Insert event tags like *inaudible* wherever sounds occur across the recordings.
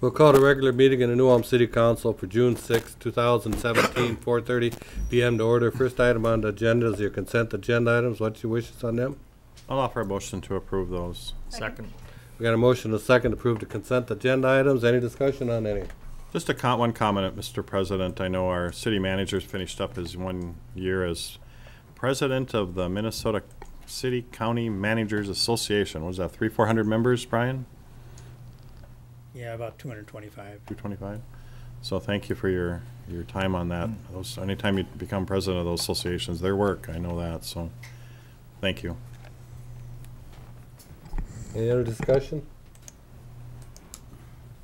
We'll call the regular meeting in the New Ulm City Council for June sixth, two thousand seventeen, *coughs* four thirty PM to order. First item on the agenda is your consent agenda items. What's your wishes on them? I'll offer a motion to approve those. Second. We got a motion and a second to approve the consent agenda items. Any discussion on any? Just a com, one comment, Mr. President. I know our city manager's finished up his one year as president of the Minnesota City County Managers Association. Was that three, four hundred members, Brian? Yeah, about two hundred and twenty-five. Two twenty-five? So thank you for your, your time on that. Mm. Those, anytime you become president of those associations, their work, I know that, so, thank you. Any other discussion?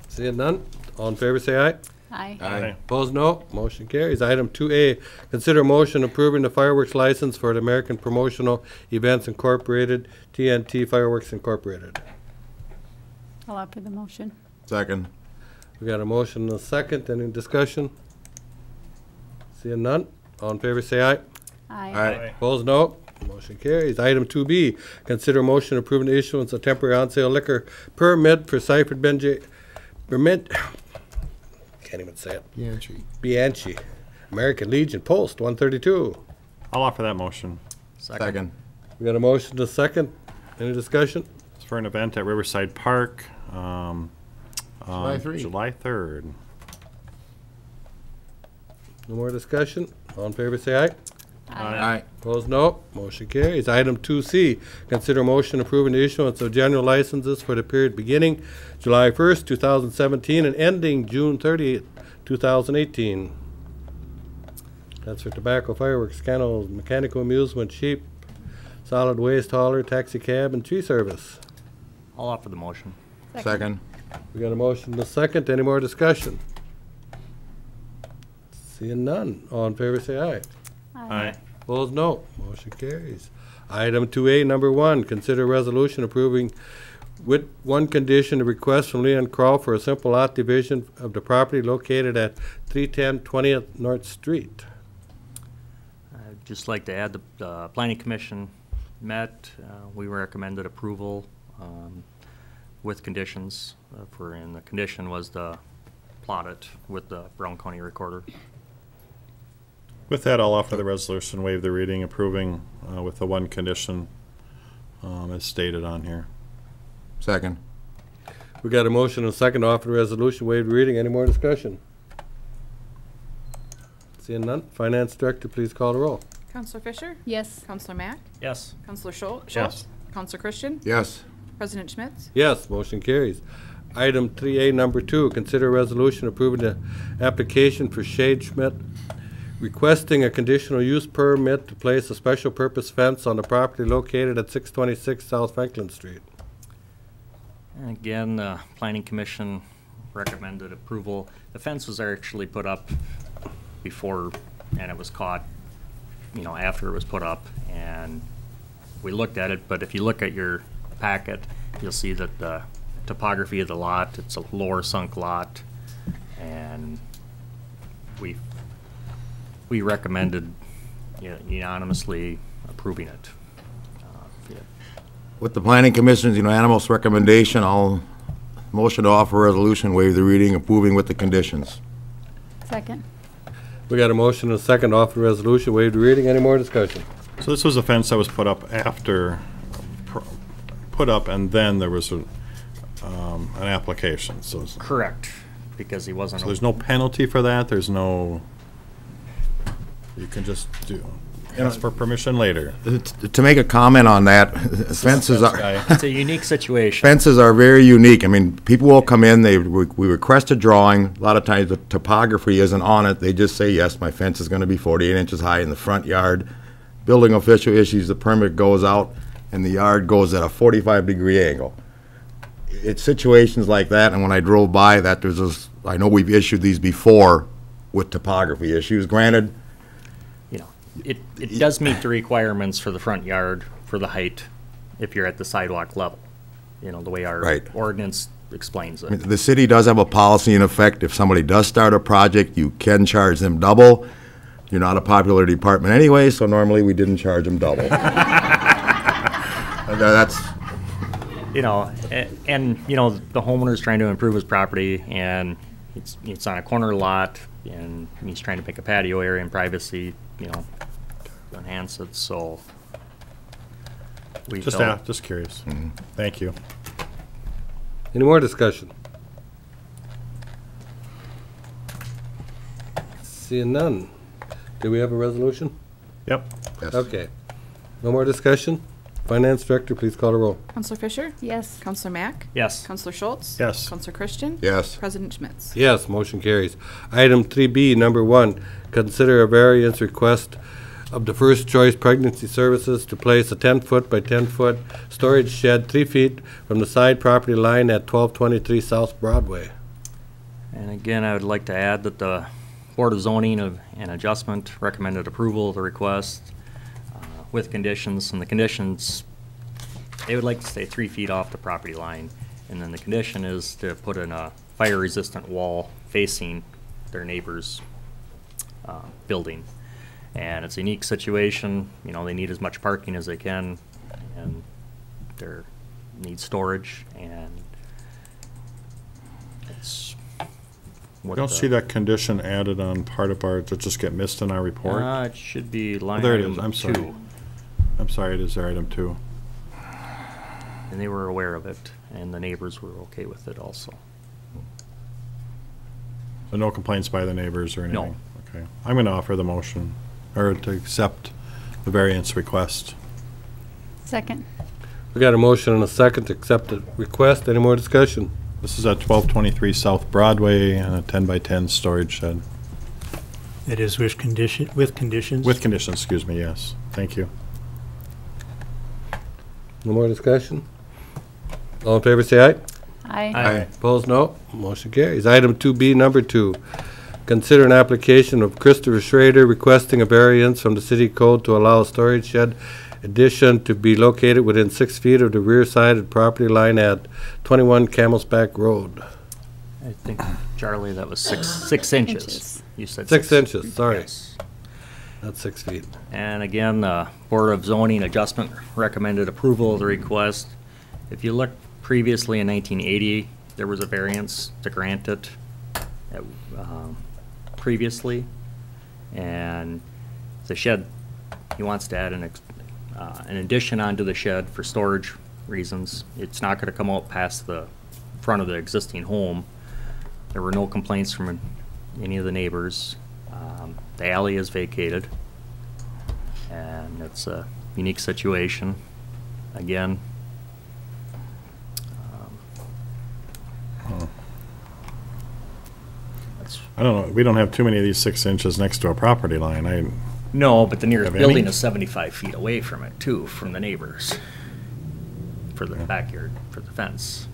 Seeing none, all in favor say aye. Aye. Aye. Opposed, no. Motion carries. Item two A, consider motion approving the fireworks license for the American Promotional Events Incorporated, TNT Fireworks Incorporated. I'll offer the motion. Second. We got a motion and a second. Any discussion? Seeing none, all in favor say aye. Aye. Aye. Opposed, no. Motion carries. Item two B, consider motion approving the issuance of temporary on-sale liquor permit for Cypher Benji, permit, can't even say it, Bianchi, American Legion Post one thirty-two. I'll offer that motion. Second. We got a motion to second. Any discussion? It's for an event at Riverside Park, um, July um, 3. July third. No more discussion? All in favor, say aye. Aye. Opposed, no. Motion carries. Item two C, consider motion approving the issuance of general licenses for the period beginning July first, two thousand seventeen, and ending June thirtieth, two thousand eighteen. That's for tobacco, fireworks, kennels, mechanical amusement, sheep, solid waste hauler, taxi cab, and tree service. I'll offer the motion. Second. We got a motion to second. Any more discussion? Seeing none. All in favor, say aye. Aye. Opposed, no. Motion carries. Item two A, number one, consider resolution approving with one condition, a request from Leon Crow for a simple lot division of the property located at 310 20th North Street. I'd just like to add, the, the planning commission met, uh, we recommended approval, um, with conditions, uh, for, and the condition was to plot it with the Brown County Recorder. With that, I'll offer the resolution, waive the reading, approving uh, with the one condition um, as stated on here. Second. We got a motion and a second to offer the resolution, waived reading. Any more discussion? Seeing none, Finance Director, please call the roll. Counselor Fisher? Yes. Counselor Mack? Yes. Counselor Schultz? Yes. Counselor Christian? Yes. President Schmitz? Yes, motion carries. Item three A, number two, consider resolution approving the application for Shade Schmidt requesting a conditional use permit to place a special purpose fence on the property located at six twenty-six South Franklin Street. And again, the planning commission recommended approval. The fence was actually put up before, and it was caught, you know, after it was put up, and we looked at it, but if you look at your packet, you'll see that the topography of the lot, it's a lower sunk lot, and we, we recommended you know, unanimously approving it. Uh, yeah. With the planning commission's unanimous recommendation, I'll motion to offer resolution, waive the reading, approving with the conditions. Second. We got a motion and a second to offer the resolution, the reading. Any more discussion? So this was a fence that was put up after, pr- put up, and then there was a, um, an application, so, s- Correct, because he wasn't. so there's no penalty for that, there's no, you can just do, ask for permission later. To make a comment on that, *laughs* fences are, Guy. *laughs* It's a unique situation. fences are very unique. I mean, people will come in, they, re- we request a drawing, a lot of times the topography isn't on it, they just say, yes, my fence is gonna be forty-eight inches high in the front yard. Building official issues, the permit goes out, and the yard goes at a forty-five degree angle. It's situations like that, and when I drove by, that there's this, I know we've issued these before with topography issues, granted, You know, it, it does meet the requirements for the front yard, for the height, if you're at the sidewalk level. You know, the way our Right. ordinance explains I mean, it. The city does have a policy in effect, if somebody does start a project, you can charge them double. You're not a popular department anyway, so normally we didn't charge them double. *laughs* That's, you know, a- and, you know, the homeowner's trying to improve his property and it's, it's on a corner lot and he's trying to pick a patio area and privacy, you know, to enhance it, so. we Just, felt- a- just curious. Mm-hmm. Thank you. Any more discussion? Seeing none. Do we have a resolution? Yep. Yes. Okay. No more discussion? Finance Director, please call the roll. Counselor Fisher? Yes. Counselor Mack? Yes. Counselor Schultz? Yes. Counselor Christian? Yes. President Schmitz? Yes, motion carries. Item three B, number one, consider a variance request of the First Choice Pregnancy Services to place a ten-foot by ten-foot storage shed three feet from the side property line at twelve twenty-three South Broadway. And again, I would like to add that the Board of Zoning of- and Adjustment recommended approval of the request with conditions, and the conditions, they would like to stay three feet off the property line. And then the condition is to put in a fire-resistant wall facing their neighbor's uh, building. And it's a unique situation, you know, they need as much parking as they can, and they're, need storage, and it's what don't see that condition added on part of our, it just get missed in our report? Uh, it should be Oh, line There it is, I'm sorry. two, I'm sorry, it is there, item two. and they were aware of it, and the neighbors were okay with it also. So no complaints by the neighbors or anything? No. anything? Okay. I'm gonna offer the motion, or to accept the variance request. Second. We got a motion and a second to accept the request. Any more discussion? This is at twelve twenty-three South Broadway, and a ten by ten storage shed. It is with condition, with conditions. With conditions, excuse me, yes. Thank you. No more discussion? All in favor, say aye. Aye. Aye. Opposed, no. Motion carries. Item two B, number two, consider an application of Christopher Schrader requesting a variance from the city code to allow a storage shed addition to be located within six feet of the rear side of property line at twenty-one Camel's Back Road. I think, Charlie, that was six, six inches. Inches. You said Six inches, sorry, Yes. not six feet. And again, the Board of Zoning Adjustment recommended approval of the request. If you look previously in 1980, there was a variance to grant it uh, um, previously. And the shed, he wants to add an, uh, an addition onto the shed for storage reasons. It's not going to come out past the front of the existing home. There were no complaints from any of the neighbors. Um, The alley is vacated and it's a unique situation. Again, um, I don't know, we don't have too many of these six inches next to a property line. I, no, but the nearest Have any? building is seventy-five feet away from it too, from the neighbors, for the backyard, for the fence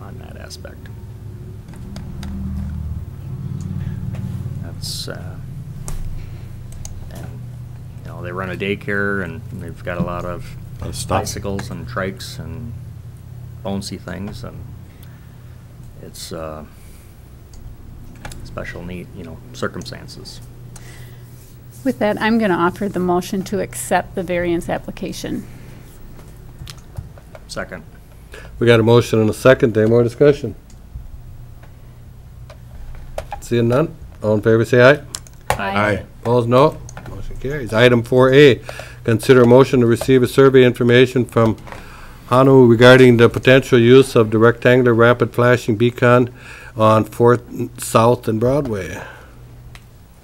on that aspect. That's, uh, know, they run a daycare and they've got a lot of Lot of stuff. bicycles and trikes and bouncy things and it's, uh, special need, you know, circumstances. With that, I'm going to offer the motion to accept the variance application. Second. We got a motion and a second. Any more discussion? Seeing none? All in favor, say aye. Aye. Opposed, no. Carries. Item four A, consider a motion to receive a survey information from HANU regarding the potential use of the rectangular rapid flashing beacon on Fourth South and Broadway.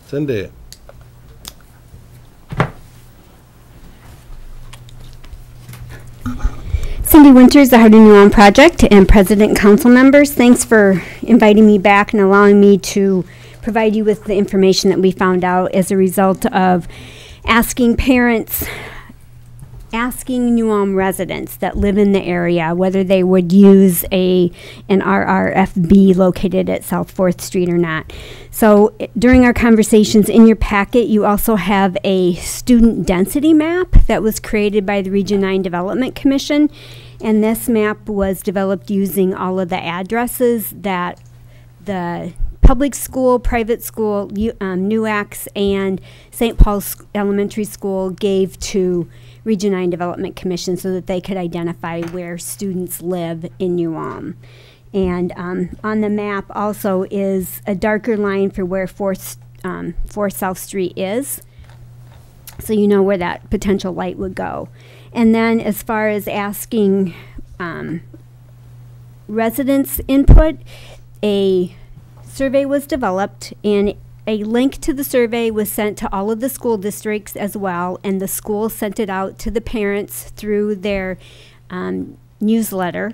Cindy? Cindy Winters, the Heart of New Ulm Project, and President Council members, thanks for inviting me back and allowing me to provide you with the information that we found out as a result of asking parents, asking New Ulm residents that live in the area whether they would use a an RRFB located at South Fourth Street or not. So during our conversations in your packet, you also have a student density map that was created by the Region 9 Development Commission. And this map was developed using all of the addresses that the public school, private school, U- um, and St. Paul's Elementary School gave to Region 9 Development Commission so that they could identify where students live in Ulm. And um, on the map also is a darker line for where Fourth, um, Fourth South Street is so you know where that potential light would go. And then as far as asking um, residents' input, a survey was developed and a link to the survey was sent to all of the school districts as well, and the school sent it out to the parents through their um, newsletter.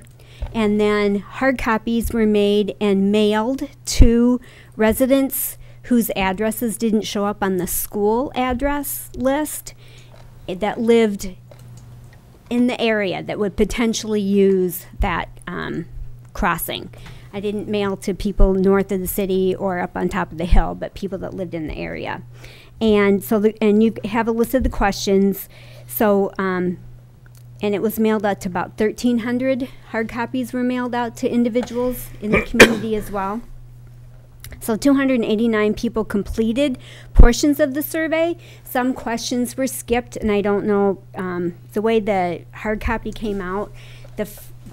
And then hard copies were made and mailed to residents whose addresses didn't show up on the school address list eh, that lived in the area that would potentially use that um, crossing. I didn't mail to people north of the city or up on top of the hill, but people that lived in the area. And so, the, and you have a list of the questions. So, um, and it was mailed out to about 1,300 hard copies were mailed out to individuals in the community as well. So 289 people completed portions of the survey. Some questions were skipped, and I don't know um, the way the hard copy came out. The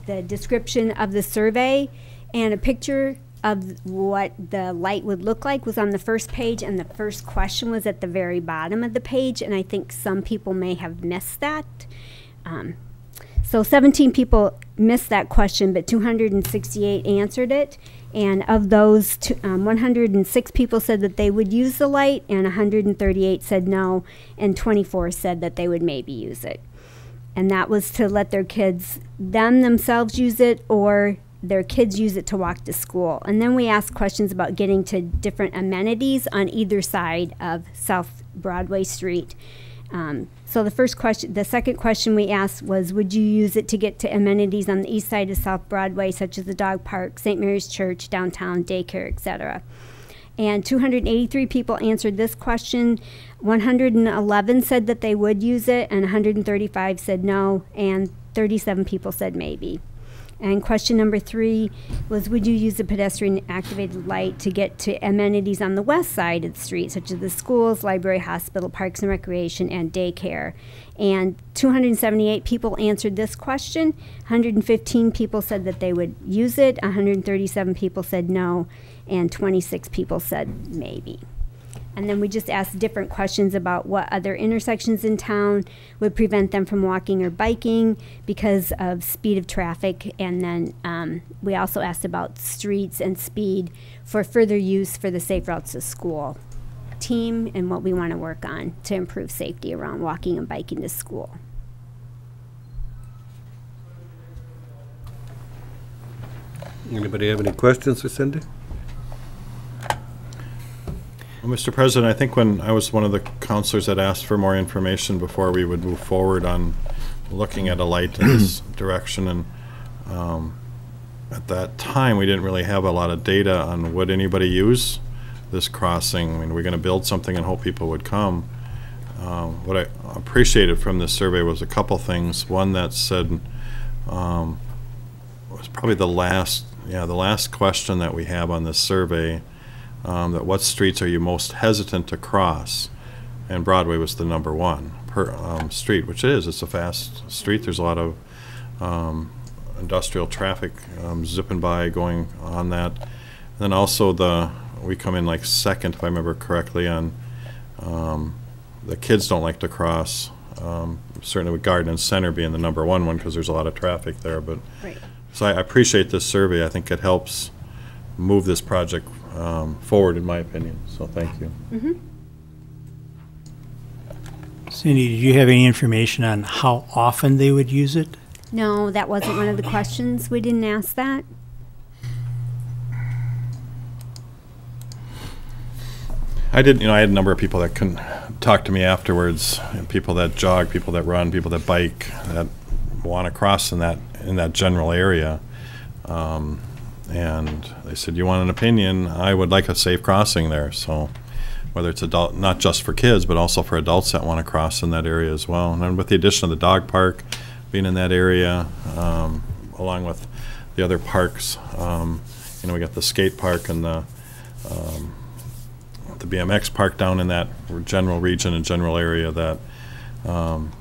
the description of the survey and a picture of what the light would look like was on the first page, and the first question was at the very bottom of the page. And I think some people may have missed that. Um, so 17 people missed that question, but 268 answered it. And of those, two, um, 106 people said that they would use the light, and 138 said no, and 24 said that they would maybe use it. And that was to let their kids, them themselves use it, or their kids use it to walk to school. And then we asked questions about getting to different amenities on either side of South Broadway Street. Um, so the first question, the second question we asked was, would you use it to get to amenities on the east side of South Broadway, such as the dog park, St. Mary's Church, downtown daycare, etc. And 283 people answered this question. 111 said that they would use it, and 135 said no, and 37 people said maybe. And question number three was Would you use a pedestrian activated light to get to amenities on the west side of the street, such as the schools, library, hospital, parks and recreation, and daycare? And 278 people answered this question. 115 people said that they would use it, 137 people said no, and 26 people said maybe. And then we just asked different questions about what other intersections in town would prevent them from walking or biking because of speed of traffic. And then um, we also asked about streets and speed for further use for the Safe Routes to School team and what we want to work on to improve safety around walking and biking to school. Anybody have any questions for Cindy? Well, Mr. President, I think when I was one of the counselors that asked for more information before we would move forward on looking at a light in this *clears throat* direction, and um, at that time, we didn't really have a lot of data on would anybody use this crossing. I mean, we're going to build something and hope people would come. Um, What I appreciated from this survey was a couple things. One that said, um, was probably the last, yeah, the last question that we have on this survey, um, that what streets are you most hesitant to cross? And Broadway was the number one per, um, street, which it is. It's a fast street. There's a lot of um, industrial traffic um, zipping by going on that. then also the we come in like second, if I remember correctly, on um, the kids don't like to cross. Um, certainly with Garden and Center being the number one one because there's a lot of traffic there. But Right. so I appreciate this survey. I think it helps move this project um, forward, in my opinion. So thank you. Cindy, did you have any information on how often they would use it? No, that wasn't one of the questions. We didn't ask that. I did, you know, I had a number of people that couldn't talk to me afterwards, and people that jog, people that run, people that bike, that want to cross in that, in that general area. Um, And they said, you want an opinion? I would like a safe crossing there, so whether it's adult, not just for kids, but also for adults that want to cross in that area as well. And then with the addition of the dog park being in that area, um, along with the other parks, um, you know, we got the skate park and the, um, the BMX park down in that general region and general area that um,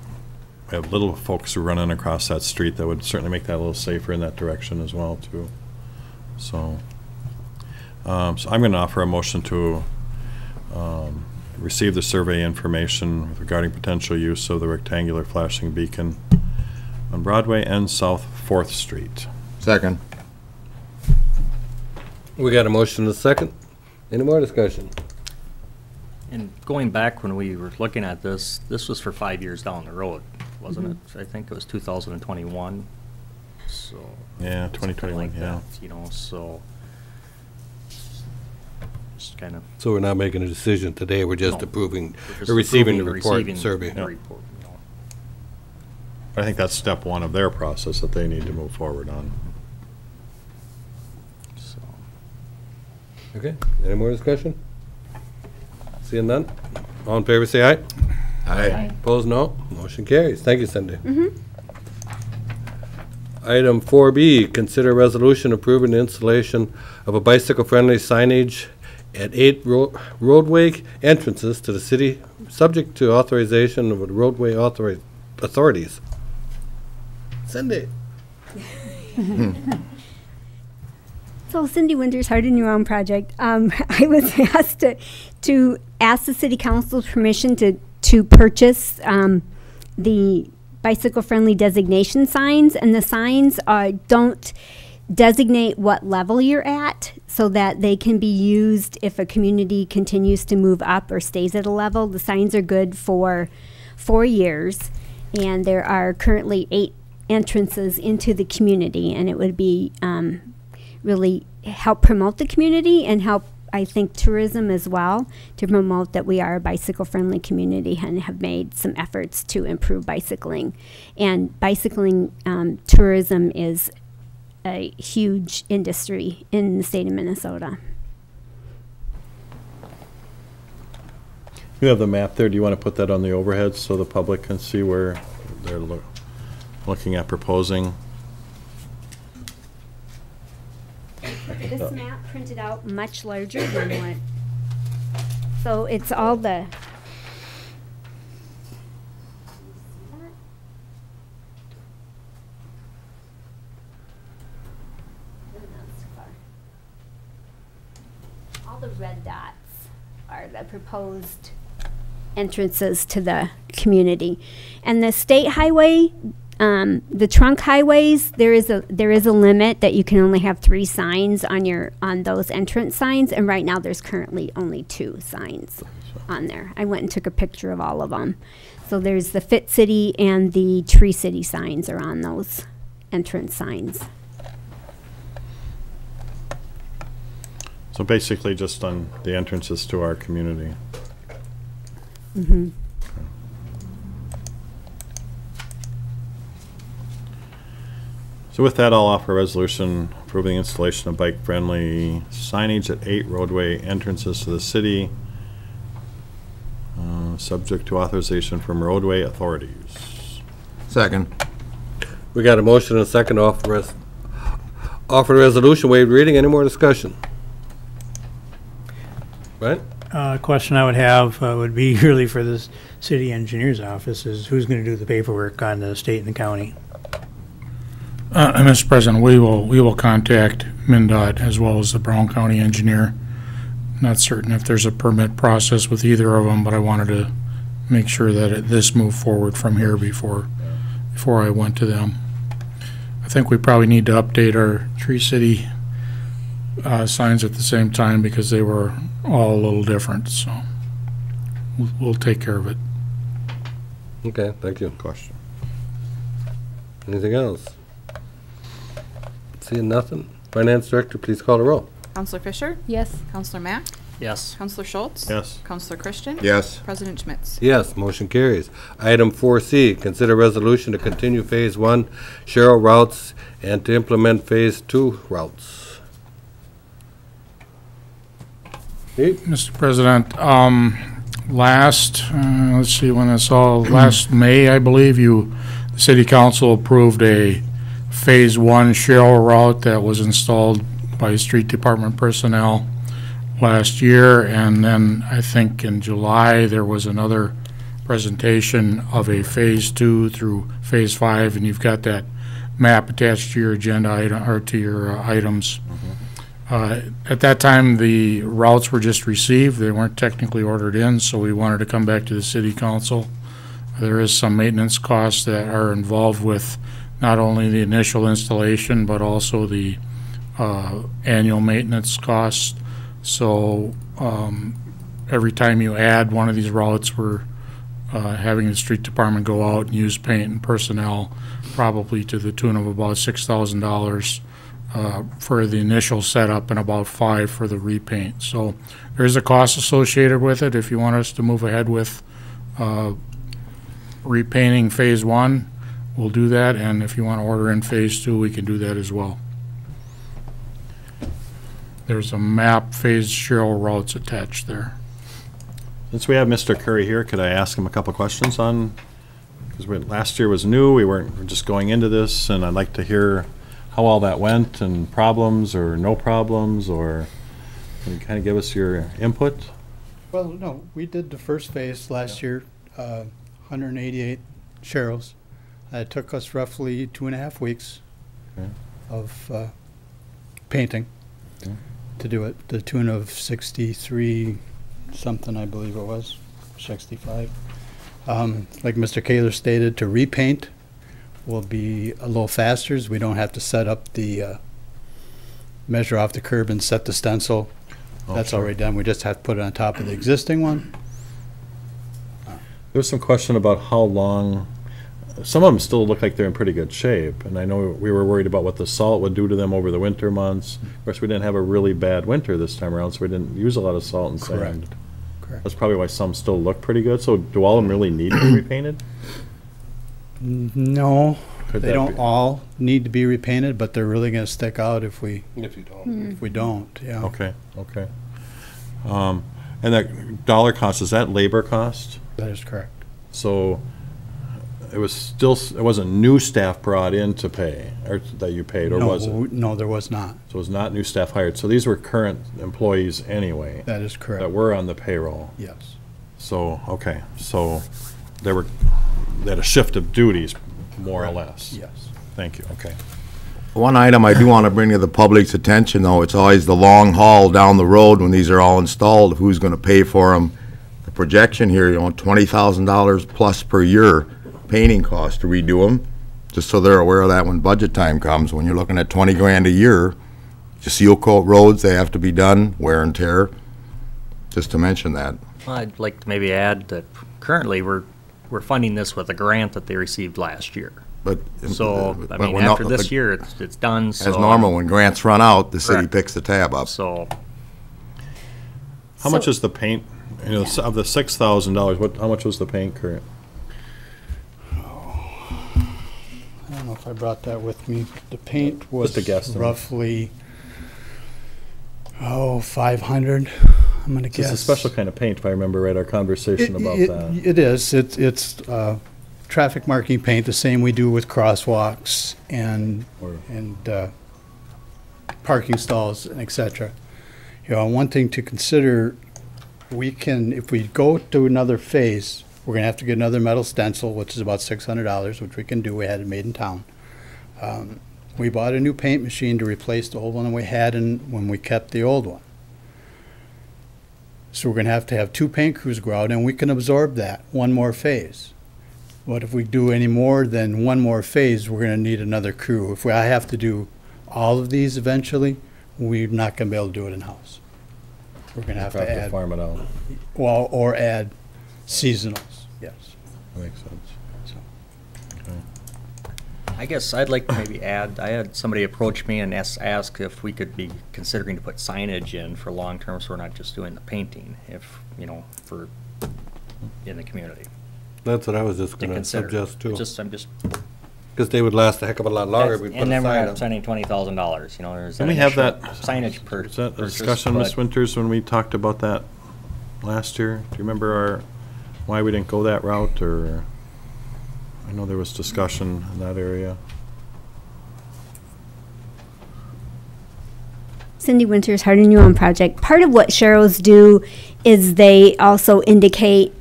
we have little folks who running across that street that would certainly make that a little safer in that direction as well, too. So, um, so I'm going to offer a motion to um, receive the survey information regarding potential use of the rectangular flashing beacon on Broadway and South Fourth Street. Second. We got a motion and a second. Any more discussion? And going back when we were looking at this, this was for five years down the road, wasn't Mm-hmm. it? I think it was 2021, so. Yeah, something 2021, like yeah. that, You know, so. Just kind of. So we're not making a decision today, we're just No. approving, we're just or receiving the report receiving survey. the report, you know. I think that's step one of their process that they need to move forward on. So, Okay, any more discussion? Seeing none? All in favor, say aye. Aye. Opposed, no. Motion carries. Thank you, Cindy. Mm-hmm. Item 4B, consider resolution approving the installation of a bicycle-friendly signage at eight ro- roadway entrances to the city, subject to authorization of the roadway authori- authorities. Cindy? So Cindy Winters, Heart of New Ulm Project. Um, *laughs* I was *laughs* asked to, to ask the city council's permission to, to purchase, um, the bicycle-friendly designation signs, and the signs, uh, don't designate what level you're at, so that they can be used if a community continues to move up or stays at a level. The signs are good for four years, and there are currently eight entrances into the community, and it would be, um, really help promote the community and help, I think, tourism as well to promote that we are a bicycle friendly community and have made some efforts to improve bicycling. And bicycling um, tourism is a huge industry in the state of Minnesota. You have the map there, do you want to put that on the overhead so the public can see where they're loo- looking at proposing? This oh. map printed out much larger than what, so it's all the. All the red dots are the proposed entrances to the community. And the state highway, um, the trunk highways, there is a, there is a limit that you can only have three signs on your, on those entrance signs, and right now there's currently only two signs on there. I went and took a picture of all of them. So there's the Fit City and the Tree City signs are on those entrance signs. So basically just on the entrances to our community. So with that, I'll offer a resolution approving installation of bike-friendly signage at eight roadway entrances to the city, uh, subject to authorization from roadway authorities. Second. We got a motion and a second to offer res- offer the resolution, waived reading. Any more discussion? Right? Uh, question I would have uh, would be *laughs* really for the s- city engineer's office is who's going to do the paperwork on the state and the county? Uh, Mr. President, we will, we will contact MnDOT as well as the Brown County engineer. Not certain if there's a permit process with either of them, but I wanted to make sure that it- this moved forward from here before, before I went to them. I think we probably need to update our Tree City uh, signs at the same time because they were all a little different, so we'll, we'll take care of it. Okay, thank you. Question. Anything else? Seeing nothing? Finance Director, please call the roll. Counselor Fisher? Yes. Counselor Mack? Yes. Counselor Schultz? Yes. Counselor Christian? Yes. President Schmitz? Yes, motion carries. Item 4C, consider resolution to continue Phase 1 sharrow routes and to implement Phase 2 routes. Steve? Mr. President, um, last, uh, let's see when it's all, last May, I believe, you, the city council approved a Phase One sharrow route that was installed by street department personnel last year, and then I think in July, there was another presentation of a Phase Two through Phase Five, and you've got that map attached to your agenda item, or to your uh, items. Uh, At that time, the routes were just received, they weren't technically ordered in, so we wanted to come back to the city council. There is some maintenance costs that are involved with not only the initial installation, but also the uh, annual maintenance costs. So um, every time you add one of these routes, we're uh, having the street department go out and use paint and personnel, probably to the tune of about six thousand dollars uh, for the initial setup and about five for the repaint. So there is a cost associated with it. If you want us to move ahead with uh, repainting Phase One, we'll do that, and if you want to order in Phase Two, we can do that as well. There's a map, phase zero routes attached there. Since we have Mr. Curry here, could I ask him a couple questions on, because last year was new, we weren't, we're just going into this, and I'd like to hear how all that went, and problems or no problems, or can you kind of give us your input? Well, no, we did the first phase last year, uh, 188 sharrows. It took us roughly two and a half weeks Okay. of uh, painting Okay. to do it, the tune of 63 something, I believe it was, 65. Um, Like Mr. Kaler stated, to repaint will be a little faster, as we don't have to set up the, uh, measure off the curb and set the stencil. Oh, That's sure. already done, we just have to put it on top of the existing one. There was some question about how long, some of them still look like they're in pretty good shape, and I know we were worried about what the salt would do to them over the winter months. Of course, we didn't have a really bad winter this time around, so we didn't use a lot of salt and sand. Correct. Correct. That's probably why some still look pretty good, so do all of them really need to be repainted? No, Could they don't be- all need to be repainted, but they're really gonna stick out if we, If you don't. if we don't, yeah. Okay, okay. Um, and that dollar cost, is that labor cost? That is correct. So it was still, it wasn't new staff brought in to pay, or that you paid, or No, was it? No, there was not. So it was not new staff hired, so these were current employees anyway, That is correct. that correct, were on the payroll. yes. So, okay, so they were, they had a shift of duties, more or less? Yes. Thank you, okay. One item I do want to bring to the public's attention, though, it's always the long haul down the road when these are all installed, who's going to pay for them. The projection here, you know, twenty thousand dollars plus per year painting cost to redo them, just so they're aware of that when budget time comes. When you're looking at twenty grand a year, to seal coat roads, they have to be done, wear and tear, just to mention that. I'd like to maybe add that currently, we're, we're funding this with a grant that they received last year. But. So, I but mean, when no- after this year, it's, it's done, so. As normal, when grants run out, the city Correct. picks the tab up. So, How much is the paint, you know, of the six thousand dollars, what, how much was the paint current? Know if I brought that with me. The paint was Just a guesstimate. roughly, oh, 500, I'm gonna It's guess. a special kind of paint, if I remember right, our conversation It- about it- that. It is, it's, it's uh, traffic marking paint, the same we do with crosswalks and, Or- and uh, parking stalls and et cetera. You know, one thing to consider, we can, if we go to another phase, we're gonna have to get another metal stencil, which is about six hundred dollars, which we can do, we had it made in town. Um, We bought a new paint machine to replace the old one we had in, when we kept the old one. So we're gonna have to have two paint crews go out, and we can absorb that, one more phase. What if we do any more than one more phase, we're gonna need another crew. If we, I have to do all of these eventually, we're not gonna be able to do it in-house. We're gonna have to add, farm it out, well, or add seasonals, yes. that makes sense. So, I guess I'd like to maybe add, I had somebody approach me and ask, ask if we could be considering to put signage in for long-term, so we're not just doing the painting, if, you know, for, in the community. That's what I was just To gonna consider. suggest too, Just, I'm just. because they would last a heck of a lot longer if we put a And then we're sign not up. spending twenty thousand dollars, you know, there's. Can we have that? Signage per. Was that a purchase, discussion, Ms. but- Winters, when we talked about that last year? Do you remember our, why we didn't go that route, or? I know there was discussion in that area. Cindy Winters, Heart of New Ulm Project. Part of what Sharrows do is they also indicate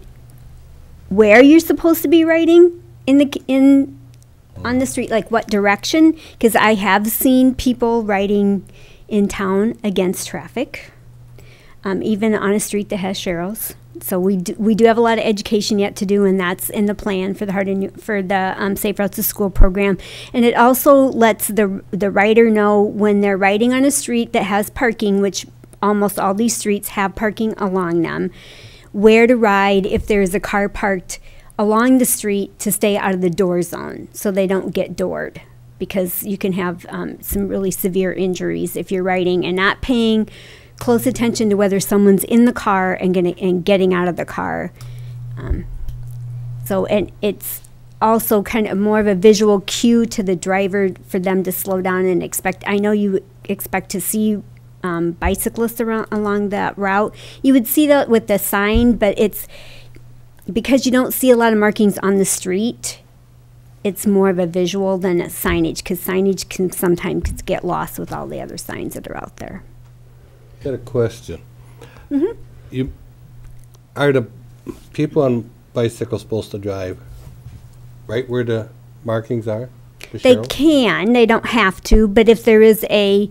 where you're supposed to be riding in the in on the street, like what direction. Because I have seen people riding in town against traffic, um, even on a street that has Sharrows. So we do, we do have a lot of education yet to do, and that's in the plan for the Hardin for the um, Safe Routes to School program. And it also lets the the rider know when they're riding on a street that has parking, which almost all these streets have parking along them, where to ride if there's a car parked along the street to stay out of the door zone, so they don't get doored. Because you can have um, some really severe injuries if you're riding and not paying close attention to whether someone's in the car and getting and getting out of the car. Um, so and it's also kind of more of a visual cue to the driver for them to slow down and expect. I know you expect to see um, bicyclists around along that route. You would see that with the sign, but it's because you don't see a lot of markings on the street. It's more of a visual than a signage because signage can sometimes get lost with all the other signs that are out there. Got a question. You, are the people on bicycles supposed to drive right where the markings are? the They sharrow? can, they don't have to, but if there is a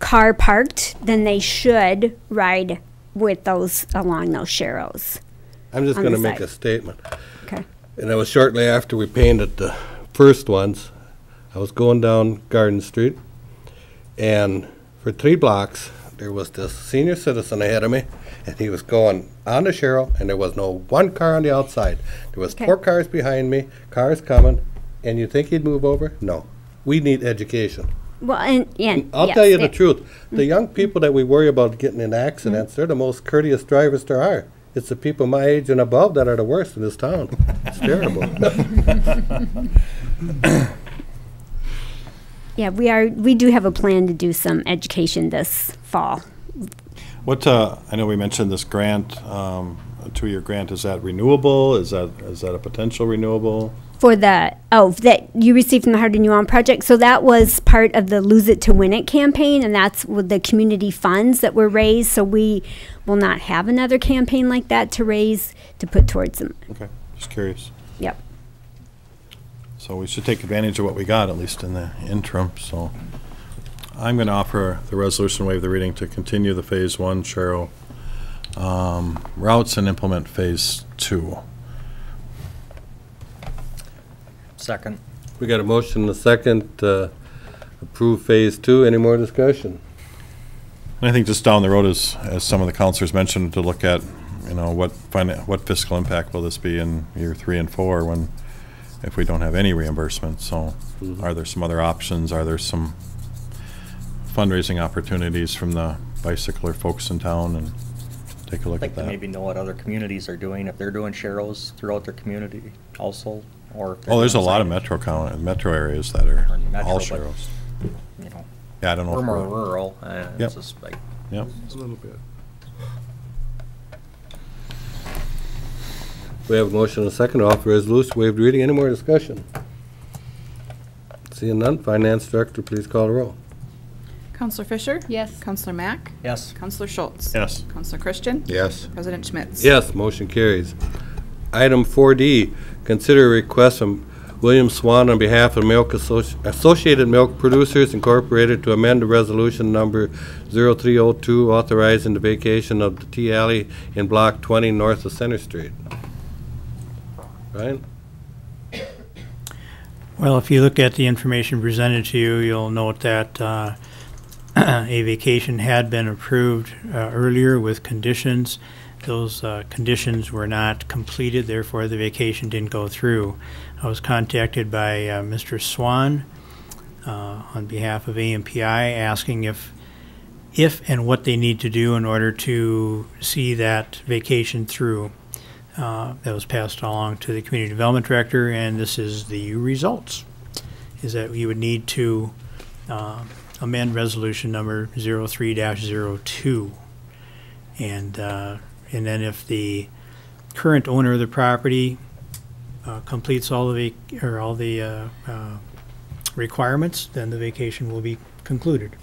car parked, then they should ride with those along those sharrows. I'm just gonna make side. a statement. Okay. And it was shortly after we painted the first ones. I was going down Garden Street, and for three blocks, there was this senior citizen ahead of me, and he was going on the sharrow, and there was no one car on the outside. There was Okay. four cars behind me, cars coming, and you think he'd move over? No. We need education. Well, and, yeah. I'll yes, tell you the that- truth. The mm-hmm. young people that we worry about getting in accidents, they're the most courteous drivers there are. It's the people my age and above that are the worst in this town. It's terrible. *laughs* *laughs* Yeah, we are, we do have a plan to do some education this fall. What, uh, I know we mentioned this grant, um, a two-year grant, is that renewable? Is that, is that a potential renewable? For the, oh, that you received from the Heart of New Ulm Project. So that was part of the Lose It to Win It campaign, and that's with the community funds that were raised. So we will not have another campaign like that to raise, to put towards them. Okay, just curious. Yep. So we should take advantage of what we got, at least in the interim, so. I'm gonna offer the resolution waive the reading to continue the Phase One sharrow um, routes and implement Phase Two. Second. We got a motion and a second to approve phase two. Any more discussion? And I think just down the road, as, as some of the counselors mentioned, to look at, you know, what finan what fiscal impact will this be in year three and four when, if we don't have any reimbursement, so are there some other options, are there some fundraising opportunities from the bicycler folks in town, and take a I'd look like at that. maybe know what other communities are doing, if they're doing sharrows throughout their community also, or. Oh, there's a lot of metro count, metro areas that are Or metro, all but- sharrows. You know, Yeah, I don't know. or if more we're- rural, uh, Yep. it's just like, Yep. A little bit. We have a motion and a second to offer resolution, waived reading. Any more discussion? Seeing none, Finance Director, please call the roll. Counselor Fisher? Yes. Counselor Mack? yes. Counselor Schultz? Yes. Counselor Christian? Yes. President Schmitz? Yes, motion carries. Item 4D, consider a request from William Swan on behalf of Milk Associ- Associated Milk Producers Incorporated to amend the resolution number 0302 authorizing the vacation of the Tea Alley in Block 20 north of Center Street. Ryan? Well, if you look at the information presented to you, you'll note that uh, *clears throat* a vacation had been approved uh, earlier with conditions. Those uh, conditions were not completed, therefore the vacation didn't go through. I was contacted by uh, Mr. Swan uh, on behalf of AMPI asking if, if and what they need to do in order to see that vacation through. Uh, that was passed along to the community development director, and this is the results. Is that you would need to uh, amend resolution number 03-02. And, uh, and then if the current owner of the property uh, completes all the, or all the uh, requirements, then the vacation will be concluded.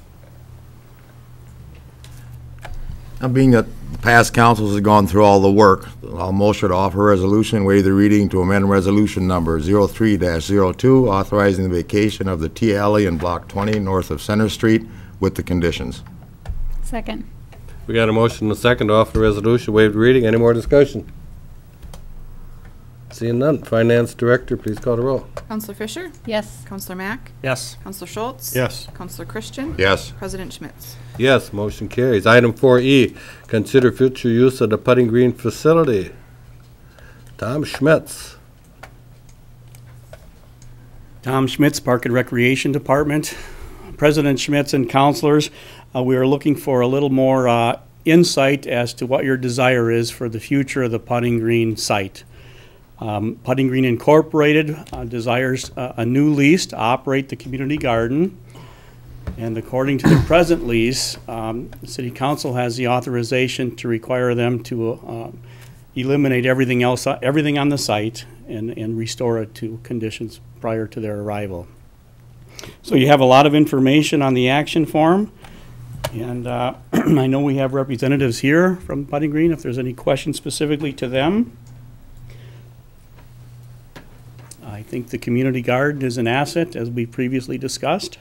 And being that past councils have gone through all the work, I'll motion to offer resolution, waive the reading to amend resolution number 03-02, authorizing the vacation of the T alley in Block 20 north of Center Street with the conditions. Second. We got a motion and a second to offer the resolution, waived reading. Any more discussion? Seeing none. Finance Director, please call the roll. Councilor Fisher? Yes. Councilor Mack? Yes. Councilor Schultz? Yes. Councilor Christian? Yes. President Schmitz? Yes, motion carries. Item four E, consider future use of the Putting Green facility. Tom Schmitz. Tom Schmitz, Park and Recreation Department. President Schmitz and councilors, uh, we are looking for a little more uh, insight as to what your desire is for the future of the Putting Green site. Um, Putting Green Incorporated uh, desires uh, a new lease to operate the community garden. And according to the present lease, um, the city council has the authorization to require them to uh, eliminate everything else, uh, everything on the site and, and restore it to conditions prior to their arrival. So you have a lot of information on the action form. And uh, *clears throat* I know we have representatives here from Putting Green, if there's any questions specifically to them. I think the community garden is an asset, as we previously discussed.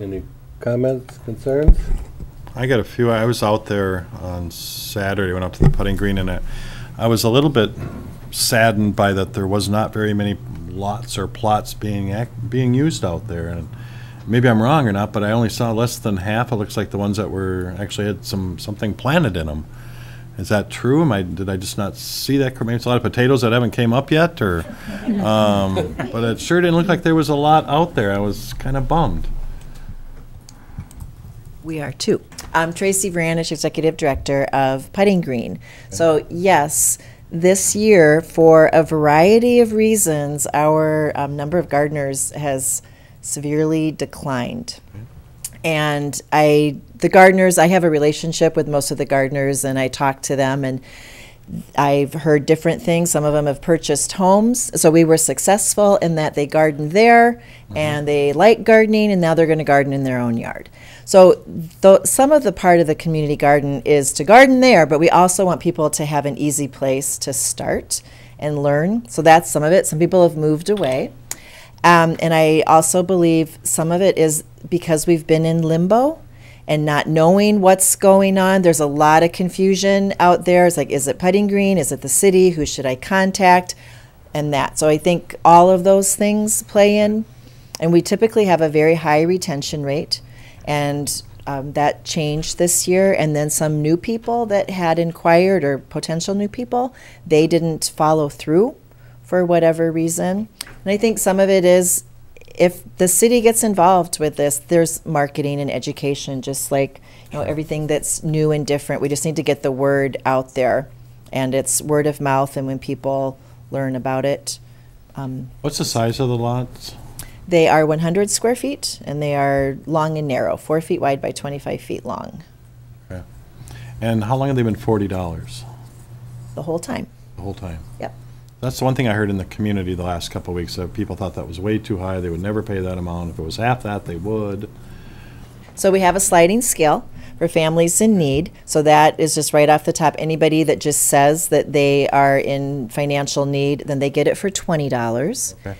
Any comments, concerns? I got a few. I was out there on Saturday, went up to the putting green, and I, I was a little bit saddened by that there was not very many lots or plots being ac being used out there. And maybe I'm wrong or not, but I only saw less than half. It looks like the ones that were actually had some something planted in them. Is that true? Am I did I just not see that? Maybe it's a lot of potatoes that haven't came up yet, or. Um, but it sure didn't look like there was a lot out there. I was kind of bummed. We are too. I'm Tracy Vranish, Executive Director of Putting Green. So, yes, this year, for a variety of reasons, our um, number of gardeners has severely declined. And I, the gardeners, I have a relationship with most of the gardeners, and I talk to them, and I've heard different things. Some of them have purchased homes. So we were successful in that they garden there and they like gardening and now they're going to garden in their own yard. So some of the part of the community garden is to garden there, but we also want people to have an easy place to start and learn. So that's some of it. Some people have moved away. Um, and I also believe some of it is because we've been in limbo and not knowing what's going on. There's a lot of confusion out there. It's like, is it Putting Green? Is it the city? Who should I contact? And that. So I think all of those things play in. And we typically have a very high retention rate. And um, that changed this year. And then some new people that had inquired or potential new people, they didn't follow through for whatever reason. And I think some of it is if the city gets involved with this, there's marketing and education, just like you know everything that's new and different. We just need to get the word out there, and it's word of mouth. And when people learn about it, um, What's the size of the lots? they are 100 square feet, and they are long and narrow, four feet wide by 25 feet long, And how long have they been forty dollars? the whole time. The whole time? Yep. That's the one thing I heard in the community the last couple of weeks, that people thought that was way too high, they would never pay that amount. If it was half that, they would. So we have a sliding scale for families in need. So that is just right off the top. Anybody that just says that they are in financial need, then they get it for twenty dollars. Okay.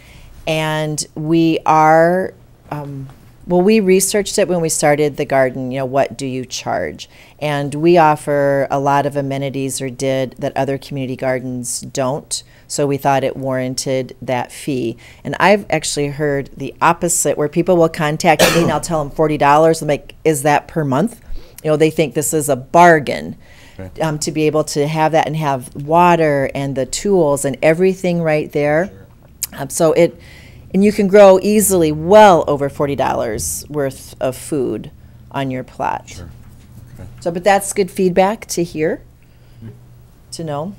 And we are, um, well, we researched it when we started the garden. You know, what do you charge? And we offer a lot of amenities, or did that other community gardens don't. So we thought it warranted that fee. And I've actually heard the opposite, where people will contact me and I'll tell them forty dollars. I'm like, is that per month? You know, they think this is a bargain. Okay. Um, to be able to have that and have water and the tools and everything right there. Um, so it, and you can grow easily well over forty dollars worth of food on your plot. Sure. Okay. So, but that's good feedback to hear, to know.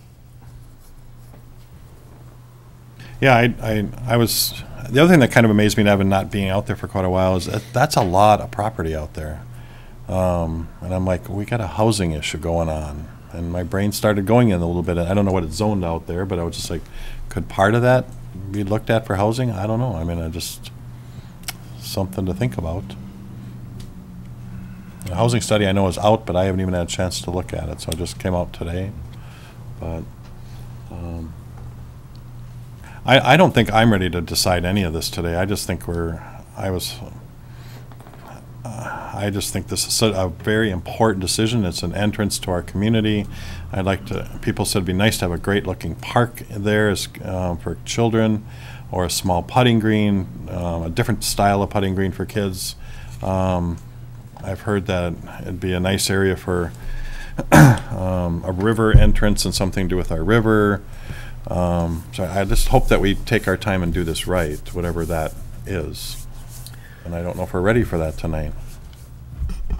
Yeah, I, I, I was, the other thing that kind of amazed me, having not being out there for quite a while, is that that's a lot of property out there. Um, and I'm like, we got a housing issue going on. And my brain started going in a little bit. I don't know what it's zoned out there, but I was just like, could part of that be looked at for housing? I don't know. I mean, I just, something to think about. The housing study I know is out, but I haven't even had a chance to look at it, so it just came out today. But, um, I, I don't think I'm ready to decide any of this today. I just think we're, I was, uh, I just think this is a very important decision. It's an entrance to our community. I'd like to, people said it'd be nice to have a great-looking park there as, uh, for children, or a small putting green, um, a different style of putting green for kids. Um, I've heard that it'd be a nice area for *coughs* um, a river entrance and something to do with our river. Um, So I just hope that we take our time and do this right, whatever that is. And I don't know if we're ready for that tonight.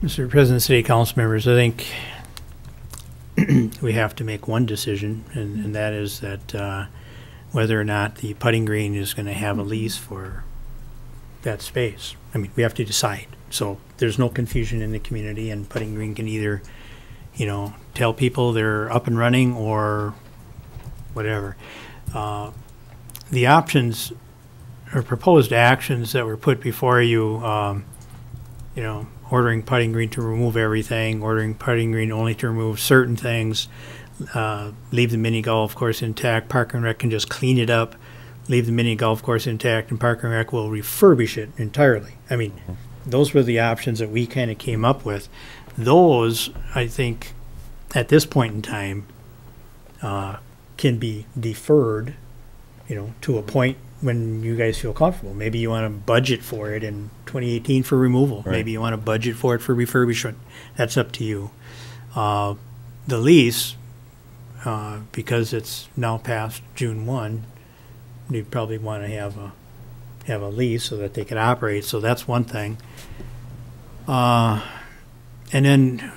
Mr. President, City Council members, I think *clears throat* we have to make one decision, and, and that is that, uh, whether or not the putting green is gonna have a lease for that space. I mean, we have to decide. So there's no confusion in the community, and putting green can either, you know, tell people they're up and running or whatever. Uh, The options or proposed actions that were put before you, um, you know, ordering putting green to remove everything, ordering putting green only to remove certain things, uh, leave the mini golf course intact, Park and Rec can just clean it up, leave the mini golf course intact, and Park and Rec will refurbish it entirely. I mean, those were the options that we kind of came up with. Those, I think, at this point in time, uh, can be deferred, you know, to a point when you guys feel comfortable. Maybe you want to budget for it in 2018 for removal. Right. Maybe you want to budget for it for refurbishment. That's up to you. Uh, the lease, uh, because it's now past June 1, you probably want to have a have a lease so that they can operate. So that's one thing. Uh, and then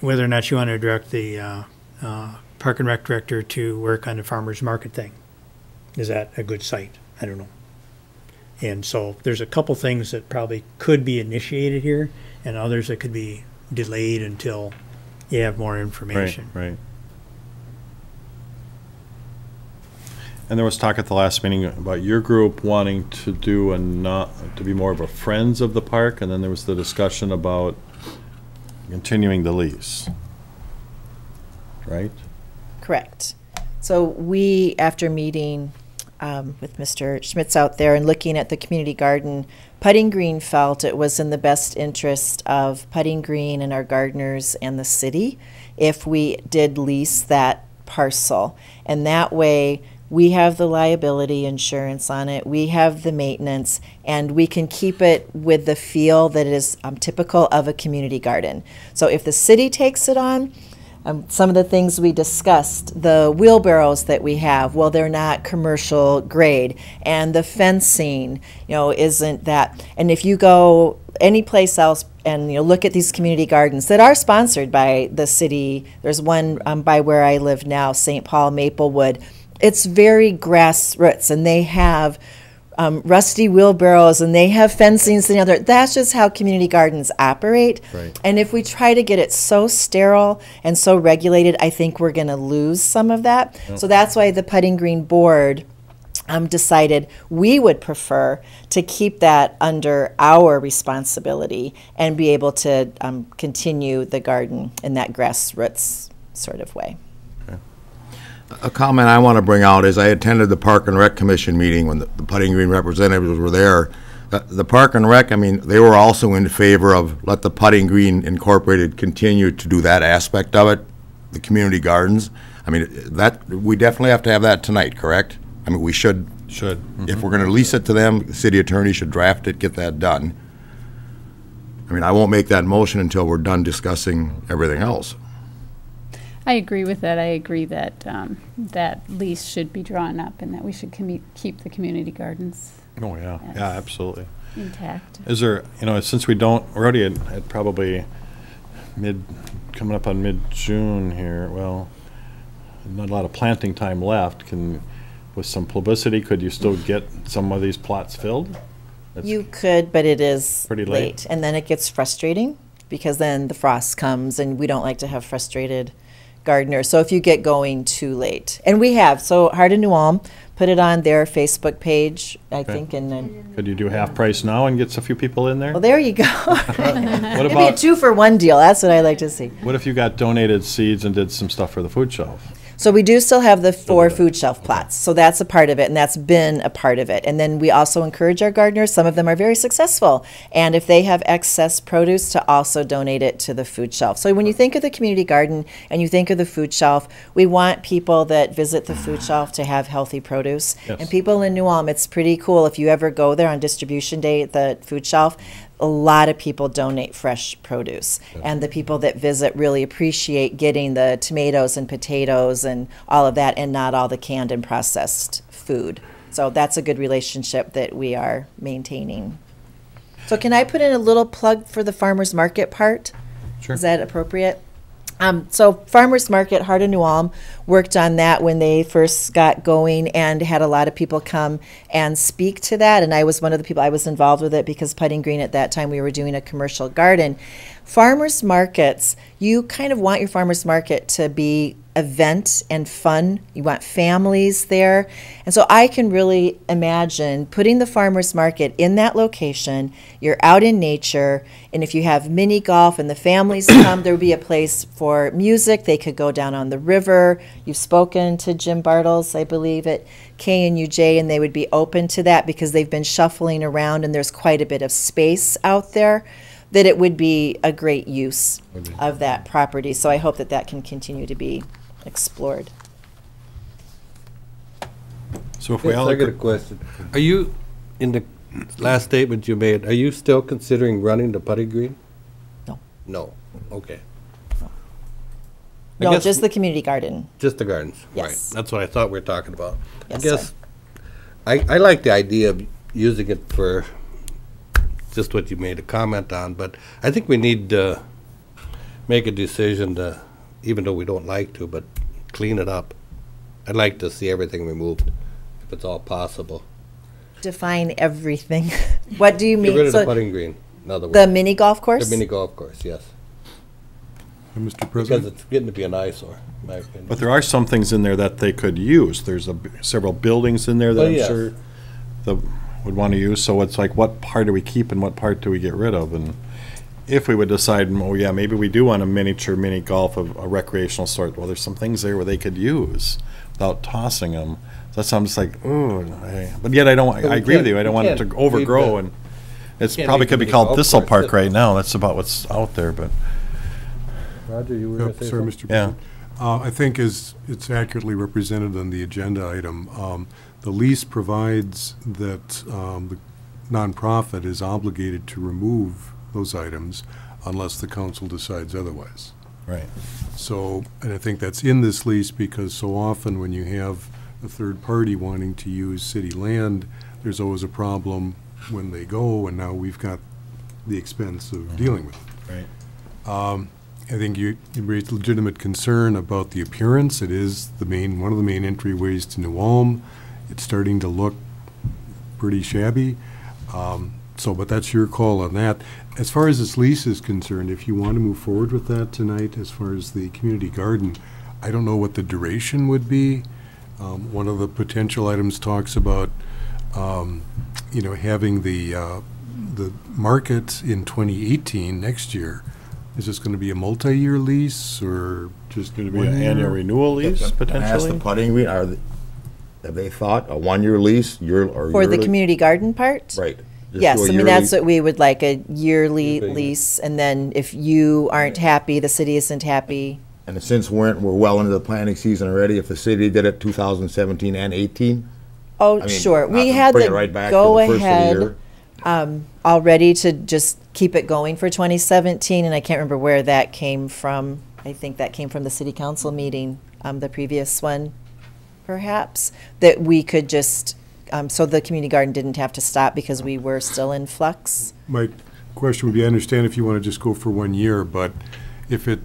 whether or not you want to direct the uh, uh, Park and Rec director to work on the farmer's market thing. Is that a good site? I don't know. And so there's a couple things that probably could be initiated here and others that could be delayed until you have more Right, information. right. And there was talk at the last meeting about your group wanting to do a not, to be more of a Friends of the Park, and then there was the discussion about continuing the lease. Right? Correct. So we, after meeting um, with Mr. Schmitz out there and looking at the community garden, Putting Green felt it was in the best interest of Putting Green and our gardeners and the city if we did lease that parcel. And that way, we have the liability insurance on it, we have the maintenance, and we can keep it with the feel that is um, typical of a community garden. So if the city takes it on, um, some of the things we discussed, the wheelbarrows that we have, well, they're not commercial grade, and the fencing, you know, isn't that. And if you go any place else and you know, look at these community gardens that are sponsored by the city, there's one um, by where I live now, St. Paul Maplewood. It's very grassroots, and they have um, rusty wheelbarrows and they have fencings and other. That's just how community gardens operate. Right. And if we try to get it so sterile and so regulated, I think we're going to lose some of that. So that's why the Putting Green Board um, decided we would prefer to keep that under our responsibility and be able to um, continue the garden in that grassroots sort of way. A comment I want to bring out is I attended the Park and Rec Commission meeting when the the Putting Green representatives were there. The- The Park and Rec, I mean, they were also in favor of let the Putting Green Incorporated continue to do that aspect of it, the community gardens. I mean, that, we definitely have to have that tonight, correct? I mean, we should, Should. if we're mm-hmm. going to lease it to them, the city attorney should draft it, get that done. I mean, I won't make that motion until we're done discussing everything else. I agree with that. I agree that um, that lease should be drawn up and that we should commu- keep the community gardens Oh, yeah, yeah, absolutely. intact. Is there, you know, since we don't, we're already at, at probably mid, coming up on mid-June here, well, not a lot of planting time left, can, with some publicity, could you still get some of these plots filled? That's- You could, but it is Pretty late. late. And then it gets frustrating because then the frost comes and we don't like to have frustrated gardeners. So if you get going too late, and we have, so Heart of New Ulm put it on their Facebook page, I Okay. think, and then, Could you do half price now and get a few people in there? well, there you go. *laughs* What *laughs* Maybe a two for one deal, that's what I like to see. what if you got donated seeds and did some stuff for the food shelf? So we do still have the four food shelf plots, so that's a part of it, and that's been a part of it. And then we also encourage our gardeners, some of them are very successful, and if they have excess produce, to also donate it to the food shelf. So when you think of the community garden and you think of the food shelf, we want people that visit the food ah. shelf to have healthy produce. Yes. And people in New Ulm, it's pretty cool, if you ever go there on distribution day at the food shelf, a lot of people donate fresh produce. And the people that visit really appreciate getting the tomatoes and potatoes and all of that and not all the canned and processed food. So that's a good relationship that we are maintaining. So can I put in a little plug for the farmer's market part? Sure. Is that appropriate? Um, so Farmers Market, Heart of New Ulm, worked on that when they first got going and had a lot of people come and speak to that. And I was one of the people, I was involved with it because Putting Green at that time, we were doing a commercial garden. Farmers markets, you kind of want your farmers market to be event and fun. You want families there. And so I can really imagine putting the farmers market in that location. You're out in nature, and if you have mini golf and the families *coughs* come, there would be a place for music. They could go down on the river. You've spoken to Jim Bartles, I believe, at KNUJ, and they would be open to that because they've been shuffling around and there's quite a bit of space out there that it would be a great use of that property. So I hope that that can continue to be explored. So if we Yes, I got a allocate, question. Are you, in the last statement you made, are you still considering running the putting green? No. No, okay. I No, guess- just the community garden. Just the gardens? Right. Yes. That's what I thought we were talking about. I Yes, sir. guess, I, I like the idea of using it for just what you made a comment on, but I think we need to make a decision to, even though we don't like to, but clean it up. I'd like to see everything removed, if it's all possible. Define everything. *laughs* What do you mean? Get mean? rid of the So putting green, in other words. the mini golf course? The mini golf course, yes. Mr. Because President? it's getting to be an eyesore, in my opinion. but there are some things in there that they could use. There's a, b- several buildings in there Oh, that I'm yes. sure the, would want to use, so it's like, what part do we keep and what part do we get rid of? And if we would decide, oh yeah, maybe we do want a miniature mini golf of a recreational sort, well, there's some things there where they could use without tossing them. That's, I'm just like, ooh, I- but yet I don't, But I agree with you, I don't want it to overgrow the- and it's probably could be called Thistle course Park right now. That's about what's out there, but, Roger, you were Yeah, gonna say Sorry, something? Mr. Yeah. Uh, I think as it's accurately represented on the agenda item, um, the lease provides that um, the nonprofit is obligated to remove those items unless the council decides otherwise. right. So, and I think that's in this lease because so often when you have a third party wanting to use city land, there's always a problem when they go, and now we've got the expense of dealing with it. Right. I think you, you raised legitimate concern about the appearance. It is the main, one of the main entryways to New Ulm. It's starting to look pretty shabby. Um, So, but that's your call on that. As far as this lease is concerned, if you want to move forward with that tonight, as far as the community garden, I don't know what the duration would be. Um, One of the potential items talks about, um, you know, having the, uh, the market in 2018, next year. Is this going to be a multi-year lease or just Going to be an year? annual renewal lease Can I ask the putting green, are, they- have they thought a one-year lease, year, or For the community garden part? Right. Just Yes, I mean, that's what we would like, a yearly Yearly. lease, and then if you aren't happy, the city isn't happy. And since we're, we're well into the planning season already, if the city did it 2017 and 18? Oh, I mean, sure, not we to had bring it the right back to the first of the go-ahead year. um, already to just keep it going for 2017, and I can't remember where that came from. I think that came from the city council meeting, um, the previous one, perhaps, that we could just, um, so the community garden didn't have to stop because we were still in flux. My question would be, I understand if you want to just go for one year, but if it,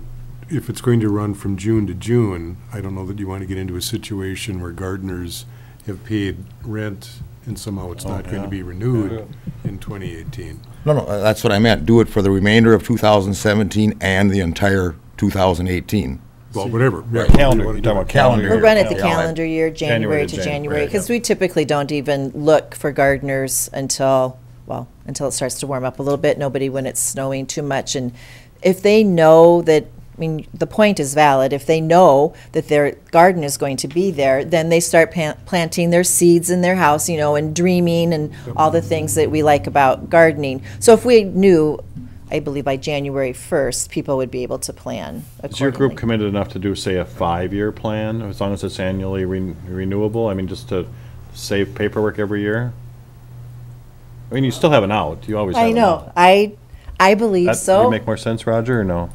if it's going to run from June to June, I don't know that you want to get into a situation where gardeners have paid rent and somehow it's not going to be renewed in 2018. No, no, that's what I meant. Do it for the remainder of 2017 and the entire 2018. Well, whatever. yeah, Right, calendar, what you're do talking about calendar We year. run it the calendar year, January January to to Jan- January, right, because yeah. we typically don't even look for gardeners until, well, until it starts to warm up a little bit, nobody when it's snowing too much. And if they know that, I mean, the point is valid, if they know that their garden is going to be there, then they start pan- planting their seeds in their house, you know, and dreaming and all the things that we like about gardening. So if we knew, I believe by January 1st, people would be able to plan. Is your group committed enough to do, say, a five-year plan, as long as it's annually ren- renewable? I mean, just to save paperwork every year? I mean, you still have an out, you always have I an know. out. I, I believe That so. would make more sense, Roger, or no?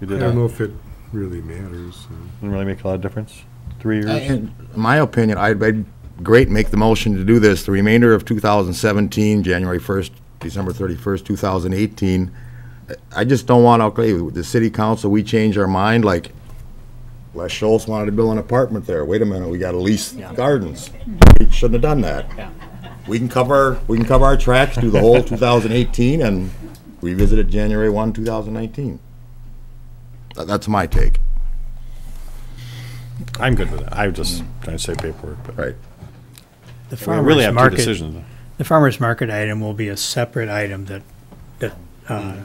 You I did don't that, know if it really matters. uh, didn't really make a lot of difference? Three years? In my opinion, I'd, I'd great make the motion to do this, the remainder of 2017, January 1st, December 31st, 2018. I just don't want, to okay, with the city council, we change our mind, like Les Schultz wanted to build an apartment there. Wait a minute, we gotta lease gardens. Mm-hmm. We shouldn't have done that. We can cover, we can cover our tracks, do the whole *laughs* 2018 and revisit it January 1, 2019. That- That's my take. I'm good with that, I'm just trying to save paperwork, but. Right. The We farmer's really have two market, decisions. The farmer's market item will be a separate item that, that, uh,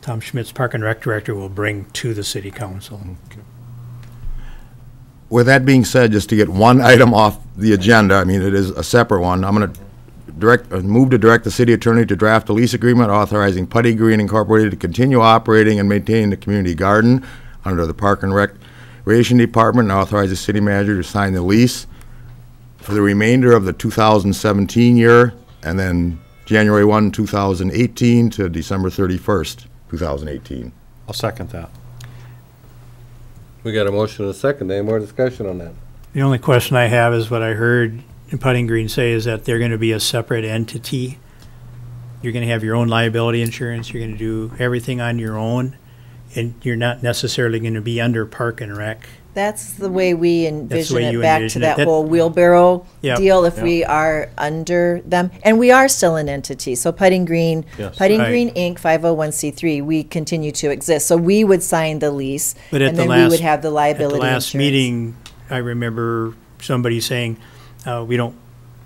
Tom Schmitz Park and Rec Director will bring to the city council. With that being said, just to get one *laughs* item off the agenda, I mean, it is a separate one, I'm gonna direct, uh, move to direct the city attorney to draft a lease agreement authorizing Putting Green Incorporated to continue operating and maintaining the community garden under the Park and Recreation Department, and authorize the city manager to sign the lease for the remainder of the 2017 year, and then January 1, 2018 to December 31st, 2018. I'll second that. We got a motion and a second. Any more discussion on that? The only question I have is what I heard Putting Green say is that they're gonna be a separate entity. You're gonna have your own liability insurance, you're gonna do everything on your own, and you're not necessarily gonna be under Park and Rec. That's the way we envision you it back to envision it. that That- whole wheelbarrow Yep. deal if we are under them. And we are still an entity. So Putting Green, Yes. Putting Right. Green Inc., 501c3, we continue to exist. So we would sign the lease But at and the then we last- would have the At liability the insurance. last meeting, I remember somebody saying, uh, we don't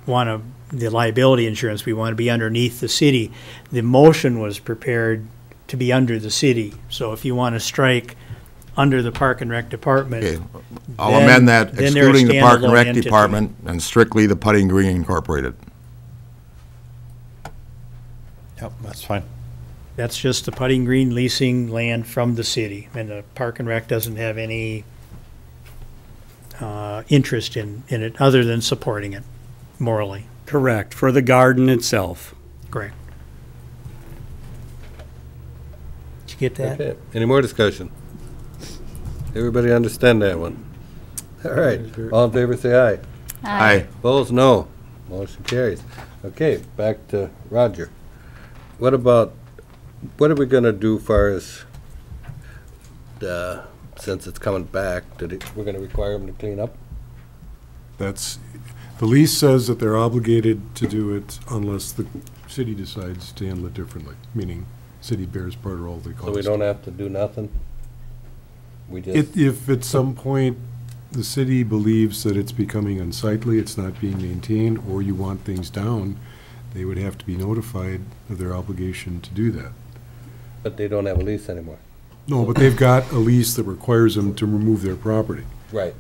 want to, the liability insurance, we want to be underneath the city. The motion was prepared to be under the city. So if you want to strike under the Park and Rec Department. Okay, Department, I'll Then- amend that then they're a excluding the Park and standalone Rec entity. Department and strictly the Putting Green Incorporated. Yep, that's fine. that's just the Putting Green leasing land from the city. And the Park and Rec doesn't have any uh, interest in, in it, other than supporting it morally. Correct, for the garden itself. Correct. Did you get that? Okay, any more discussion? Everybody understand that one? All right, all in favor, say aye. Aye. Opposed, no. Motion carries. Okay, back to Roger. What about, what are we gonna do far as, uh, since it's coming back, did it, we're gonna require them to clean up? That's, the lease says that they're obligated to do it unless the city decides to handle it differently, meaning city bears part of all the cost. So we don't have to do nothing? We just, If, if at some point the city believes that it's becoming unsightly, it's not being maintained, or you want things down, they would have to be notified of their obligation to do that. but they don't have a lease anymore. No, but they've got a lease that requires them to remove their property Right.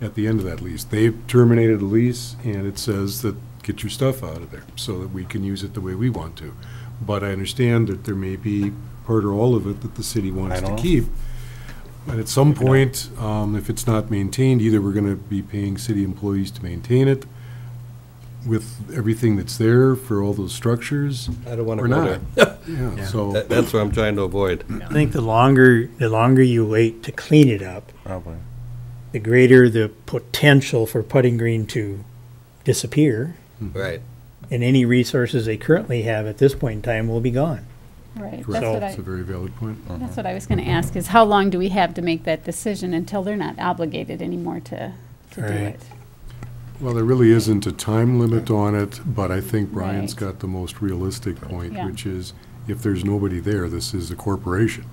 at the end of that lease. They've terminated a lease, and it says that, get your stuff out of there, so that we can use it the way we want to. But I understand that there may be part or all of it that the city wants I to don't know. keep. And at some point, um, if it's not maintained, either we're gonna be paying city employees to maintain it with everything that's there for all those structures, I don't wanna or go not. there. Yeah, *laughs* so. That, that's what I'm trying to avoid. I think the longer, the longer you wait to clean it up, Probably. the greater the potential for putting green to disappear, Right. and any resources they currently have at this point in time will be gone. Right, Correct. that's what That's a I, very valid point. Uh-huh. that's what I was gonna ask, is how long do we have to make that decision until they're not obligated anymore to, to do Right. it? Well, there really isn't a time limit on it, but I think Brian's Right. got the most realistic point, Yeah. which is if there's nobody there, this is a corporation.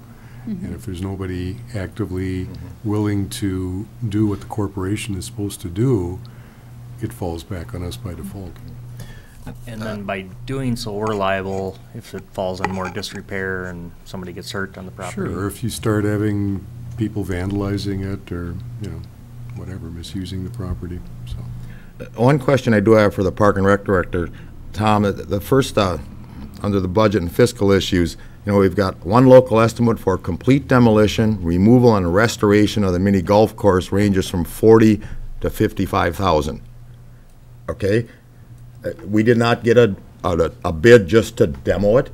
Mm-hmm. And if there's nobody actively mm-hmm. willing to do what the corporation is supposed to do, it falls back on us by default. And uh. then by doing so, we're liable if it falls in more disrepair and somebody gets hurt on the property. Sure, or if you start having people vandalizing it or, you know, whatever, misusing the property, so. Uh, one question I do have for the Park and Rec Director, Tom, the- the first, uh, under the budget and fiscal issues, you know, we've got one local estimate for complete demolition, removal and restoration of the mini golf course ranges from forty to fifty-five thousand. Okay? We did not get a, a, a bid just to demo it?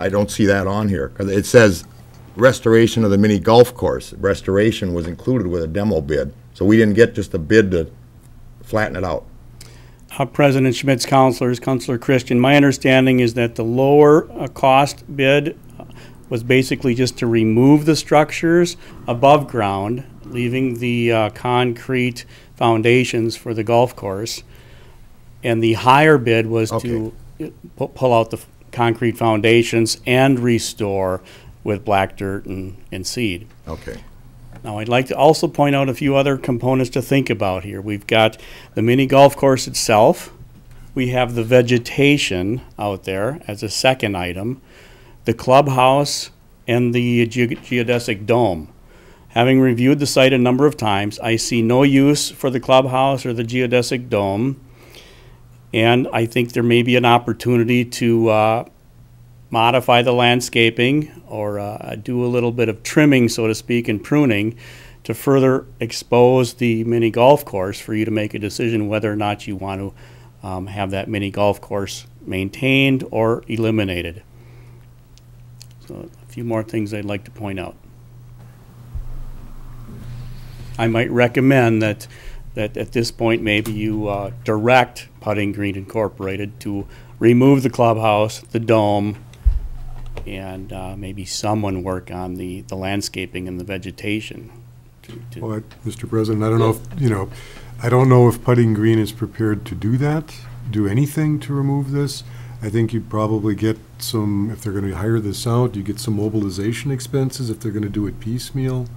I don't see that on here, 'cause it says restoration of the mini golf course. Restoration was included with a demo bid, so we didn't get just a bid to flatten it out. Uh, President Schmitz councilors, Councilor Christian, my understanding is that the lower uh, cost bid uh, was basically just to remove the structures above ground, leaving the uh, concrete foundations for the golf course. And the higher bid was to pu- pull out the f- concrete foundations and restore with black dirt and, and seed. Okay. Now, I'd like to also point out a few other components to think about here. We've got the mini golf course itself. We have the vegetation out there as a second item, the clubhouse, and the ge- geodesic dome. Having reviewed the site a number of times, I see no use for the clubhouse or the geodesic dome. And I think there may be an opportunity to uh, modify the landscaping or uh, do a little bit of trimming, so to speak, and pruning to further expose the mini golf course for you to make a decision whether or not you want to um, have that mini golf course maintained or eliminated. So a few more things I'd like to point out. I might recommend that, that at this point, maybe you uh, direct Putting Green Incorporated to remove the clubhouse, the dome, and uh, maybe someone work on the, the landscaping and the vegetation. to- to- Well, I- Mr. President, I don't know if, you know, I don't know if Putting Green is prepared to do that, do anything to remove this. I think you'd probably get some, if they're gonna hire this out, you get some mobilization expenses if they're gonna do it piecemeal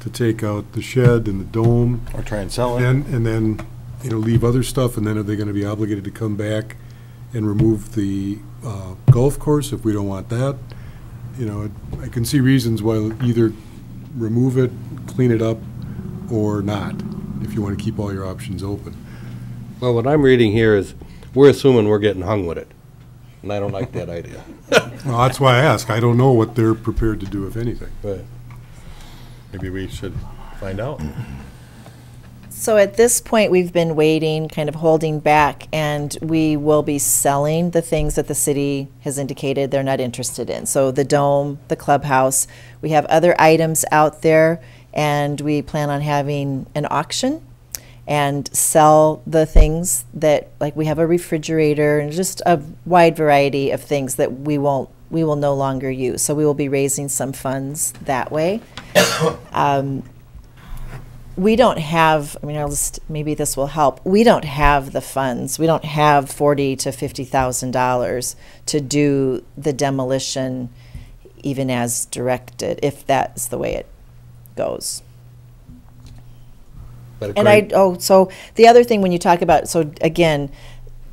to take out the shed and the dome. Or try and sell it. And, and then, you know, leave other stuff, and then are they gonna be obligated to come back and remove the uh, golf course if we don't want that? You know, I can see reasons why either remove it, clean it up, or not, if you want to keep all your options open. Well, what I'm reading here is, we're assuming we're getting hung with it, and I don't like that idea. Well, that's why I ask. I don't know what they're prepared to do, if anything. But Maybe we should find out. So at this point, we've been waiting, kind of holding back, and we will be selling the things that the city has indicated they're not interested in. So the dome, the clubhouse, we have other items out there, and we plan on having an auction and sell the things that, like, we have a refrigerator and just a wide variety of things that we won't, we will no longer use. So we will be raising some funds that way. *coughs* Um, we don't have, I mean, I'll just, maybe this will help. We don't have the funds. We don't have forty to fifty thousand dollars to do the demolition even as directed, if that's the way it goes. And I, oh, so the other thing when you talk about, so again,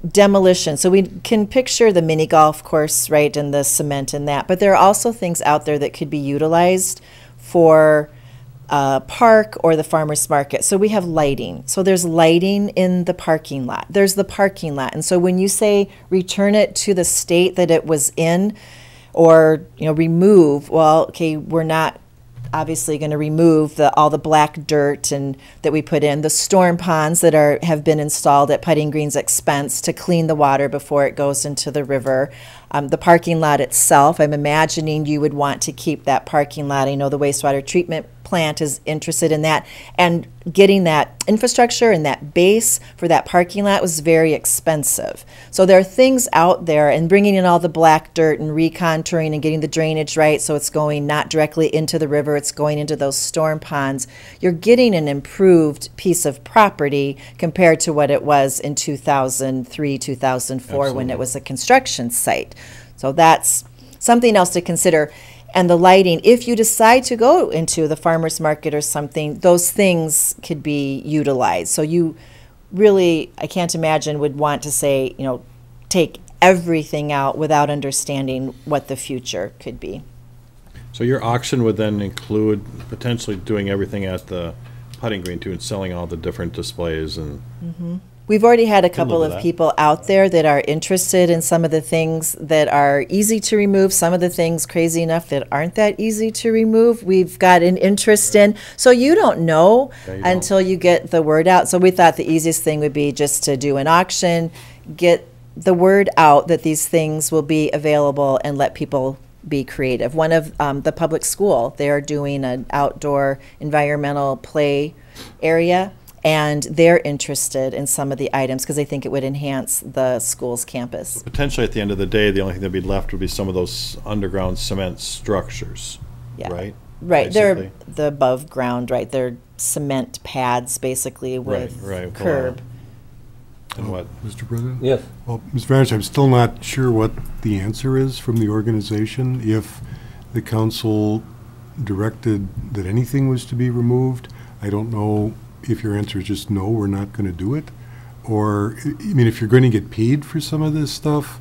demolition, so we can picture the mini golf course, right, and the cement and that, but there are also things out there that could be utilized for uh, park or the farmer's market. So we have lighting. So there's lighting in the parking lot. There's the parking lot. And so when you say return it to the state that it was in or, you know, remove, well, okay, we're not obviously going to remove the, all the black dirt and that we put in the storm ponds that are have been installed at Putting Green's expense to clean the water before it goes into the river. Um, the parking lot itself, I'm imagining you would want to keep that parking lot. I know the wastewater treatment plant is interested in that, and getting that infrastructure and that base for that parking lot was very expensive. So there are things out there, and bringing in all the black dirt and recontouring and getting the drainage right, so it's going not directly into the river, it's going into those storm ponds. You're getting an improved piece of property compared to what it was in 2003, 2004, when it was a construction site. So that's something else to consider. and the lighting, if you decide to go into the farmer's market or something, those things could be utilized. So you really, I can't imagine, would want to say, you know, take everything out without understanding what the future could be. So your auction would then include potentially doing everything at the putting green too and selling all the different displays and, mm-hmm. We've already had a couple of that. people out there that are interested in some of the things that are easy to remove, some of the things crazy enough that aren't that easy to remove. We've got an interest in, so you don't know Yeah, you don't. until you get the word out. So we thought the easiest thing would be just to do an auction, get the word out that these things will be available and let people be creative. One of um, the public school, they are doing an outdoor environmental play area, and they're interested in some of the items because they think it would enhance the school's campus. potentially at the end of the day, the only thing that'd be left would be some of those underground cement structures, Yeah. right? Right, they're the above ground, right? They're cement pads basically Right, with right, with a curb. And what? Mr. President? Yes. Well, Ms. Vranish, I'm still not sure what the answer is from the organization. If the council directed that anything was to be removed, I don't know if your answer is just no, we're not going to do it. Or, I I mean, if you're going to get paid for some of this stuff,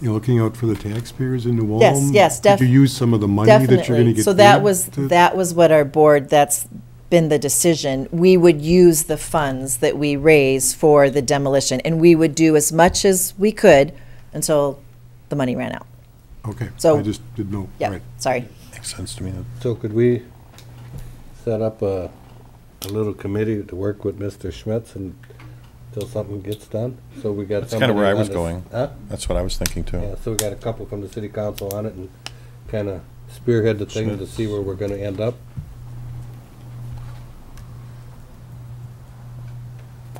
you know, looking out for the taxpayers in New Ulm. Yes, yes, def- Could you use some of the money that you're going to Definitely. get So that paid was, to- that was what our board, that's been the decision. We would use the funds that we raise for the demolition, and we would do as much as we could until the money ran out. Okay, so- I just didn't know. Yeah, Right. sorry. Makes sense to me. So could we set up a, a little committee to work with Mr. Schmitz until something gets done? So we got That's kind of where I was going. Huh? That's what I was thinking too. Yeah, so we got a couple from the city council on it and kind of spearhead the thing to see where we're gonna end up.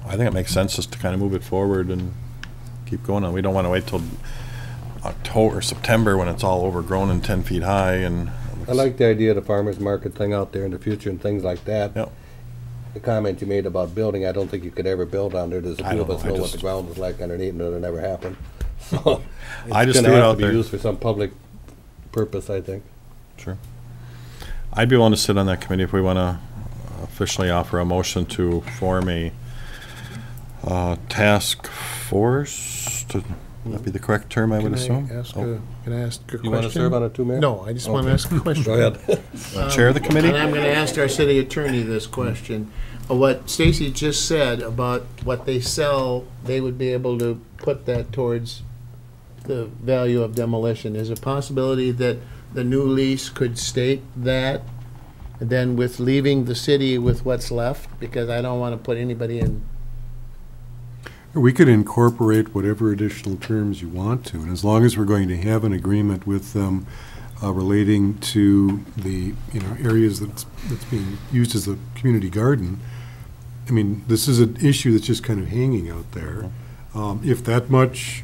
I think it makes sense just to kind of move it forward and keep going on. We don't want to wait till October, September when it's all overgrown and ten feet high and. I like the idea of the farmer's market thing out there in the future and things like that. Yep. The comment you made about building, I don't think you could ever build on there. There's a I few of don't us know, I know what just- the ground is like underneath and it'll never happen. *laughs* So I it's just gonna threw it have out to be used for some public purpose, I think. Sure. I'd be willing to sit on that committee if we want to officially offer a motion to form a uh, task force, to, would that be the correct term, I would Can assume? ask Oh. a- Can I ask a question? You wanna serve on it too, Mayor? No, I just want to Okay. ask a *laughs* question. Go ahead. Uh, *laughs* Chair of the committee? And I'm going to ask our city attorney this question. What Stacy just said about what they sell, they would be able to put that towards the value of demolition. Is a possibility that the new lease could state that? And then with leaving the city with what's left, because I don't want to put anybody in We could incorporate whatever additional terms you want to, and as long as we're going to have an agreement with them uh, relating to the, you know, areas that's, that's being used as a community garden, I mean, this is an issue that's just kind of hanging out there. Um, If that much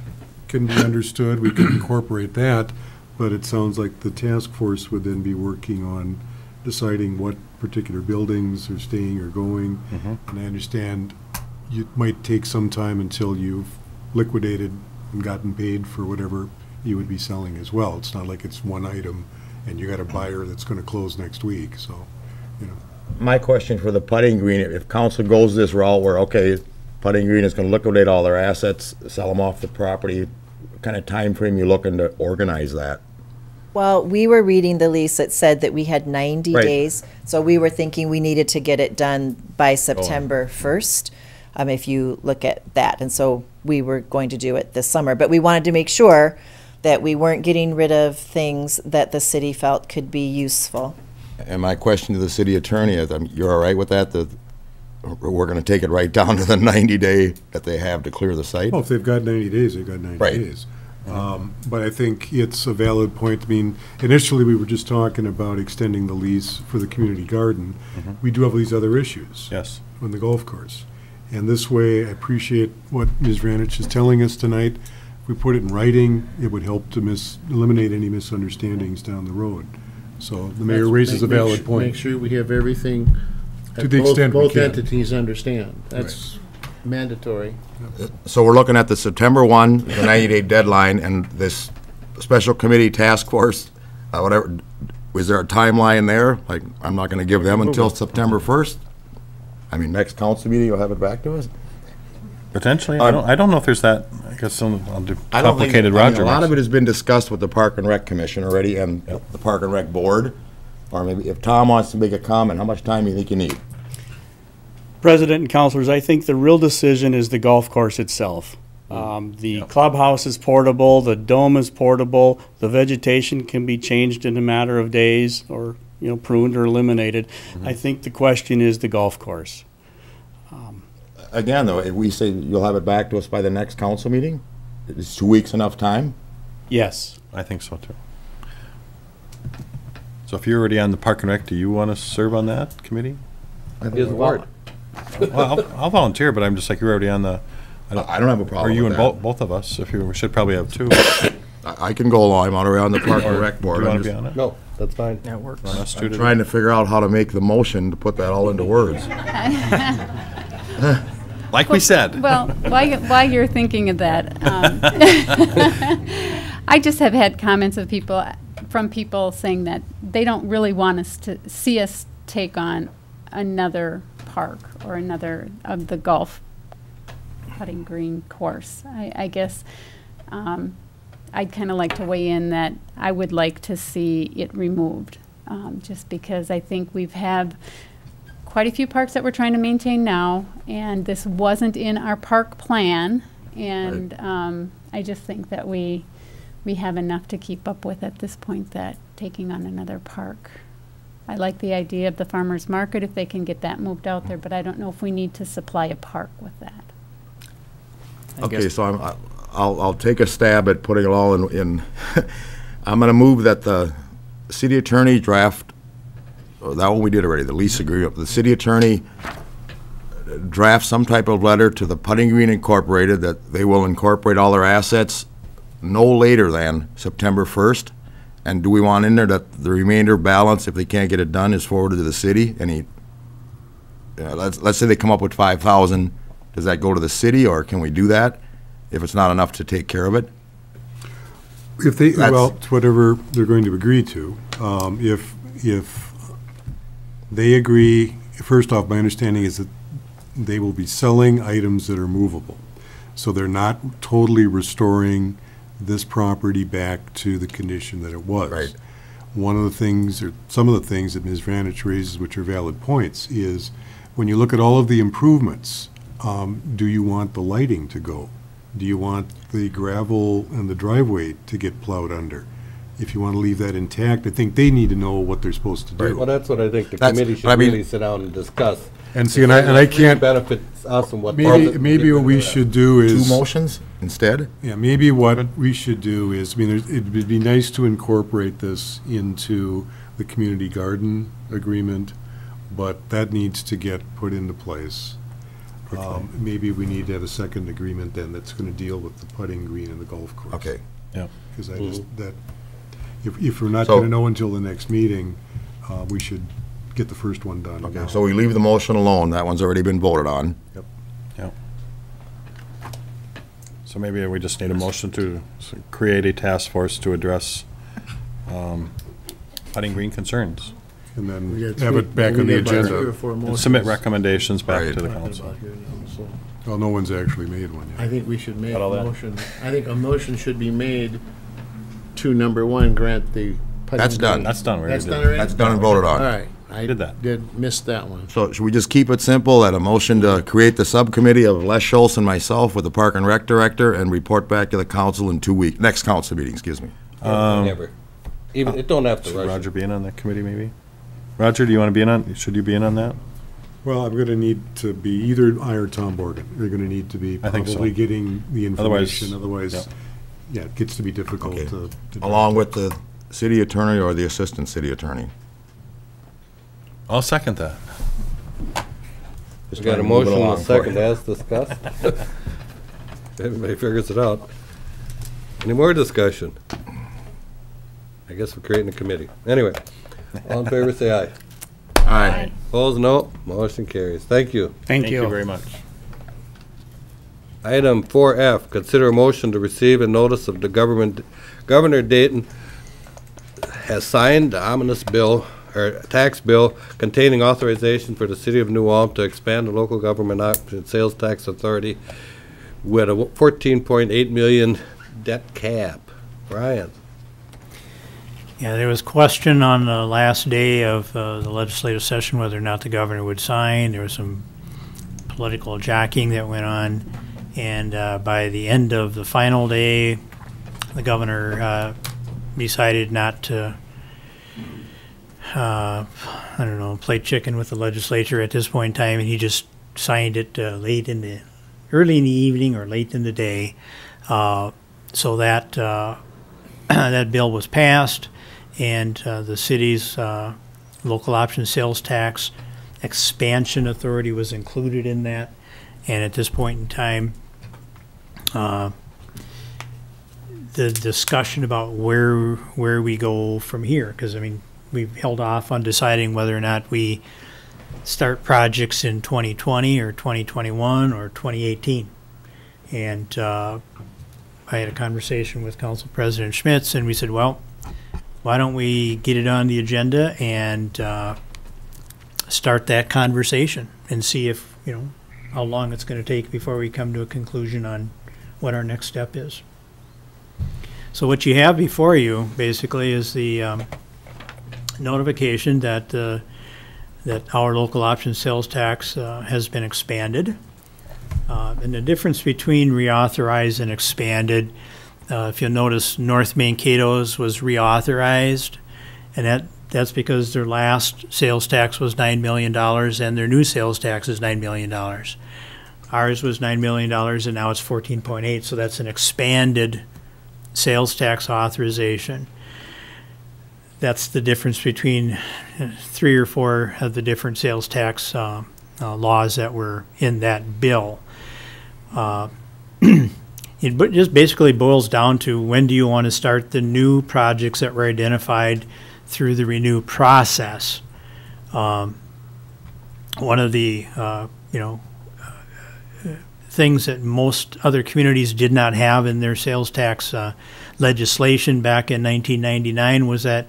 can be understood, we can incorporate that, but it sounds like the task force would then be working on deciding what particular buildings are staying or going. Mhm. And I understand it might take some time until you've liquidated and gotten paid for whatever you would be selling as well. It's not like it's one item and you got a buyer that's gonna close next week, so. My question for the putting green, if council goes this route where, okay, putting green is gonna liquidate all their assets, sell them off the property, what kind of time frame you looking to organize that? Well, we were reading the lease that said that we had 90 Right. days, so we were thinking we needed to get it done by September 1st, um, if you look at that. And so we were going to do it this summer, but we wanted to make sure that we weren't getting rid of things that the city felt could be useful. And my question to the city attorney is, you're all right with that, that we're gonna take it right down to the ninety day that they have to clear the site? Well, if they've got ninety days, they've got ninety Right. days. Um, But I think it's a valid point. I mean, initially, we were just talking about extending the lease for the community garden. We do have these other issues. Yes. On the golf course. And this way, I appreciate what Ms. Vranish is telling us tonight. If we put it in writing, it would help to mis, eliminate any misunderstandings down the road. So the mayor That's- raises a make- make valid su- point. Make sure we have everything. To that the both- extent we Both can. entities understand. That's mandatory. So we're looking at the September one, the ninety day deadline, and this special committee task force, uh, whatever, is there a timeline there? Like, I'm not gonna give them until September first? I mean, next council meeting, you'll have it back to us? Potentially, I don't, I don't know if there's that, I guess some, I'll do I don't think- complicated I mean, Roger. A lot of it has been discussed with the Park and Rec Commission already and the Park and Rec Board. Or maybe if Tom wants to make a comment, how much time do you think you need? President and councilors, I think the real decision is the golf course itself. Um, the clubhouse is portable, the dome is portable, the vegetation can be changed in a matter of days or, you know, pruned or eliminated. I think the question is the golf course. Again, though, if we say you'll have it back to us by the next council meeting, is two weeks enough time? Yes. I think so too. So if you're already on the Park and Rec, do you want to serve on that committee? I think His we're- ward. Well, I'll, I'll volunteer, but I'm just like, you're already on the. I don't have a problem Or you with and that. both, both of us, if you, we should probably have two. *coughs* I I can go along, I'm already on the Park and Rec Board. Do Board. you I'm want to just- be on it? No, that's fine. That works. Want us two I'm to do trying to figure out how to make the motion to put that all into words. *laughs* *laughs* Like we said. Well, while, while you're thinking of that, um, *laughs* I just have had comments of people, from people saying that they don't really want us to, see us take on another park or another of the golf putting green course. I, I guess, um, I'd kind of like to weigh in that I would like to see it removed, um, just because I think we've had quite a few parks that we're trying to maintain now, and this wasn't in our park plan. And um, I just think that we, we have enough to keep up with at this point that taking on another park. I like the idea of the farmer's market if they can get that moved out there, but I don't know if we need to supply a park with that. I Okay, guess- so I'm, I- I'll, I'll take a stab at putting it all in, in, *laughs* I'm gonna move that the city attorney draft, that one we did already, the lease agreement, the city attorney draft some type of letter to the Putting Green Incorporated that they will incorporate all their assets no later than September first. And do we want in there that the remainder balance, if they can't get it done, is forwarded to the city? Any, uh, let's, let's say they come up with five thousand, does that go to the city, or can we do that if it's not enough to take care of it? If they, That's- well, it's whatever they're going to agree to. Um, If, if they agree, first off, my understanding is that they will be selling items that are movable. So they're not totally restoring this property back to the condition that it was. Right. One of the things, or some of the things that Ms. Vranish raises, which are valid points, is when you look at all of the improvements, um, do you want the lighting to go? Do you want the gravel and the driveway to get plowed under? If you want to leave that intact, I think they need to know what they're supposed to do. Well, that's what I think the That's- committee but I should mean- really sit down and discuss. And see, and I, and I can't, Benefits us and what. maybe, doesn't. maybe what we should do Two is. motions instead? Yeah, maybe what we should do is, I mean, there's- it would be nice to incorporate this into the community garden agreement, but that needs to get put into place. Um, Maybe we need to have a second agreement then that's going to deal with the putting green and the golf course. Okay. Because I just, that, if, if we're not So- going to know until the next meeting, uh, we should get the first one done. Okay, now. so we leave the motion alone, that one's already been voted on. Yep. Yeah. So maybe we just need a motion to s- create a task force to address um, putting green concerns. And We then got have three- it back we on the got about three or agenda. four And submit motions recommendations back Right. to the talking council. about here now, so Well, no one's actually made one yet. I think we should make a Got all that? motion. I think a motion should be made to, number one, grant the. putting That's done. green. That's done, we already That's did done already? That's done and voted All on. right. I Did that. Did, missed that one. So should we just keep it simple, that a motion to create the subcommittee of Les Schultz and myself with the Park and Rec Director and report back to the council in two weeks, next council meeting, excuse me? Um, Never. Even, it don't have to Should rush. Roger be in on that committee, maybe? Roger, do you want to be in on, should you be in on that? Well, I'm going to need to be either I or Tom Borgen. You're going to need to be I think so. probably getting the Otherwise, information, yeah. otherwise, yeah, it gets to be difficult Okay. to. to do. Along with the city attorney or the assistant city attorney? I'll second that. We Just got a trying to move it motion and a for second you. as discussed. Everybody figures it out. Any more discussion? I guess we're creating a committee. Anyway, all in favor, say aye. Aye. Opposed, no. Motion carries. Thank you. Thank Thank you you. very much. Item four F, consider a motion to receive a notice of the government, Governor Dayton has signed the omnibus bill, or tax bill containing authorization for the city of New Ulm to expand the local government option sales tax authority with a fourteen point eight million debt cap. Brian? Yeah, there was question on the last day of uh, the legislative session whether or not the governor would sign. There was some political jockeying that went on. And uh, by the end of the final day, the governor uh, decided not to, uh, I don't know, play chicken with the legislature at this point in time. And he just signed it uh, late in the, early in the evening or late in the day. Uh, so that, *clears throat* that bill was passed and the city's local option sales tax expansion authority was included in that. And at this point in time, uh, the discussion about where where we go from here, because I mean we've held off on deciding whether or not we start projects in 2020 or 2021 or 2018. And uh, I had a conversation with Council President Schmitz, and we said, well, why don't we get it on the agenda and uh, start that conversation and see if, you know, how long it's going to take before we come to a conclusion on what our next step is. So what you have before you basically is the um, notification that uh, that our local option sales tax uh, has been expanded. Uh, and the difference between reauthorized and expanded uh, if you'll notice, North Mankato's was reauthorized, and that that's because their last sales tax was nine million dollars, and their new sales tax is nine million dollars. Ours was nine million dollars, and now it's fourteen point eight. So that's an expanded sales tax authorization. That's the difference between uh, three or four of the different sales tax uh, uh, laws that were in that bill. Uh, *clears throat* It just basically boils down to when do you want to start the new projects that were identified through the renew process. Um, one of the, uh, you know, things that most other communities did not have in their sales tax uh, legislation back in 1999 was that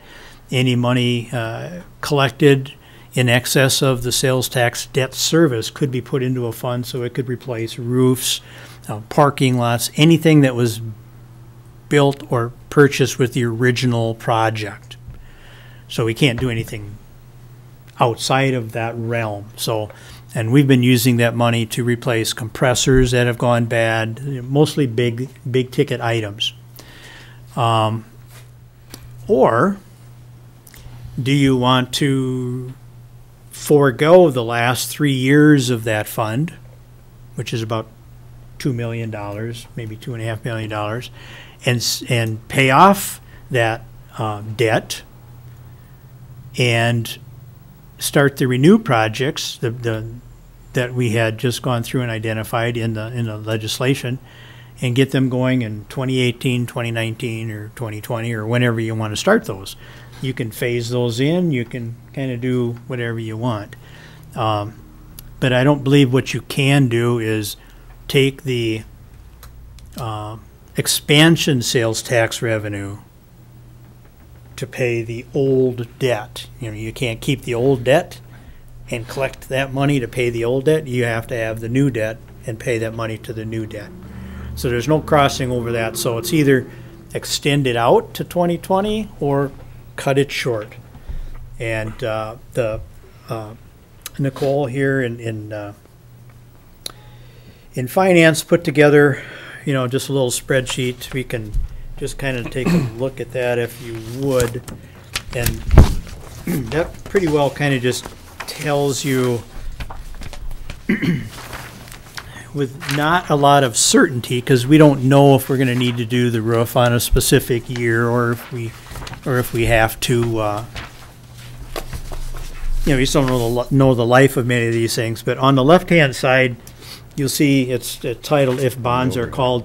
any money uh, collected in excess of the sales tax debt service could be put into a fund so it could replace roofs, uh, parking lots, anything that was built or purchased with the original project. So we can't do anything outside of that realm. So, and we've been using that money to replace compressors that have gone bad, mostly big, big ticket items. Um, or do you want to forego the last three years of that fund, which is about two million dollars, maybe two and a half million dollars, and and pay off that uh, debt and start the renew projects the, the that we had just gone through and identified in the in the legislation and get them going in 2018, 2019 or 2020 or whenever you want to start those. You can phase those in, you can kind of do whatever you want. Um, but I don't believe what you can do is take the uh, expansion sales tax revenue to pay the old debt. You know, you can't keep the old debt and collect that money to pay the old debt. You have to have the new debt and pay that money to the new debt. So there's no crossing over that. So it's either extend it out to 2020 or cut it short. And uh, the uh, Nicole here in in, uh, in finance put together, you know, just a little spreadsheet. We can just kind of take a *coughs* look at that if you would, and *clears throat* that pretty well kind of just tells you *clears throat* with not a lot of certainty because we don't know if we're going to need to do the roof on a specific year or if we or if we have to uh, you know, you don't know the, know the life of many of these things. But on the left-hand side, you'll see it's uh, titled "If Bonds Are Called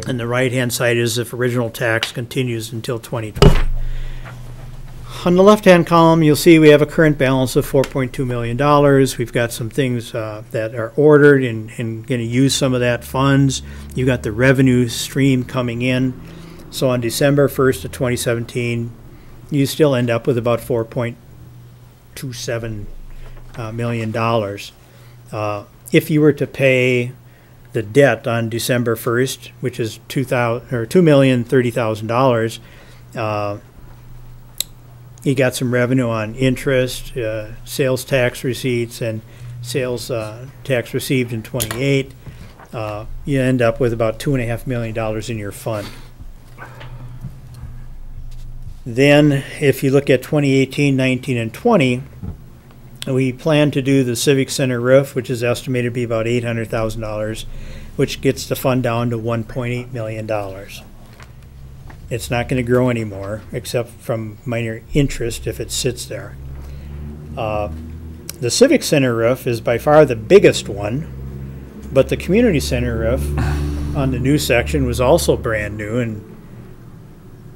12-1-2017." And the right-hand side is if original tax continues until 2020. On the left-hand column, you'll see we have a current balance of $4.2 million. We've got some things uh, that are ordered and, and going to use some of that funds. You've got the revenue stream coming in. So on December first of twenty seventeen, you still end up with about four point two seven uh, million dollars. Uh, if you were to pay the debt on December first, which is two thousand, or two million thirty thousand dollars, uh, you got some revenue on interest, uh, sales tax receipts, and sales uh, tax received in twenty-eight. Uh, you end up with about two and a half million dollars in your fund. Then, if you look at 2018, 19, and 20, we plan to do the Civic Center roof, which is estimated to be about $800,000, which gets the fund down to $1.8 million. It's not going to grow anymore, except from minor interest if it sits there. Uh, the Civic Center roof is by far the biggest one, but the Community Center roof *laughs* on the new section was also brand new and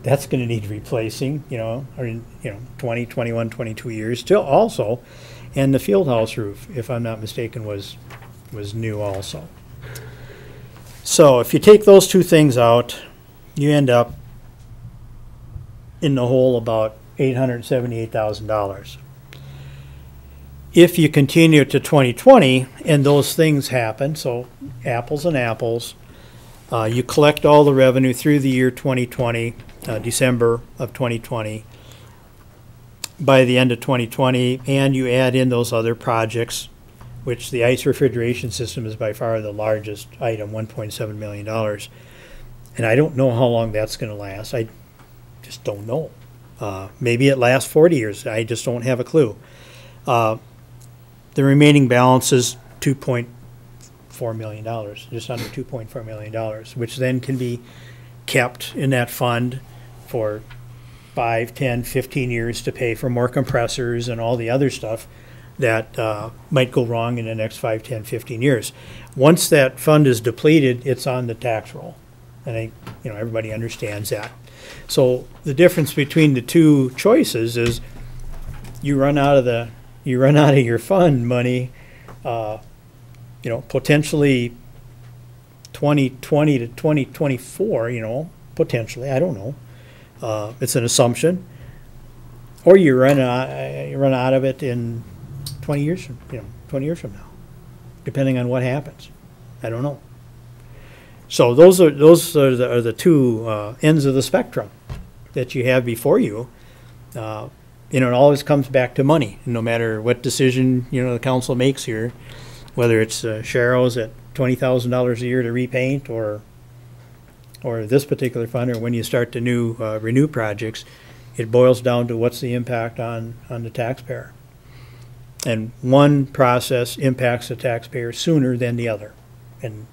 that's going to need replacing, you know, or in, you know, 20, 21, 22 years still also. And the field house roof, if I'm not mistaken, was was new also. So if you take those two things out, you end up in the hole about $878,000. If you continue to 2020 and those things happen, so apples and apples, uh, you collect all the revenue through the year 2020, uh, December of 2020. By the end of 2020, and you add in those other projects, which the ice refrigeration system is by far the largest item, 1.7 million dollars. And I don't know how long that's going to last. I just don't know. Uh, maybe it lasts 40 years. I just don't have a clue. Uh, the remaining balance is 2.4 million dollars, just under 2.4 million dollars, which then can be kept in that fund for 5, 10, 15 years to pay for more compressors and all the other stuff that uh, might go wrong in the next 5, 10, 15 years. Once that fund is depleted, it's on the tax roll. And I, you know, everybody understands that. So the difference between the two choices is you run out of the, you run out of your fund money, uh, you know, potentially 2020 to 2024, you know, potentially, I don't know. Uh, it's an assumption. Or you run out, you run out of it in 20 years from, you know, 20 years from now, depending on what happens. I don't know. So those are, those are the, are the two uh, ends of the spectrum that you have before you. Uh, You know, it always comes back to money, no matter what decision, you know, the council makes here, whether it's uh, sharrows at $20,000 a year to repaint or, or this particular fund, or when you start to new uh, renew projects, it boils down to what's the impact on, on the taxpayer. And one process impacts the taxpayer sooner than the other. And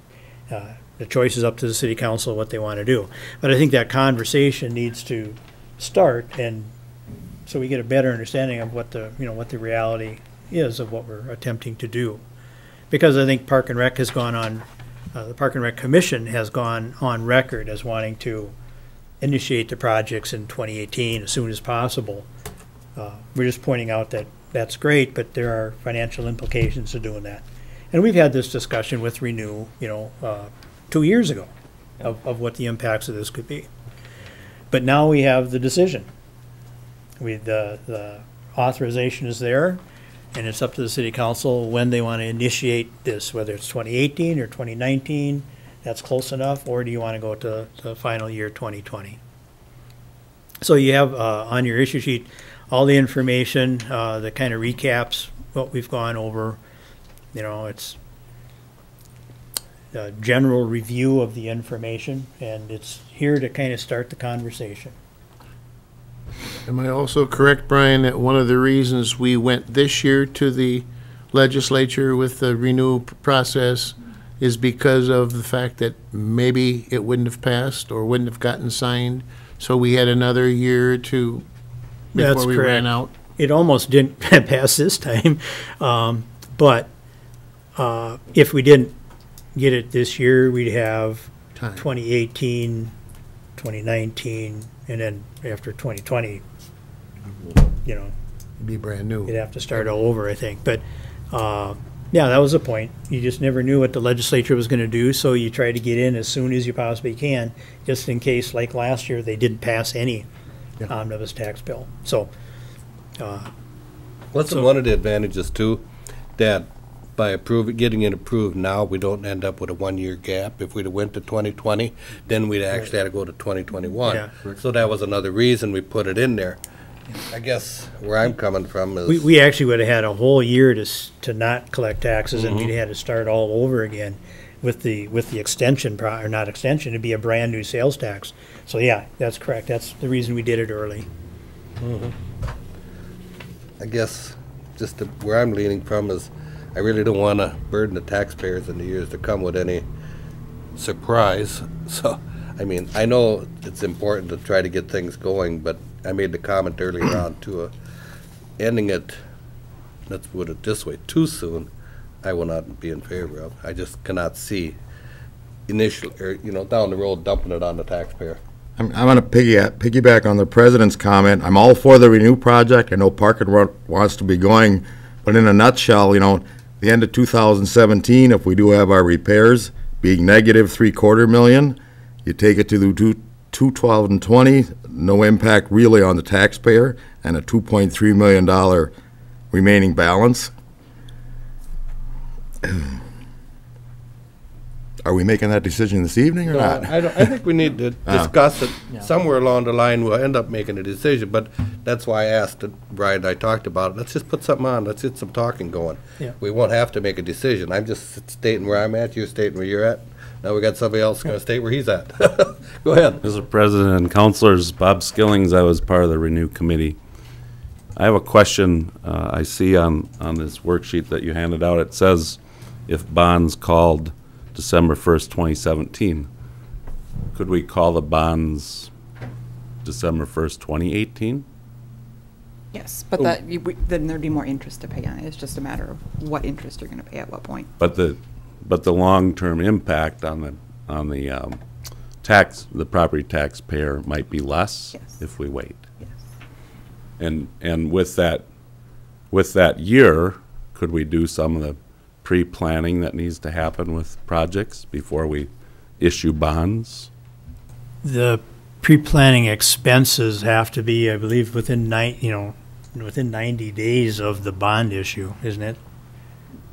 uh, the choice is up to the city council what they want to do. But I think that conversation needs to start and so we get a better understanding of what the, you know, what the reality is of what we're attempting to do. Because I think Park and Rec has gone on, uh, the Park and Rec Commission has gone on record as wanting to initiate the projects in 2018 as soon as possible. Uh, We're just pointing out that that's great, but there are financial implications to doing that. And we've had this discussion with Renew, you know, uh, two years ago of, of what the impacts of this could be. But now we have the decision. We, the, the authorization is there, and it's up to the city council when they want to initiate this, whether it's 2018 or 2019, that's close enough, or do you want to go to the final year 2020? So you have uh, on your issue sheet all the information uh, that kind of recaps what we've gone over. You know, it's a general review of the information, and it's here to kind of start the conversation. Am I also correct, Brian, that one of the reasons we went this year to the legislature with the renew p- process is because of the fact that maybe it wouldn't have passed or wouldn't have gotten signed, so we had another year or two That's before we correct. ran out? It almost didn't *laughs* pass this time, um, but uh, if we didn't get it this year, we'd have Time. 2018, 2019, and then after 2020, you know, Be brand new. you'd have to start all over, I think. But, uh, Yeah, that was the point. You just never knew what the legislature was gonna do, so you try to get in as soon as you possibly can, just in case, like last year, they didn't pass any omnibus tax bill. So, uh, Wasn't one of the advantages too, that by approving, getting it approved now, we don't end up with a one-year gap? If we'd have went to 2020, then we'd actually had to go to 2021. Yeah. So that was another reason we put it in there. I guess where I'm coming from is. we, we actually would have had a whole year to, s- to not collect taxes, and we'd mm-hmm. had to start all over again with the, with the extension, pro- or not extension, it'd be a brand-new sales tax. So, yeah, that's correct. That's the reason we did it early. Mm-hmm. I guess just the- where I'm leaning from is, I really don't want to burden the taxpayers in the years to come with any surprise. *laughs* So, I mean, I know it's important to try to get things going, but I made the comment earlier on to uh, ending it, let's put it this way, too soon, I will not be in favor of. I just cannot see initial, or, you know, down the road dumping it on the taxpayer. I'm, I'm gonna piggyback on the president's comment. I'm all for the Renew project. I know Park and Rec wants to be going, but in a nutshell, you know, the end of 2017, if we do have our repairs being negative three-quarter million, you take it to the two, 212 and 20, no impact really on the taxpayer, and a 2.3 million dollar remaining balance. *clears throat* Are we making that decision this evening or No, not? I don't, I think we need to *laughs* Ah. discuss it somewhere along the line, we'll end up making a decision, but that's why I asked, it, Brian, and I talked about it, let's just put something on, let's get some talking going. Yeah. We won't have to make a decision, I'm just stating where I'm at, you're stating where you're at, now we got somebody else gonna state where he's at. *laughs* Go ahead. Mr. President and Councilors, Bob Skillings, I was part of the Renew Committee. I have a question, uh, I see on, on this worksheet that you handed out, it says if bonds called December first, twenty seventeen. Could we call the bonds December first, twenty eighteen? Yes, but that, you- we- then there'd be more interest to pay on it. It's just a matter of what interest you're gonna pay at what point. But the, but the long-term impact on the, on the, um, tax, the property taxpayer might be less Yes. if we wait. Yes. And, and with that, with that year, could we do some of the pre-planning that needs to happen with projects before we issue bonds? The pre-planning expenses have to be, I believe, within nine, you know, within ninety days of the bond issue, isn't it?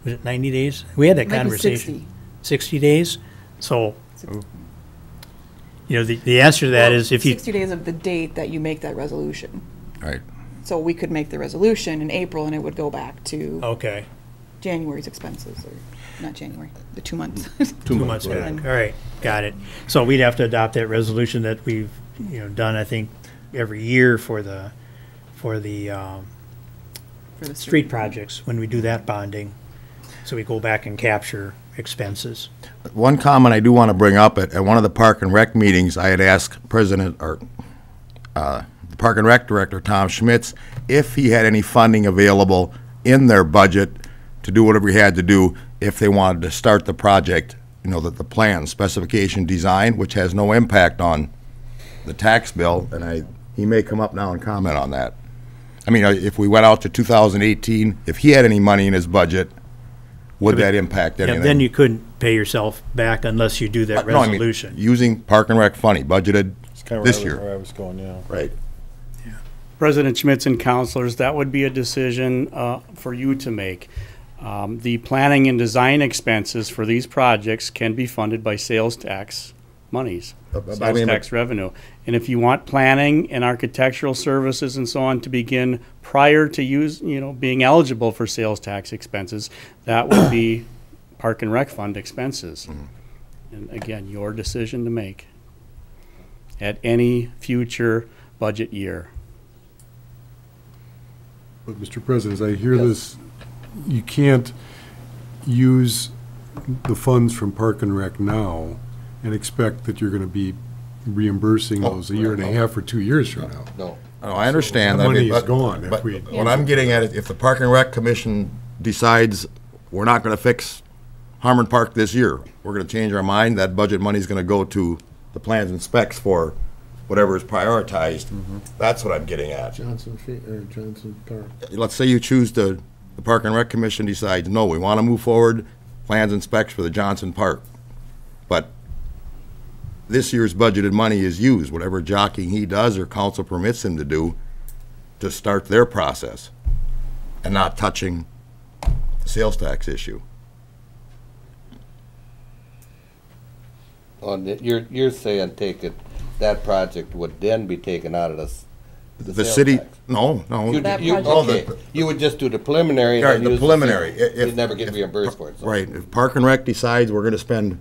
Was it ninety days? We had that Might be conversation. Sixty days? So, you know, the, the answer to that is if you, Sixty days of the date that you make that resolution. Right. So we could make the resolution in April and it would go back to okay, January's expenses, or, not January, the two months. two months back, all right, got it. So we'd have to adopt that resolution that we've, you know, done, I think, every year for the, for the, um, For the street projects, when we do that bonding. So we go back and capture expenses. One comment I do want to bring up, at, at one of the Park and Rec meetings, I had asked President, or, uh, the Park and Rec Director, Tom Schmitz, if he had any funding available in their budget to do whatever he had to do if they wanted to start the project, you know, that the plan, specification, design, which has no impact on the tax bill, and I, he may come up now and comment on that. I mean, uh, if we went out to 2018, if he had any money in his budget, would that impact Yeah, anything? then you couldn't pay yourself back unless you do that No, I mean, resolution. Using Park and Rec funny, budgeted It's kinda this where I was- year. Where I was going, yeah. Right. President Schmitz and councilors, that would be a decision uh, for you to make. Um, The planning and design expenses for these projects can be funded by sales tax monies, But- but I sales mean, but- tax revenue. And if you want planning and architectural services and so on to begin prior to use, you know, being eligible for sales tax expenses, that would be *coughs* Park and Rec Fund expenses. Mm-hmm. And again, your decision to make at any future budget year. But, Mr. President, as I hear this, you can't use the funds from Park and Rec now and expect that you're gonna be reimbursing Oh, those a year and a half or two years from now. No. No, I understand. that I mean, money is but- gone if But we- what I'm getting at is if the Park and Rec Commission decides we're not gonna fix Harmon Park this year, we're gonna change our mind, that budget money's gonna go to the plans and specs for whatever is prioritized. Mm-hmm. That's what I'm getting at. Johnson, Fe- or Johnson Park. Let's say you choose to the Park and Rec Commission decides, no, we want to move forward, plans and specs for the Johnson Park. But this year's budgeted money is used, whatever jockeying he does or council permits him to do, to start their process, and not touching the sales tax issue. On the, you're, you're saying take it, that project would then be taken out of the, s- The sales city, tax. no, no. You, That you, project- okay, you would just do the preliminary and Right, then the use the preliminary. fee. I- if- You'd never get if- reimbursed for it, so. Right, if Park and Rec decides we're gonna spend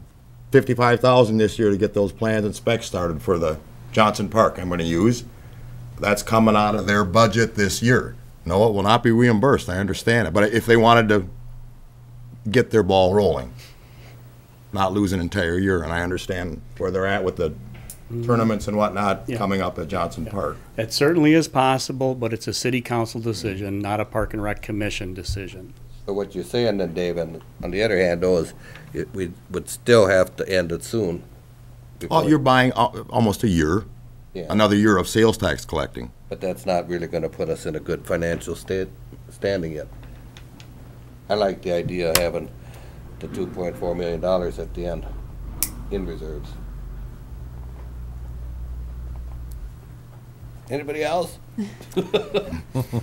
fifty-five thousand this year to get those plans and specs started for the Johnson Park I'm gonna use, that's coming out of their budget this year. No, it will not be reimbursed, I understand it, but if they wanted to get their ball rolling, not lose an entire year, and I understand where they're at with the Mm-hmm. tournaments and whatnot Yeah. coming up at Johnson Park. It certainly is possible, but it's a city council decision, not a Park and Rec Commission decision. But what you're saying then, Dave, and on the other hand, though, is it, we would still have to end it soon. Oh, you're buying almost a year, Yeah. another year of sales tax collecting. But that's not really gonna put us in a good financial state, standing yet. I like the idea of having the two point four million dollars at the end in reserves. Anybody else? *laughs*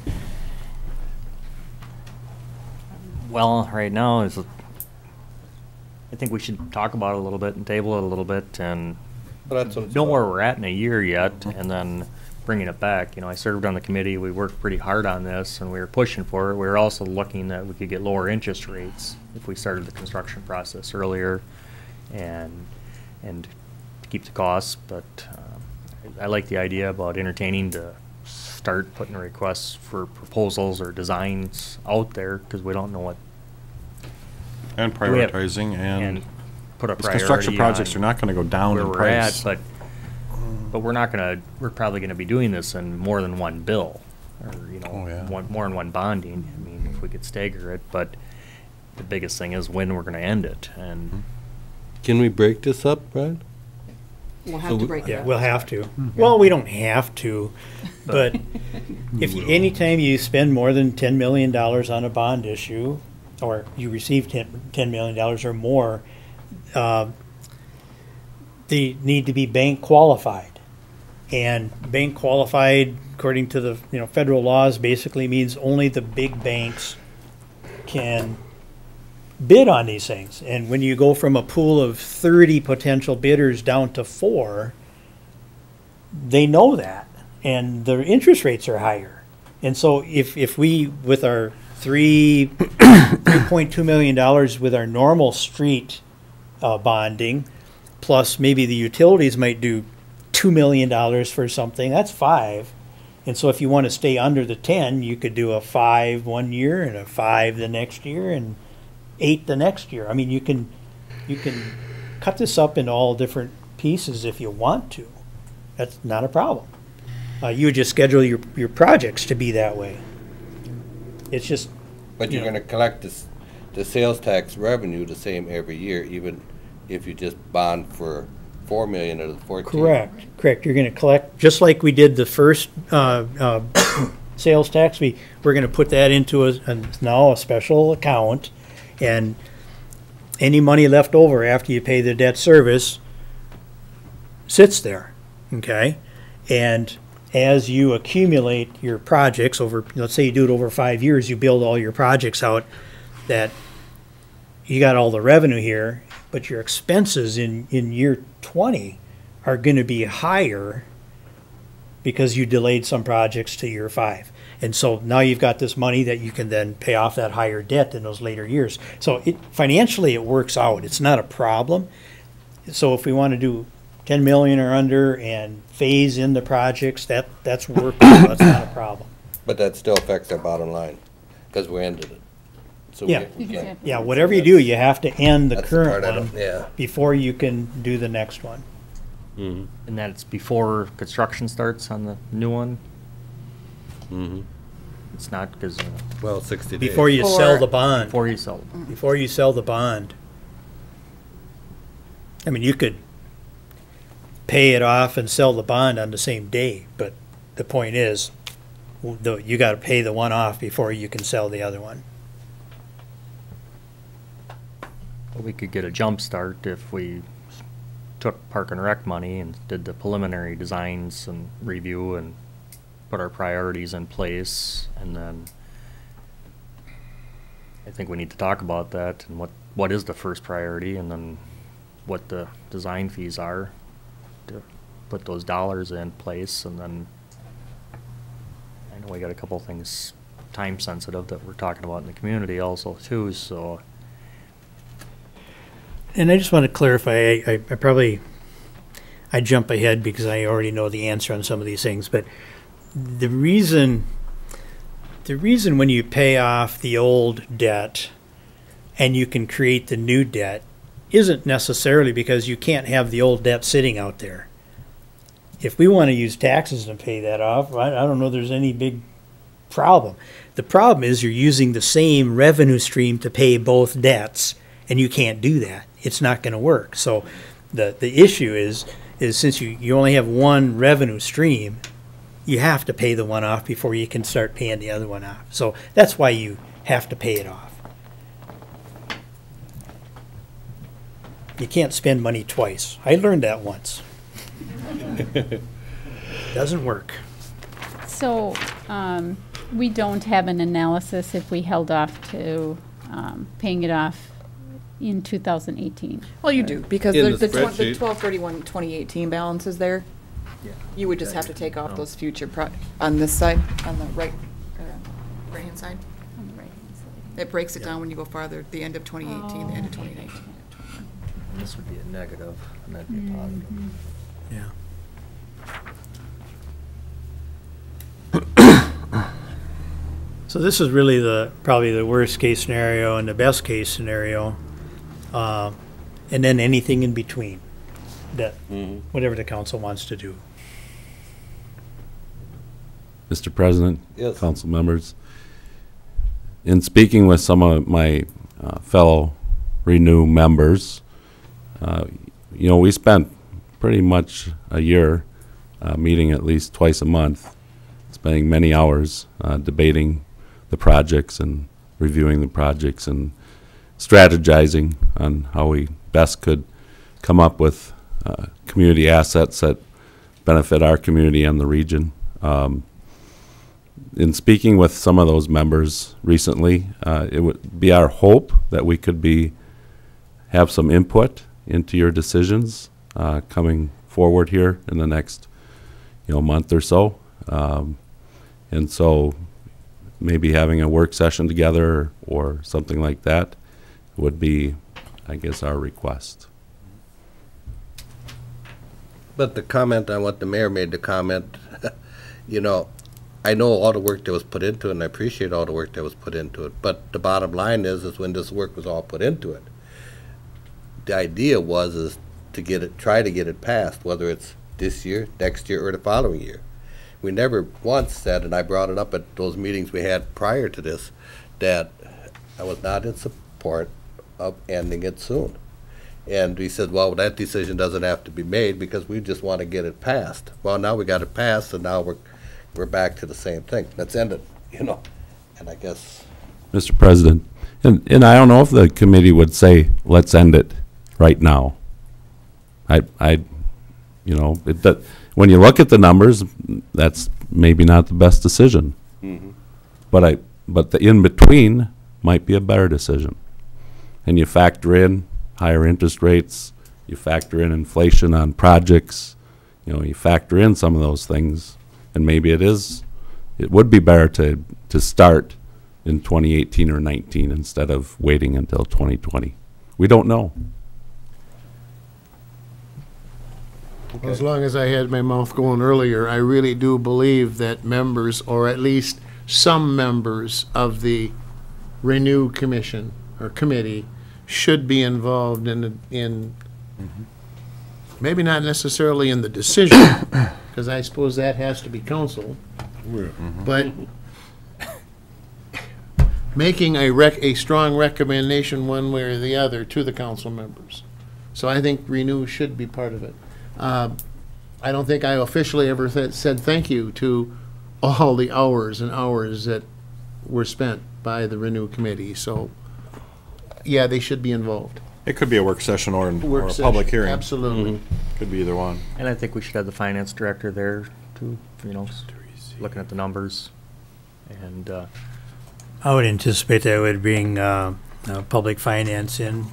Well, right now is, I think we should talk about it a little bit and table it a little bit and But that's what it's know where about. we're at in a year yet and then bringing it back. You know, I served on the committee, we worked pretty hard on this and we were pushing for it. We were also looking that we could get lower interest rates if we started the construction process earlier and, and keep the costs, but, I like the idea about entertaining to start putting requests for proposals or designs out there, cause we don't know what And we have- prioritizing and. put a These construction priority projects on are not gonna go down where in we're at, price. but, but we're not gonna, we're probably gonna be doing this in more than one bill, or, you Oh, yeah. know, one, more than one bonding. I mean, if we could stagger it, but the biggest thing is when we're gonna end it, and Can we break this up, Brian? We'll So have to we- break it Yeah, up. we'll have to. Well, we don't have to, but *laughs* if, you- anytime you spend more than ten million dollars on a bond issue, or you receive ten, ten million dollars or more, uh, they need to be bank qualified. And bank qualified, according to the, you know, federal laws, basically means only the big banks can bid on these things. And when you go from a pool of 30 potential bidders down to four, they know that. And their interest rates are higher. And so if, if we, with our three, $3.2 million with our normal street uh, bonding, plus maybe the utilities might do $2 million for something, that's five. And so if you want to stay under the 10, you could do a five one year and a five the next year and eight the next year. I mean, you can, you can cut this up into all different pieces if you want to. That's not a problem. Uh, you would just schedule your, your projects to be that way. It's just, But you're Yeah. gonna collect this, the sales tax revenue the same every year, even if you just bond for four million out of the fourteen. correct, correct. You're gonna collect, just like we did the first, uh, uh, *coughs* sales tax, we, we're gonna put that into a, a- now a special account. And any money left over after you pay the debt service sits there, okay? And as you accumulate your projects over, let's say you do it over five years, you build all your projects out, that you got all the revenue here, but your expenses in, in year twenty are gonna be higher because you delayed some projects to year five. And so now you've got this money that you can then pay off that higher debt in those later years. So it, financially, it works out. It's not a problem. So if we want to do ten million or under and phase in the projects, that, that's workable. That's not a problem. *coughs* But that still affects our bottom line, cause we ended it. So Yeah. we can't- Yeah, whatever you do, you have to end the That's the current one yeah. before you can do the next one. Mm-hmm. and that's before construction starts on the new one. Mm-hmm. It's not because, Well, 60 days. Before you sell the bond, before you sell, mm-hmm. before you sell the bond. I mean, you could pay it off and sell the bond on the same day, but the point is, you gotta pay the one off before you can sell the other one. we could get a jump start if we took park and rec money and did the preliminary designs and review and put our priorities in place, and then I think we need to talk about that and what, what is the first priority, and then what the design fees are to put those dollars in place, and then I know we got a couple things time sensitive that we're talking about in the community also too, so. And I just want to clarify, I, I, I probably, I jump ahead because I already know the answer on some of these things, but the reason, the reason when you pay off the old debt and you can create the new debt isn't necessarily because you can't have the old debt sitting out there. If we want to use taxes to pay that off, I, I don't know there's any big problem. The problem is you're using the same revenue stream to pay both debts, and you can't do that. It's not going to work. So the, the issue is, is since you, you only have one revenue stream, you have to pay the one off before you can start paying the other one off. So that's why you have to pay it off. You can't spend money twice. I learned that once. *laughs* Doesn't work. So, um, we don't have an analysis if we held off to, um, paying it off in two thousand eighteen. Well, you do, because In the, the the twen- the spreadsheet. twelve thirty-one, twenty eighteen balance is there. You would just have to take off those future pro, on this side, on the right, uh, right-hand side. On the right-hand side. It breaks it down when you go farther, the end of twenty eighteen, the end of twenty nineteen. this would be a negative and that'd be a positive. Yeah. *coughs* So this is really the, probably the worst case scenario and the best case scenario. Uh, and then anything in between that, whatever the council wants to do. Mr. President, Yes. council members, in speaking with some of my uh, fellow Renew members, uh, you know, we spent pretty much a year uh, meeting at least twice a month, spending many hours uh, debating the projects and reviewing the projects and strategizing on how we best could come up with uh, community assets that benefit our community and the region. Um, in speaking with some of those members recently, uh, it would be our hope that we could be, have some input into your decisions, uh, coming forward here in the next, you know, month or so. Um, and so maybe having a work session together or something like that would be, I guess, our request. But the comment on what the mayor made, the comment, *laughs* you know, I know all the work that was put into it, and I appreciate all the work that was put into it, but the bottom line is, is when this work was all put into it, the idea was is to get it, try to get it passed, whether it's this year, next year, or the following year. We never once said, and I brought it up at those meetings we had prior to this, that I was not in support of ending it soon. And we said, well, that decision doesn't have to be made because we just want to get it passed. Well, now we got it passed, and now we're, we're back to the same thing. Let's end it, you know? And I guess, Mr. President, and, and I don't know if the committee would say, let's end it right now. I, I, you know, it, that, when you look at the numbers, that's maybe not the best decision. Mm-hmm. But I, but the in-between might be a better decision. And you factor in higher interest rates, you factor in inflation on projects, you know, you factor in some of those things, and maybe it is, it would be better to, to start in 2018 or 19 instead of waiting until 2020. We don't know. as long as I had my mouth going earlier, I really do believe that members, or at least some members of the Renew Commission or committee, should be involved in, the- in, mm-hmm. Maybe not necessarily in the decision, *coughs* because I suppose that has to be council, but making a rec, a strong recommendation one way or the other to the council members. So I think Renew should be part of it. Uh, I don't think I officially ever th- said thank you to all the hours and hours that were spent by the Renew Committee, so, yeah, they should be involved. It could be a work session or, or Work a session, public hearing. Absolutely. Could be either one. And I think we should have the finance director there too, you know, s- looking at the numbers. And, uh, I would anticipate that it would bring uh, uh, public finance in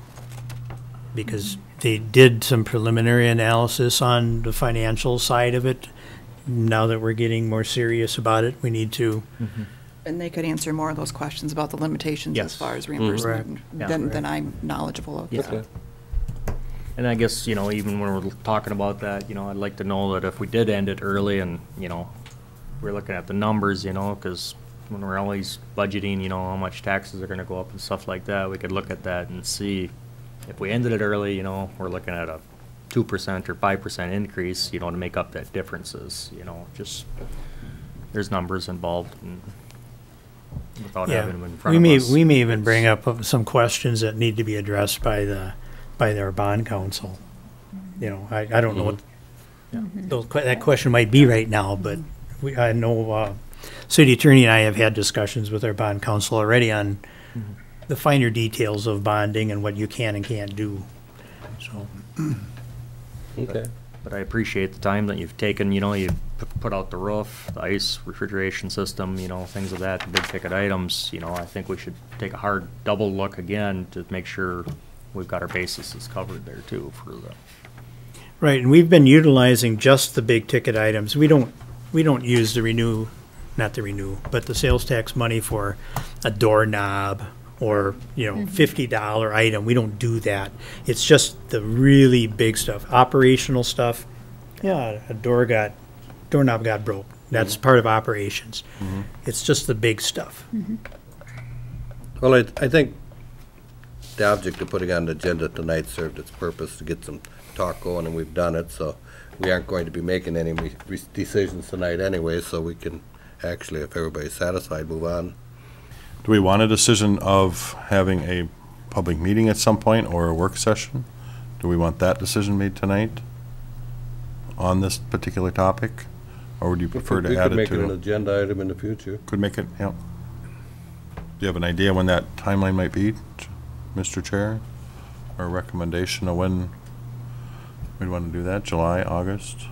because they did some preliminary analysis on the financial side of it. Now that we're getting more serious about it, we need to, And they could answer more of those questions about the limitations Yes. as far as Mhm. reimbursement Yeah. than, Correct. than I'm knowledgeable of. Yeah. And I guess, you know, even when we're talking about that, you know, I'd like to know that if we did end it early and, you know, we're looking at the numbers, you know, because when we're always budgeting, you know, how much taxes are gonna go up and stuff like that, we could look at that and see if we ended it early, you know, we're looking at a two percent or five percent increase, you know, to make up that differences, you know, just, there's numbers involved and without yeah. having them in front We of may, us. we may even bring up some questions that need to be addressed by the, by their bond counsel. You know, I, I don't know what, those that question might be right now, but we, I know, uh, city attorney and I have had discussions with our bond counsel already on the finer details of bonding and what you can and can't do, so. Okay. But I appreciate the time that you've taken, you know, you put out the roof, the ice refrigeration system, you know, things of that, the big ticket items, you know, I think we should take a hard double look again to make sure we've got our bases covered there too for the, Right, and we've been utilizing just the big ticket items. We don't, we don't use the renew, not the renew, but the sales tax money for a doorknob or, you know, mm-hmm. fifty dollar item. We don't do that. It's just the really big stuff, operational stuff. Yeah, a door got, doorknob got broke. That's mm-hmm. part of operations. Mm-hmm. It's just the big stuff. Well, I, I think, The object of putting on the agenda tonight served its purpose to get some talk going, and we've done it, so we aren't going to be making any re- re- decisions tonight anyway, so we can actually, if everybody's satisfied, move on. Do we want a decision of having a public meeting at some point or a work session? Do we want that decision made tonight on this particular topic? Or would you prefer to add it Could make it an agenda item in the future. Could make it, yeah. Do you have an idea when that timeline might be, Mr. Chair? Or a recommendation of when we'd want to do that, July, August?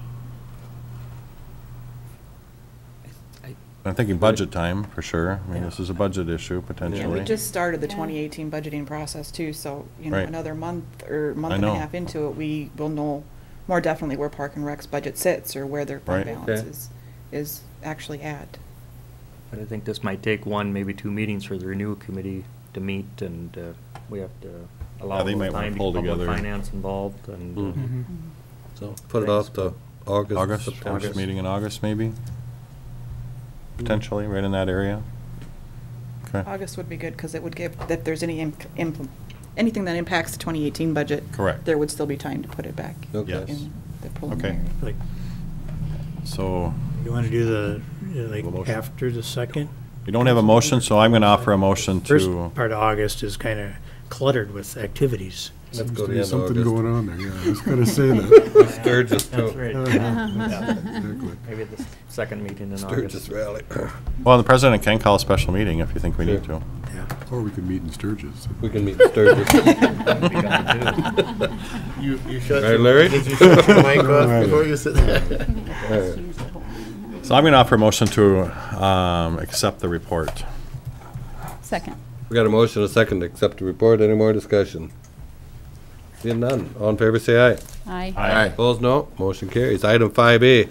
I'm thinking budget time, for sure. I mean, this is a budget issue, Yeah, we just started the 2018 budgeting process too, so, you know, Right. another month or month and a know. half into it, we will know more definitely where Park and Rec's budget sits or where their fund Right. balance is, is actually at. but I think this might take one, maybe two meetings for the renewal committee to meet and, uh, we have to allow Yeah, they a might little wanna time to pull get public together. finance involved and, uh, Mhm. So put it off to August, August, September. first meeting in August, maybe? Potentially, right in that area? Okay, August would be good, because it would give, if there's any, imp- impl- anything that impacts the 2018 budget. Correct. There would still be time to put it back Okay. Yes. in the preliminary. Like, so you want to do the, like, motion. after the second? we don't have a motion, so I'm going to offer a motion First to, part of August is kind of cluttered with activities. Let's Seems go to to the end of something August. going on there, yeah, I was gonna *laughs* say that. Sturgis That's too. right. *laughs* Exactly. Maybe the second meeting in August. Sturgis August. rally. well, the president can call a special meeting if you think we need to. Or we could meet in Sturgis. We can meet in Sturgis. *laughs* You, you shut Right, your, Larry? did you shut your mic off Right. before you sit there? All right. So I'm going to offer a motion to um, accept the report. Second. We got a motion, a second to accept the report. Any more discussion? Seeing none. All in favor, say aye. Aye. Aye. Opposed, no. Motion carries. Item five A.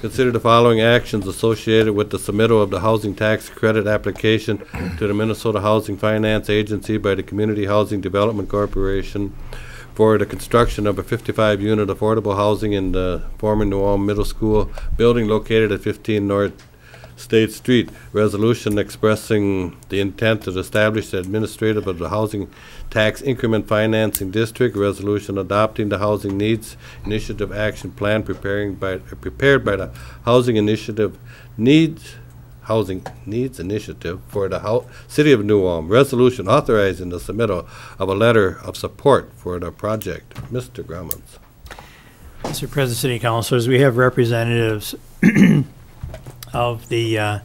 Consider the following actions associated with the submittal of the housing tax credit application to the Minnesota Housing Finance Agency by the Community Housing Development Corporation for the construction of a fifty-five unit affordable housing in the former New Ulm Middle School building located at fifteen North State Street. Resolution expressing the intent to establish the administrative of the Housing Tax Increment Financing District. Resolution adopting the Housing Needs Initiative Action Plan preparing by, prepared by the Housing Initiative Needs, Housing Needs Initiative for the City of New Ulm. Resolution authorizing the submittal of a letter of support for the project. Mr. Gramentz. Mr. President, City Councilors, we have representatives of the uh,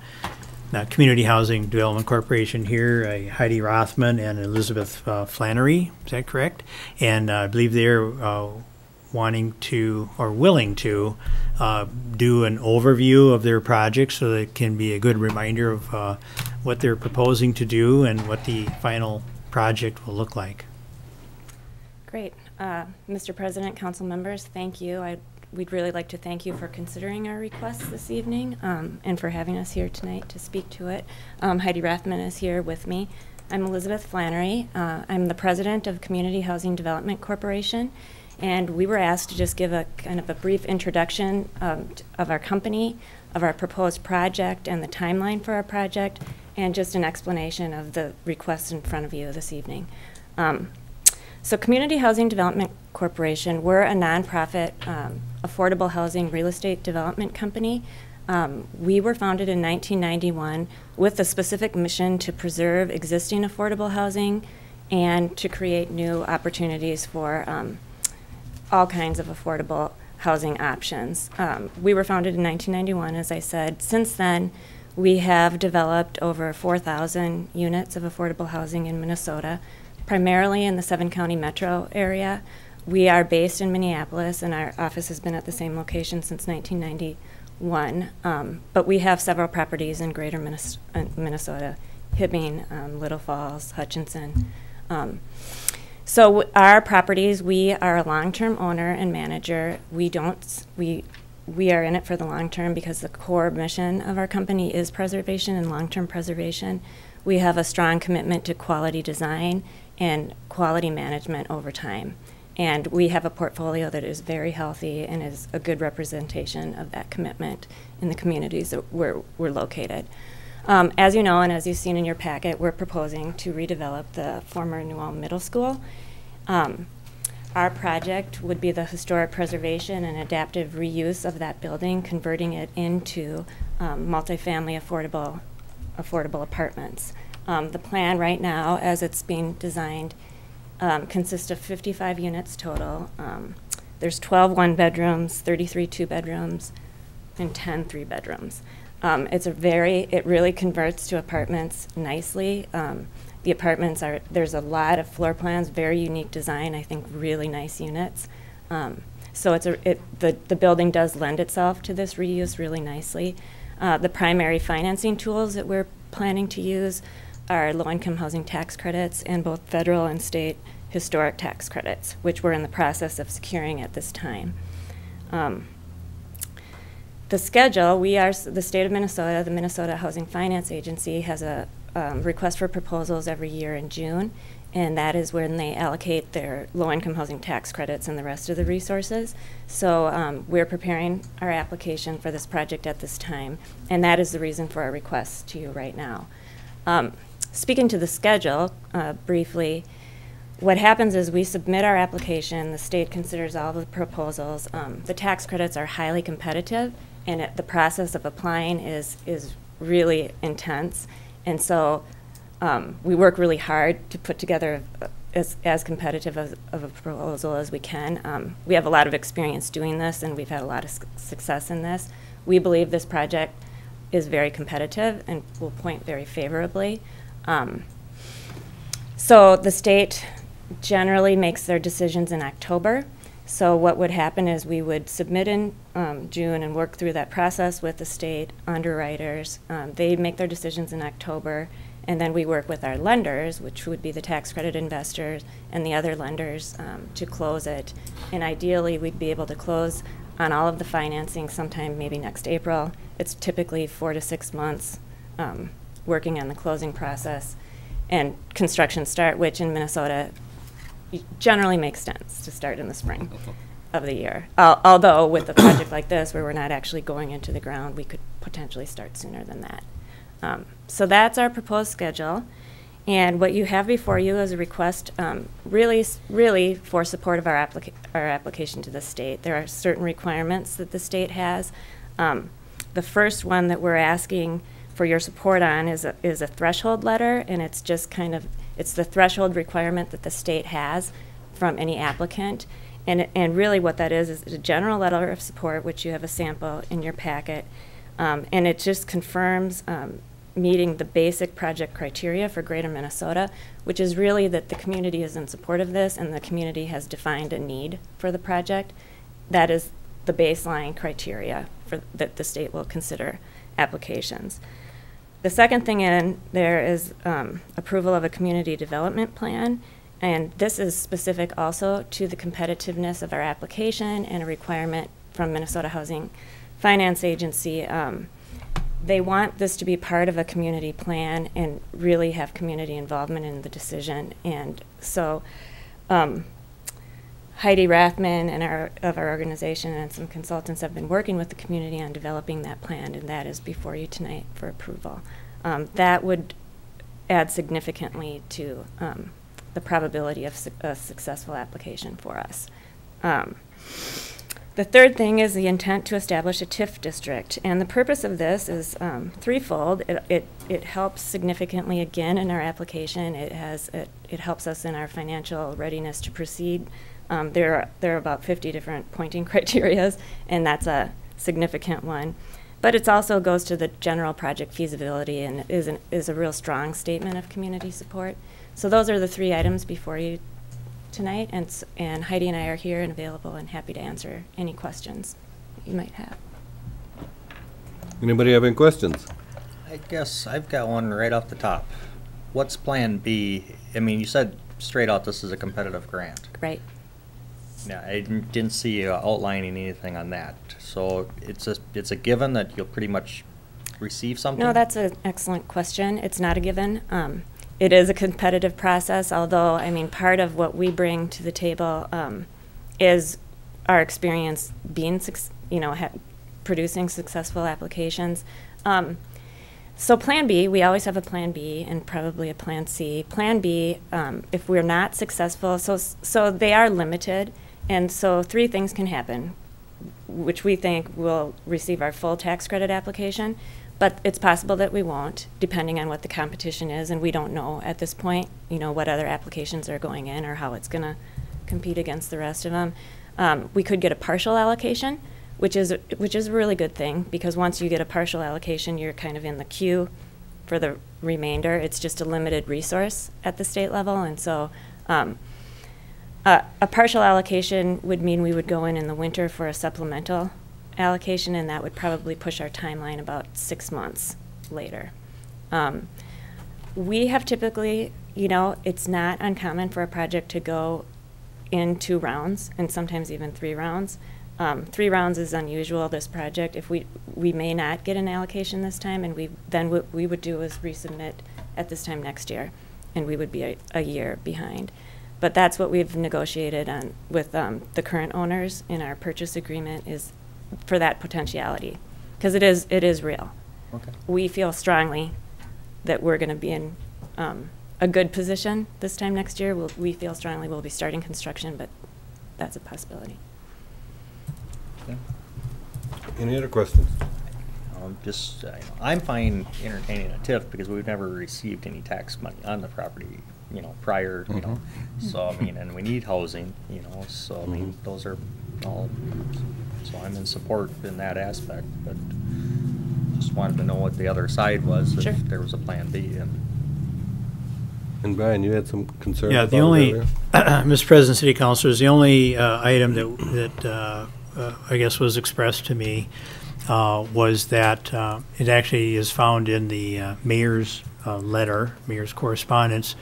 uh, Community Housing Development Corporation here, uh, Heidi Rothman and Elizabeth uh, Flannery, is that correct? And uh, I believe they're uh, wanting to, or willing to, uh, do an overview of their project so that it can be a good reminder of what they're proposing to do and what the final project will look like. Great. Mr. President, council members, thank you. I, we'd really like to thank you for considering our request this evening um, and for having us here tonight to speak to it. Um, Heidi Rathman is here with me. I'm Elizabeth Flannery. Uh, I'm the president of Community Housing Development Corporation, and we were asked to just give a kind of a brief introduction um, of our company, of our proposed project, and the timeline for our project, and just an explanation of the request in front of you this evening. Um, so Community Housing Development Corporation, we're a nonprofit um, affordable housing real estate development company. Um, we were founded in 1991 with a specific mission to preserve existing affordable housing and to create new opportunities for um, all kinds of affordable housing options. Um, we were founded in 1991, as I said. Since then, we have developed over 4,000 units of affordable housing in Minnesota primarily in the seven county metro area. We are based in Minneapolis, and our office has been at the same location since 1991. Um, but we have several properties in greater Minnes- uh, Minnesota Hibbing, um, Little Falls, Hutchinson. Um, so our properties, we are a long-term owner and manager. We don't, we, we are in it for the long term because the core mission of our company is preservation and long-term preservation. We have a strong commitment to quality design and quality management over time. And we have a portfolio that is very healthy and is a good representation of that commitment in the communities that we're, we're located. Um, as you know, and as you've seen in your packet, we're proposing to redevelop the former New Ulm Middle School. Um, our project would be the historic preservation and adaptive reuse of that building, converting it into um, multifamily affordable, affordable apartments. Um, the plan right now, as it's being designed, um, consists of 55 units total. Um, there's 12 one bedrooms, 33 two bedrooms, and 10 three bedrooms. Um, it's a very, it really converts to apartments nicely. Um, the apartments are, there's a lot of floor plans, very unique design, I think really nice units. Um, so it's a, it, the, the building does lend itself to this reuse really nicely. Uh, the primary financing tools that we're planning to use are low-income housing tax credits and both federal and state historic tax credits, which we're in the process of securing at this time. Um, the schedule, we are, the state of Minnesota, the Minnesota Housing Finance Agency has a um, request for proposals every year in June, and that is when they allocate their low-income housing tax credits and the rest of the resources. So um, we're preparing our application for this project at this time, and that is the reason for our request to you right now. Um, Speaking to the schedule, uh, briefly, what happens is we submit our application, the state considers all the proposals. Um, the tax credits are highly competitive, and it, the process of applying is, is really intense. And so um, we work really hard to put together as, as competitive of, of a proposal as we can. Um, we have a lot of experience doing this, and we've had a lot of su- success in this. We believe this project is very competitive and will point very favorably. Um, so the state generally makes their decisions in October. So what would happen is we would submit in um, June and work through that process with the state underwriters. Um, they make their decisions in October, and then we work with our lenders, which would be the tax credit investors and the other lenders, um, to close it. And ideally, we'd be able to close on all of the financing sometime maybe next April. It's typically four to six months um, working on the closing process and construction start, which in Minnesota generally makes sense to start in the spring of the year. Al- Although with a project like this, where we're not actually going into the ground, we could potentially start sooner than that. Um, So that's our proposed schedule. And what you have before you is a request, um, really, really for support of our applica- our application to the state. There are certain requirements that the state has. Um, The first one that we're asking for your support on is a, is a threshold letter, and it's just kind of, it's the threshold requirement that the state has from any applicant. And, and really what that is, is a general letter of support, which you have a sample in your packet. Um, and it just confirms, um, meeting the basic project criteria for Greater Minnesota, which is really that the community is in support of this and the community has defined a need for the project. That is the baseline criteria for, that the state will consider applications. The second thing in there is um, approval of a community development plan. And this is specific also to the competitiveness of our application and a requirement from Minnesota Housing Finance Agency. Um, they want this to be part of a community plan and really have community involvement in the decision. And so um, Heidi Rathman and our, of our organization and some consultants have been working with the community on developing that plan, and that is before you tonight for approval. Um, that would add significantly to um, the probability of su a successful application for us. Um, the third thing is the intent to establish a TIF district, and the purpose of this is um, threefold. It, it, it helps significantly again in our application. It has it, it helps us in our financial readiness to proceed. Um, there are there are about 50 different pointing *laughs* criterias, and that's a significant one. But it also goes to the general project feasibility and is an, is a real strong statement of community support. So those are the three items before you tonight, and, and Heidi and I are here and available and happy to answer any questions you might have. Anybody have any questions? I guess I've got one right off the top. What's Plan B? I mean, you said straight out this is a competitive grant. Right. Yeah, I didn't see you outlining anything on that. So it's a, it's a given that you'll pretty much receive something? No, that's an excellent question. It's not a given. Um, it is a competitive process, although, I mean, part of what we bring to the table um, is our experience being, you know, producing successful applications. Um, so Plan B, we always have a Plan B and probably a Plan C. Plan B, um, if we're not successful, so so they are limited, and so three things can happen, which we think will receive our full tax credit application. But it's possible that we won't, depending on what the competition is, and we don't know at this point, you know, what other applications are going in or how it's going to compete against the rest of them. Um, we could get a partial allocation, which is which is a really good thing because once you get a partial allocation, you're kind of in the queue for the remainder. It's just a limited resource at the state level, and so. Um, a partial allocation would mean we would go in in the winter for a supplemental allocation, and that would probably push our timeline about six months later. Um, we have typically, you know, it's not uncommon for a project to go in two rounds and sometimes even three rounds. Um, three rounds is unusual. This project, if we we may not get an allocation this time, and we then what we would do is resubmit at this time next year, and we would be a, a year behind. But that's what we've negotiated on with um, the current owners in our purchase agreement is for that potentiality, because it is it is real. Okay. We feel strongly that we're going to be in um, a good position this time next year. We'll, we feel strongly we'll be starting construction, but that's a possibility. Okay. Any other questions? Um, just, uh, I'm fine entertaining a TIF because we've never received any tax money on the property, you know, prior, you know. So, I mean, and we need housing, you know, so, I mean, those are all so I'm in support in that aspect, but just wanted to know what the other side was, Sure. if there was a plan B. And And Brian, you had some concerns Yeah, about the it only, earlier? *clears throat* Mr. President, City Councilors, the only uh, item that, that uh, uh, I guess was expressed to me uh, was that uh, it actually is found in the uh, mayor's uh, letter, mayor's correspondence,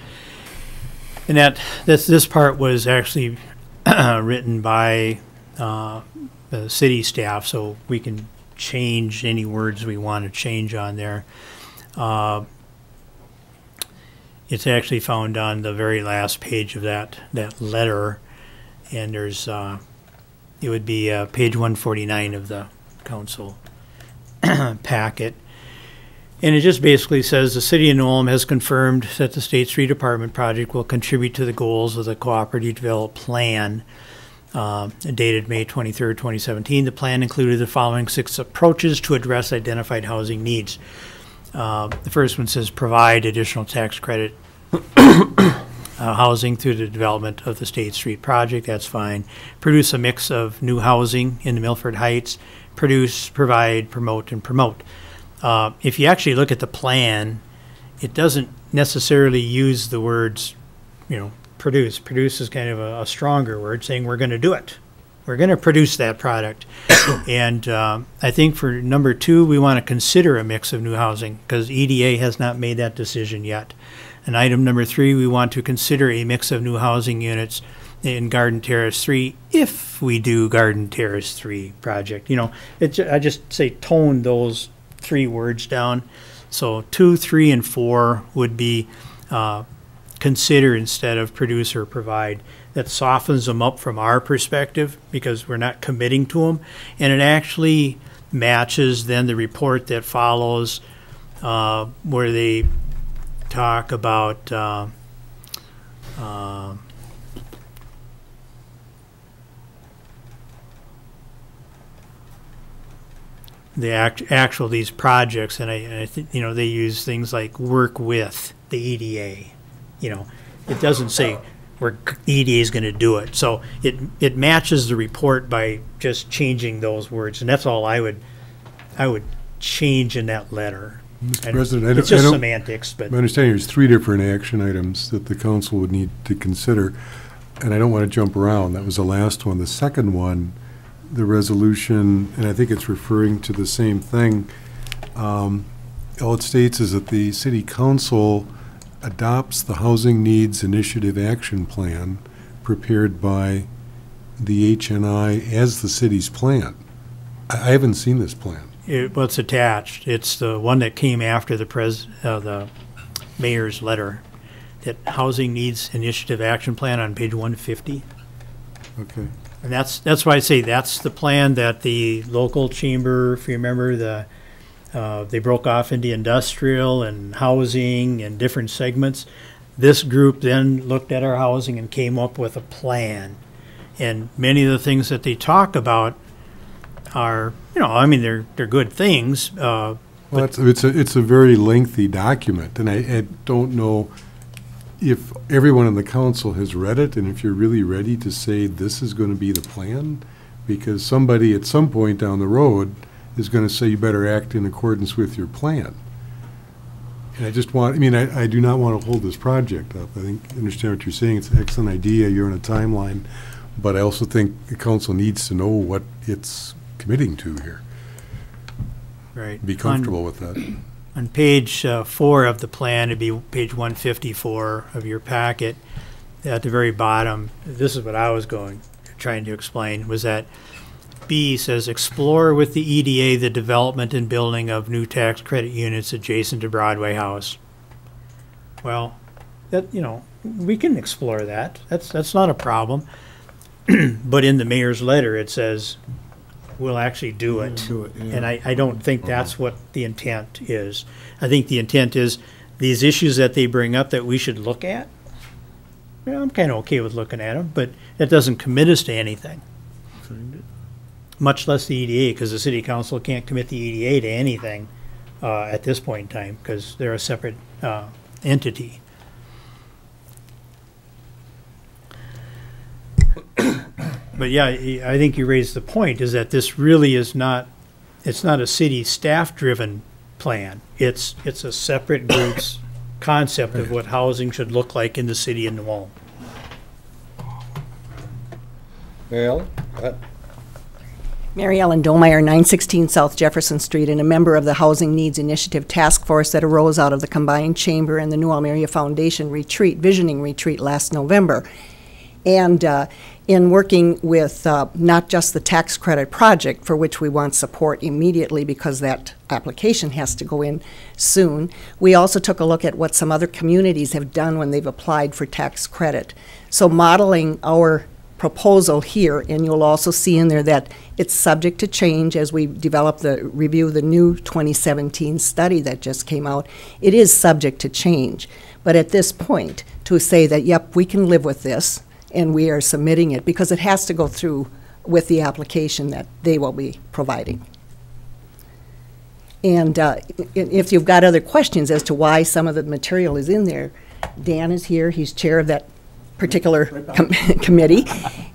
and that this, this part was actually *clears throat* written by uh, the city staff, so we can change any words we want to change on there. Uh, it's actually found on the very last page of that, that letter, and there's, uh, it would be, uh, page one forty-nine of the council *clears throat* packet. And it just basically says, the city of New Ulm has confirmed that the State Street Department project will contribute to the goals of the cooperative development plan, uh, dated May twenty-third, twenty seventeen. The plan included the following six approaches to address identified housing needs. Uh, The first one says provide additional tax credit *coughs* uh, housing through the development of the State Street project, that's fine. Produce a mix of new housing in the Milford Heights, produce, provide, promote, and promote. Uh, if you actually look at the plan, it doesn't necessarily use the words, you know, produce. Produce is kind of a, a stronger word, saying we're going to do it. We're going to produce that product. *coughs* and um, I think for number two, we want to consider a mix of new housing because EDA has not made that decision yet. And item number three, we want to consider a mix of new housing units in Garden Terrace 3 if we do Garden Terrace 3 project. You know, it, I just say tone those three words down. So two, three, and four would be uh, consider instead of produce or provide. That softens them up from our perspective because we're not committing to them. And it actually matches then the report that follows uh, where they talk about uh, the act, actual these projects, and I, and I think you know they use things like work with the EDA. You know, it doesn't say where EDA is going to do it, so it it matches the report by just changing those words, and that's all I would I would change in that letter. Mr. President, it's just semantics, but My understanding is three different action items that the council would need to consider, and I don't want to jump around. That was the last one. The second one, the resolution, and I think it's referring to the same thing. Um, All it states is that the city council adopts the Housing Needs Initiative Action Plan prepared by the HNI as the city's plan. I I haven't seen this plan. It, well, it's attached. It's the one that came after the pres, uh, the mayor's letter. That Housing Needs Initiative Action Plan on page one fifty. Okay. And that's, that's why I say that's the plan that the local chamber, if you remember, the, uh, they broke off into industrial and housing and different segments. This group then looked at our housing and came up with a plan. And many of the things that they talk about are, you know, I mean, they're, they're good things, uh, Well, it's, it's a, it's a very lengthy document, and I, I don't know if everyone in the council has read it, and if you're really ready to say this is gonna be the plan, because somebody at some point down the road is gonna say you better act in accordance with your plan. And I just want, I mean, I, I do not wanna hold this project up. I think, I understand what you're saying, it's an excellent idea, you're on a timeline, but I also think the council needs to know what it's committing to here. right? Be On- comfortable with that. On page uh, four of the plan, it'd be page one fifty-four of your packet, at the very bottom, this is what I was going, trying to explain, was that B says, explore with the EDA the development and building of new tax credit units adjacent to Broadway House. Well, that, you know, we can explore that, that's, that's not a problem. *clears throat* But in the mayor's letter, it says, we'll actually do it. Do it, yeah. And I, I don't think that's what the intent is. I think the intent is these issues that they bring up that we should look at. Yeah, I'm kind of okay with looking at them, but that doesn't commit us to anything. Much less the EDA, because the city council can't commit the EDA to anything uh, at this point in time, because they're a separate uh, entity. *coughs* *coughs* But yeah, I I think you raised the point, is that this really is not, it's not a city staff-driven plan. It's, it's a separate group's *coughs* concept of what housing should look like in the city of New Ulm. Mary Ellen? Mary Ellen Dolmeyer, 916 South Jefferson Street, and a member of the Housing Needs Initiative Task Force that arose out of the Combined Chamber and the New Ulm Area Foundation retreat, visioning retreat last November. And uh, in working with uh, not just the tax credit project, for which we want support immediately because that application has to go in soon, we also took a look at what some other communities have done when they've applied for tax credit. So modeling our proposal here, and you'll also see in there that it's subject to change as we develop the, review the new 2017 study that just came out. It is subject to change. But at this point, to say that, yep, we can live with this, and we are submitting it, because it has to go through with the application that they will be providing. And uh, if you've got other questions as to why some of the material is in there, Dan is here, he's chair of that particular com- *laughs* committee,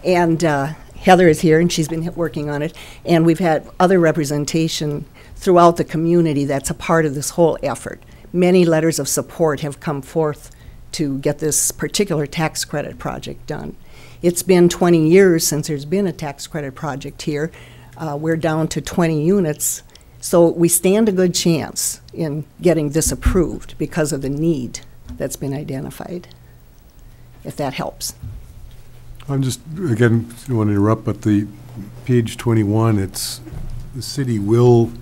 and uh, Heather is here, and she's been working on it. And we've had other representation throughout the community that's a part of this whole effort. Many letters of support have come forth to get this particular tax credit project done. It's been 20 years since there's been a tax credit project here. Uh, we're down to 20 units, so we stand a good chance in getting this approved because of the need that's been identified, if that helps. I'm just, again, I don't want to interrupt, but the page 21, it's, the city will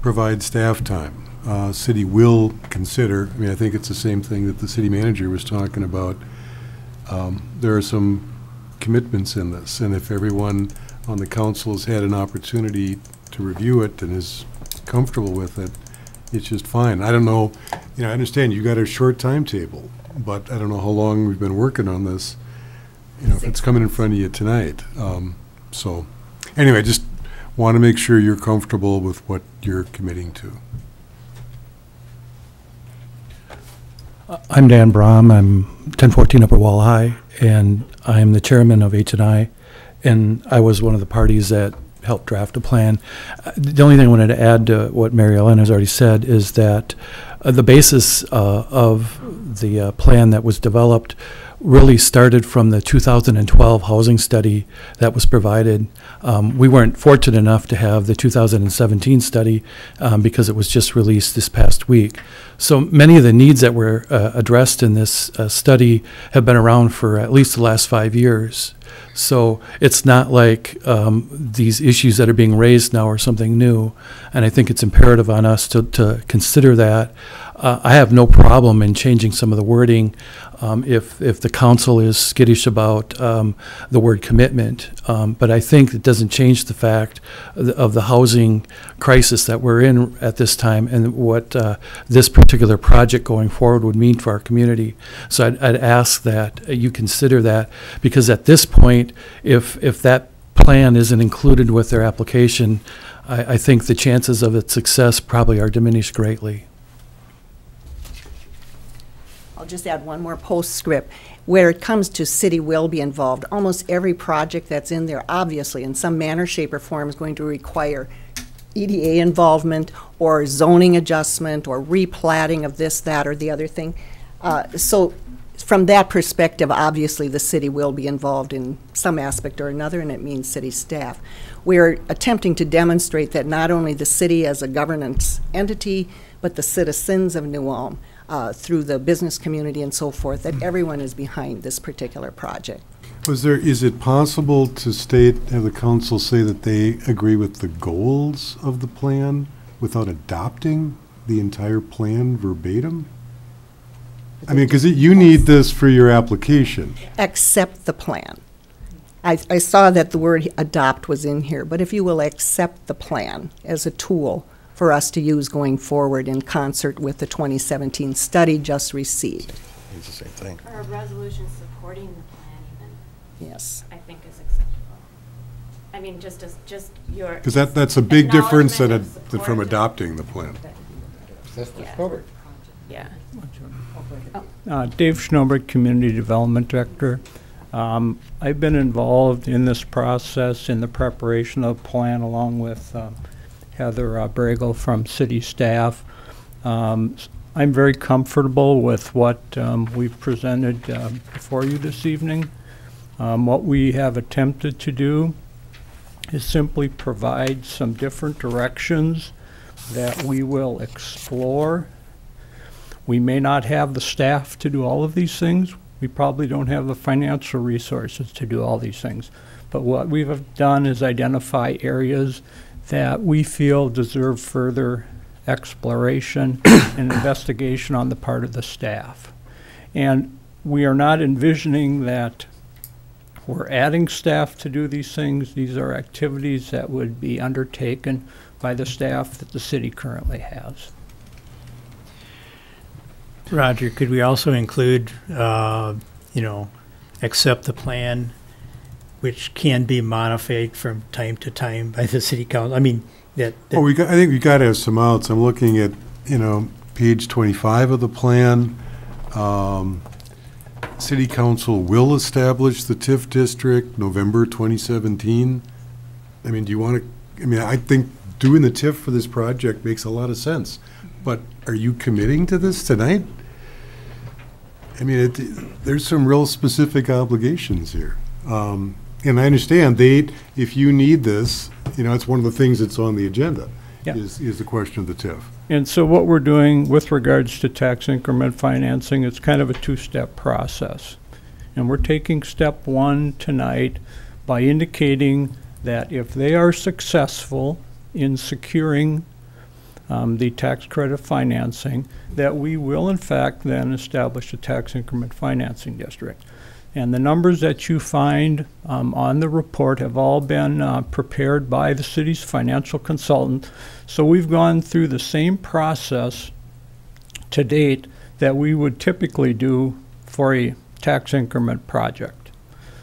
provide staff time. Uh, City will consider, I mean, I think it's the same thing that the city manager was talking about. Um, There are some commitments in this, and if everyone on the council has had an opportunity to review it and is comfortable with it, it's just fine. I don't know, you know, I understand you got a short timetable, but I don't know how long we've been working on this. You know, if it's coming in front of you tonight. Um, So, anyway, just want to make sure you're comfortable with what you're committing to. I'm Dan Brom. I'm 1014 Upper Wall High, and I'm the chairman of HNI, and I was one of the parties that helped draft a plan. The only thing I wanted to add to what Mary Ellen has already said is that uh, the basis uh, of the uh, plan that was developed really started from the 2012 housing study that was provided. Um, We weren't fortunate enough to have the 2017 study um, because it was just released this past week. So many of the needs that were uh, addressed in this uh, study have been around for at least the last five years. So it's not like um, these issues that are being raised now are something new. And I think it's imperative on us to, to consider that. Uh, I have no problem in changing some of the wording um, if, if the council is skittish about um, the word commitment. Um, But I think it doesn't change the fact of the- housing crisis that we're in at this time and what uh, this particular project going forward would mean for our community. So I'd, I'd ask that you consider that, because at this point, if, if that plan isn't included with their application, I, I think the chances of its success probably are diminished greatly. I'll just add one more postscript. Where it comes to city will be involved, almost every project that's in there, obviously, in some manner, shape, or form, is going to require EDA involvement or zoning adjustment or replatting of this, that, or the other thing. Uh, So from that perspective, obviously, the city will be involved in some aspect or another, and it means city staff. We're attempting to demonstrate that not only the city as a governance entity, but the citizens of New Ulm, uh, through the business community and so forth, that everyone is behind this particular project. Was there, is it possible to state, have the council say that they agree with the goals of the plan without adopting the entire plan verbatim? I mean, because you need this for your application. Accept the plan. I, I saw that the word adopt was in here, but if you will accept the plan as a tool for us to use going forward in concert with the 2017 study just received. It's the same thing. Or a resolution supporting the plan even. Yes. I think is acceptable. I mean, just as, just your. Because that, that's a big difference than, a- than from adopting the plan. Yeah. Uh, Dave Schnobrich, Community Development Director. Um, I've been involved in this process in the preparation of the plan along with um, Heather uh, Bragle from city staff. Um, I'm very comfortable with what um, we've presented uh, before you this evening. Um, What we have attempted to do is simply provide some different directions that we will explore we may not have the staff to do all of these things. We probably don't have the financial resources to do all these things. But what we have done is identify areas that we feel deserve further exploration *coughs* and investigation on the part of the staff. And we are not envisioning that we're adding staff to do these things. These are activities that would be undertaken by the staff that the city currently has. Roger, could we also include, uh, you know, accept the plan, which can be modified from time to time by the city council? I mean, that. that- Well, we got, I think we got to have some outs. I'm looking at, you know, page 25 of the plan. Um, City council will establish the TIF district November 2017. I mean, do you want to, I mean, I think doing the TIF for this project makes a lot of sense. But are you committing to this tonight? I mean, it, there's some real specific obligations here. Um, and I understand they, if you need this, you know, it's one of the things that's on the agenda, Yeah. is, is the question of the TIF. And so what we're doing with regards to tax increment financing, it's kind of a two-step process. And we're taking step one tonight by indicating that if they are successful in securing um, the tax credit financing, that we will in fact then establish a tax increment financing district. And the numbers that you find um, on the report have all been uh, prepared by the city's financial consultant. So we've gone through the same process to date that we would typically do for a tax increment project.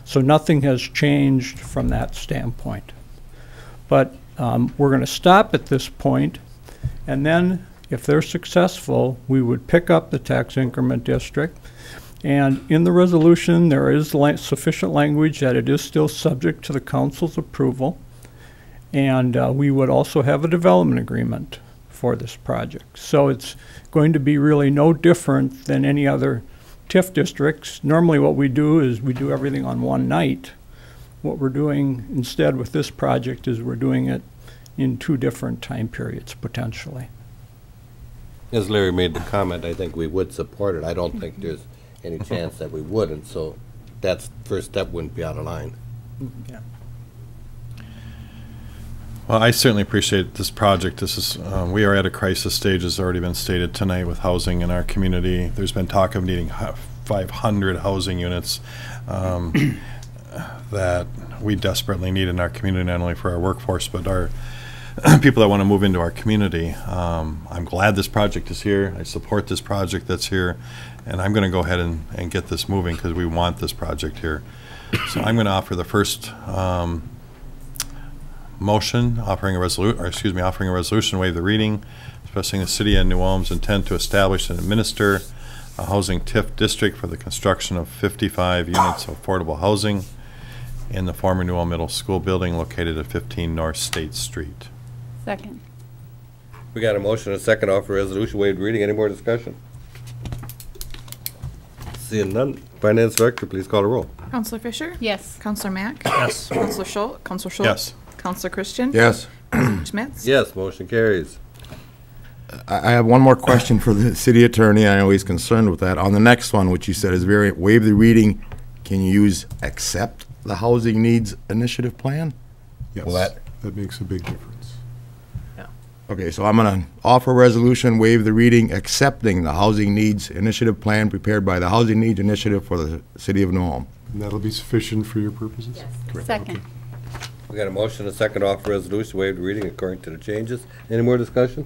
So nothing has changed from that standpoint. But um, we're going to stop at this point, and then if they're successful, we would pick up the tax increment district. And in the resolution, there is la- sufficient language that it is still subject to the council's approval. And uh, we would also have a development agreement for this project. So it's going to be really no different than any other TIF districts. Normally, what we do is we do everything on one night. What we're doing instead with this project is we're doing it in two different time periods, potentially. As Larry made the comment, I think we would support it. I don't think there's any *laughs* chance that we wouldn't, so that's, first step wouldn't be out of line. Yeah. Well, I certainly appreciate this project. This is, um, we are at a crisis stage, as already been stated tonight, with housing in our community. There's been talk of needing 500 housing units um, *coughs* that we desperately need in our community, not only for our workforce, but our *coughs* people that want to move into our community. Um, I'm glad this project is here. I support this project that's here, and I'm going to go ahead and, and get this moving because we want this project here. So I'm going to offer the first um, motion, offering a resolu, or excuse me, offering a resolution, waive the reading, expressing the city of New Ulm's intent to establish and administer a housing TIF district for the construction of 55 units of affordable housing in the former New Ulm Middle School building located at 15 North State Street. Second. We got a motion and a second off for resolution, waived reading. Any more discussion? Seeing none. Finance Director, please call the roll. Councilor Fisher? Yes. Councilor Mack? Yes. Councilor Schultz? Councilor Schultz? Yes. Councilor Christian? Yes. President Schmitz? Yes, motion carries. I I have one more question for the city attorney. I know he's concerned with that. On the next one, which you said is very, waive the reading, can you use accept the housing needs initiative plan? Yes, Will that- that makes a big difference. Okay, so I'm gonna offer a resolution, waive the reading, accepting the housing needs initiative plan prepared by the Housing Needs Initiative for the city of New Ulm. And that'll be sufficient for your purposes? Yes. Second. We got a motion and a second off for resolution, waived reading according to the changes. Any more discussion?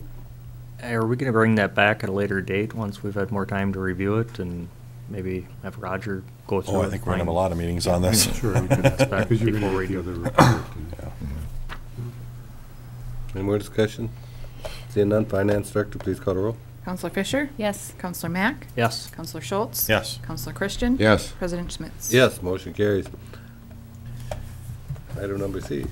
Are we going to bring that back at a later date, once we've had more time to review it, and maybe have Roger go oh, through it? Oh, I think we're going to have a lot of meetings on this. Sure, we could- Back because you're gonna we the other report. Any more discussion? Seeing none, Finance Director, please call the roll. Councilor Fisher? Yes. Councilor Mack? Yes. Councilor Schultz? Yes. Councilor Christian? Yes. President Schmitz? Yes, motion carries. Item number C.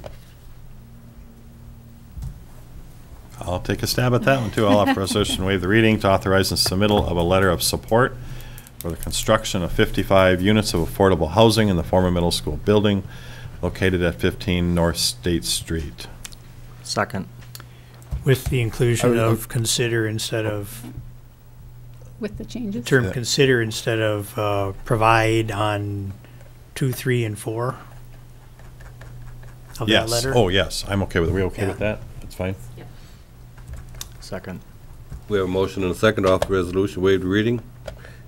I'll take a stab at that one, too. I'll offer a resolution, waive the reading to authorize the submittal of a letter of support for the construction of 55 units of affordable housing in the former middle school building located at 15 North State Street. Second. With the inclusion I- I- of consider instead of, With the changes? term Yeah. consider instead of uh, provide on two, three, and four of that Yes. letter? Oh, yes. I'm okay with it. We okay Yeah. with that? That's fine. Second. We have a motion and a second off the resolution, waived reading.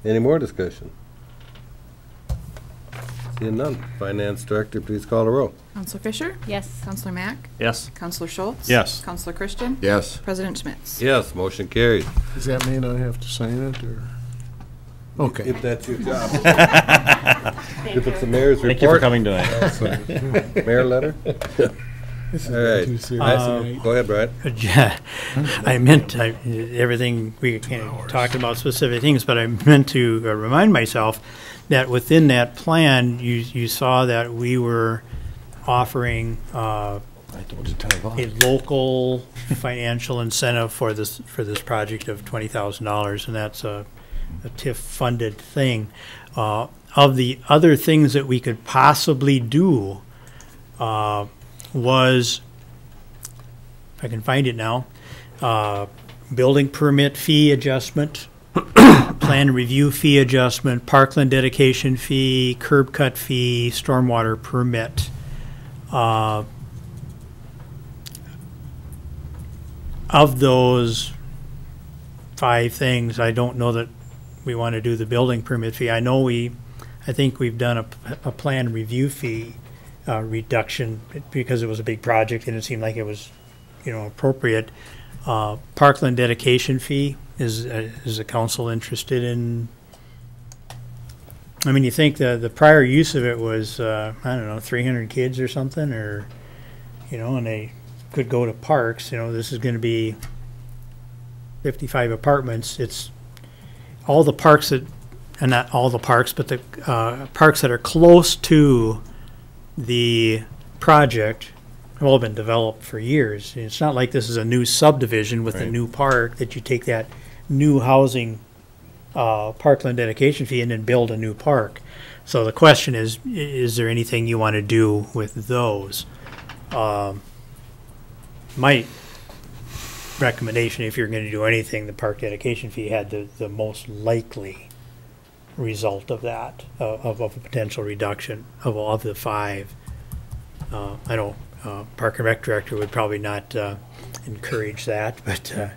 Any more discussion? Seeing none, Finance Director, please call the roll. Councilor Fisher? Yes. Councilor Mack? Yes. Councilor Schultz? Yes. Councilor Christian? Yes. President Schmitz? Yes, motion carried. Does that mean I have to sign it, or? Okay. If that's your job. *laughs* If it's the mayor's report. Thank you for coming tonight. *laughs* Mayor letter? This is All right. too serious Uh. Go ahead, Brad. Yeah, I meant, I- everything, we can talk about specific things, but I meant to uh, remind myself that within that plan, you, you saw that we were offering uh, a local *laughs* financial incentive for this, for this project of twenty thousand dollars, and that's a, a TIF-funded thing. Uh, Of the other things that we could possibly do, uh, was, if I can find it now, uh, building permit fee adjustment, *coughs* plan review fee adjustment, parkland dedication fee, curb cut fee, stormwater permit. Uh, Of those five things, I don't know that we want to do the building permit fee. I know we, I think we've done a, a plan review fee uh, reduction because it was a big project and it seemed like it was, you know, appropriate. Uh, Parkland dedication fee, is, uh, is the council interested in? I mean, you think the, the prior use of it was, uh, I don't know, three hundred kids or something, or, you know, and they could go to parks, you know, this is gonna be fifty-five apartments, it's all the parks that, and not all the parks, but the, uh, parks that are close to the project have all been developed for years. It's not like this is a new subdivision with a Right. new park, that you take that new housing, uh, parkland dedication fee and then build a new park. So the question is, is there anything you want to do with those? Um, my recommendation, if you're gonna do anything, the park dedication fee had the, the most likely result of that, uh, of, of a potential reduction of, of the five. Uh, I know, uh, Park and Rec Director would probably not, uh, encourage that, *laughs* but, uh,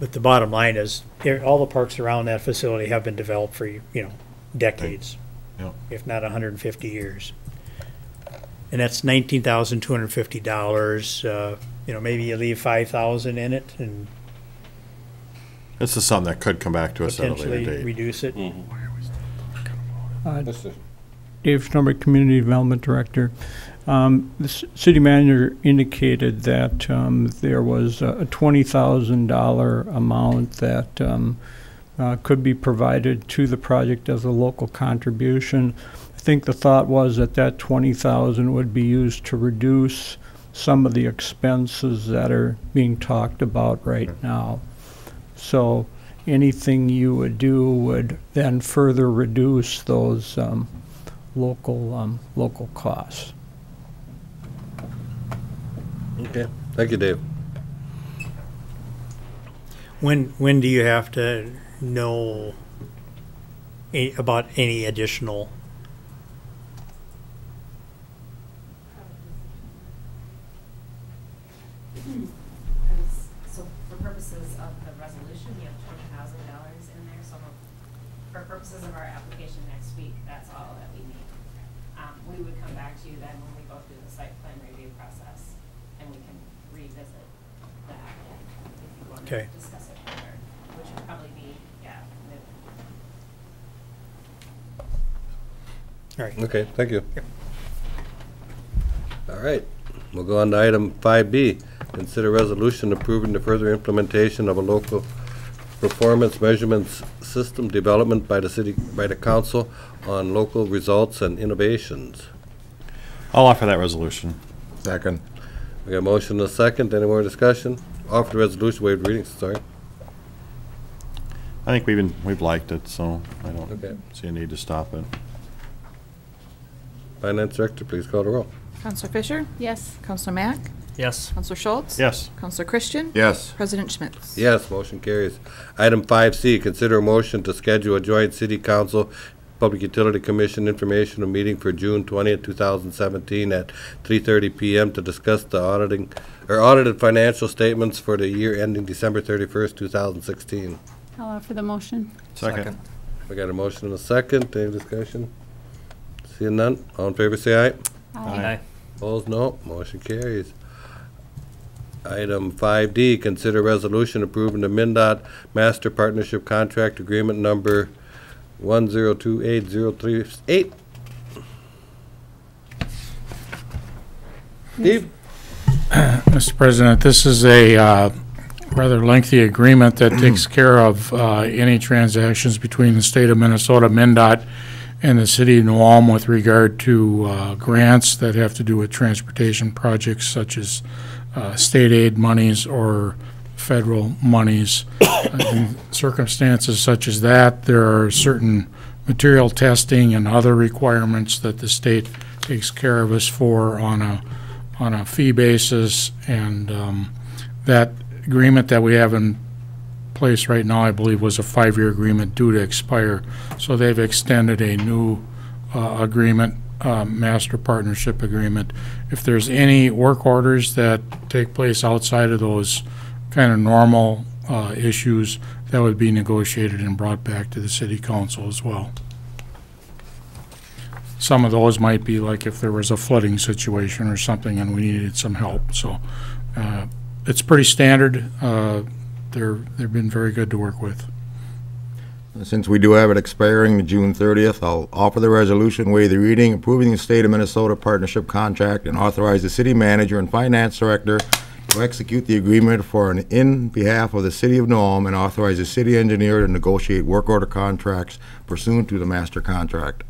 but the bottom line is, here, all the parks around that facility have been developed for, you know, decades, Yep. if not hundred and fifty years. And that's nineteen thousand two hundred and fifty dollars, uh, you know, maybe you leave five thousand in it and This is something that could come back to us at a later potentially date. reduce it. Uh, Dave Schnobrich, Community Development Director. Um, The c- city manager indicated that um, there was a a $20,000 amount that um, uh, could be provided to the project as a local contribution. I think the thought was that that 20,000 would be used to reduce some of the expenses that are being talked about right now. So anything you would do would then further reduce those um, local, um, local costs. Okay, thank you, Dave. When, when do you have to know a- about any additional? Hmm. So for purposes of the resolution, you have twenty thousand dollars in there, so for purposes of our application next week, that's all that we need. Um, we would come back to you then when we go through the site plan review process, and we can revisit that if you want to Okay. discuss it further, which would probably be, yeah, mid, All right. Okay, thank you. All right, we'll go on to item five B. Consider resolution approving the further implementation of a local performance measurements system development by the city, by the council on local results and innovations. I'll offer that resolution. Second. We got a motion and a second. Any more discussion? Offer the resolution, waived reading, sorry. I think we've been, we've liked it, so I Okay. don't see a need to stop it. Finance Director, please call the roll. Councilor Fisher? Yes. Councilor Mack? Yes. Councilor Schultz? Yes. Councilor Christian? Yes. President Schmitz? Yes, motion carries. Item five C, consider a motion to schedule a joint city council Public Utility Commission informational meeting for June twentieth, two thousand seventeen at three thirty PM to discuss the auditing, or audited financial statements for the year ending December thirty-first, two thousand sixteen. I'll offer the motion. Second. We got a motion and a second. Any discussion? Seeing none, all in favor say aye. Aye. Opposed, no. Motion carries. Item five D, consider resolution approving the MnDOT Master Partnership Contract Agreement Number one zero two eight zero three eight. Steve? Mr. President, this is a uh, rather lengthy agreement that takes *clears throat* care of uh, any transactions between the state of Minnesota, MnDOT, in the city of New Ulm with regard to uh, grants that have to do with transportation projects such as uh, state aid monies or federal monies. *coughs* In circumstances such as that, there are certain material testing and other requirements that the state takes care of us for on a, on a fee basis. And um, that agreement that we have in place right now, I believe, was a five-year agreement due to expire. So they've extended a new uh, agreement, uh, master partnership agreement. If there's any work orders that take place outside of those kind of normal uh, issues, that would be negotiated and brought back to the city council as well. Some of those might be like if there was a flooding situation or something and we needed some help. So uh, it's pretty standard. They're, they've been very good to work with. Since we do have it expiring June 30th, I'll offer the resolution, waive the reading, approving the State of Minnesota Partnership Contract, and authorize the city manager and finance director to execute the agreement for an in behalf of the city of New Ulm, and authorize the city engineer to negotiate work order contracts pursuant to the master contract.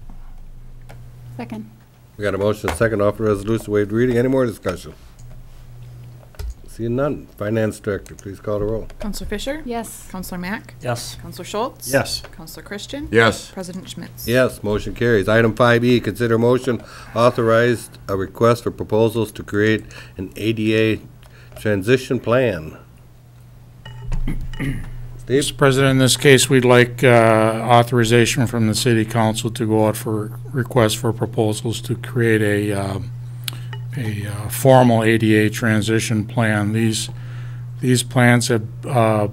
Second. We got a motion, and second, offer resolution, waived reading. Any more discussion? Seeing none. Finance Director, please call the roll. Councilor Fisher? Yes. Councilor Mack? Yes. Councilor Schultz? Yes. Councilor Christian? Yes. President Schmitz? Yes, motion carries. Item five E, consider motion authorized a request for proposals to create an ADA transition plan. Steve? Mr. President, in this case, we'd like uh, authorization from the city council to go out for requests for proposals to create a, um, a uh, formal ADA transition plan. These, these plans have, uh,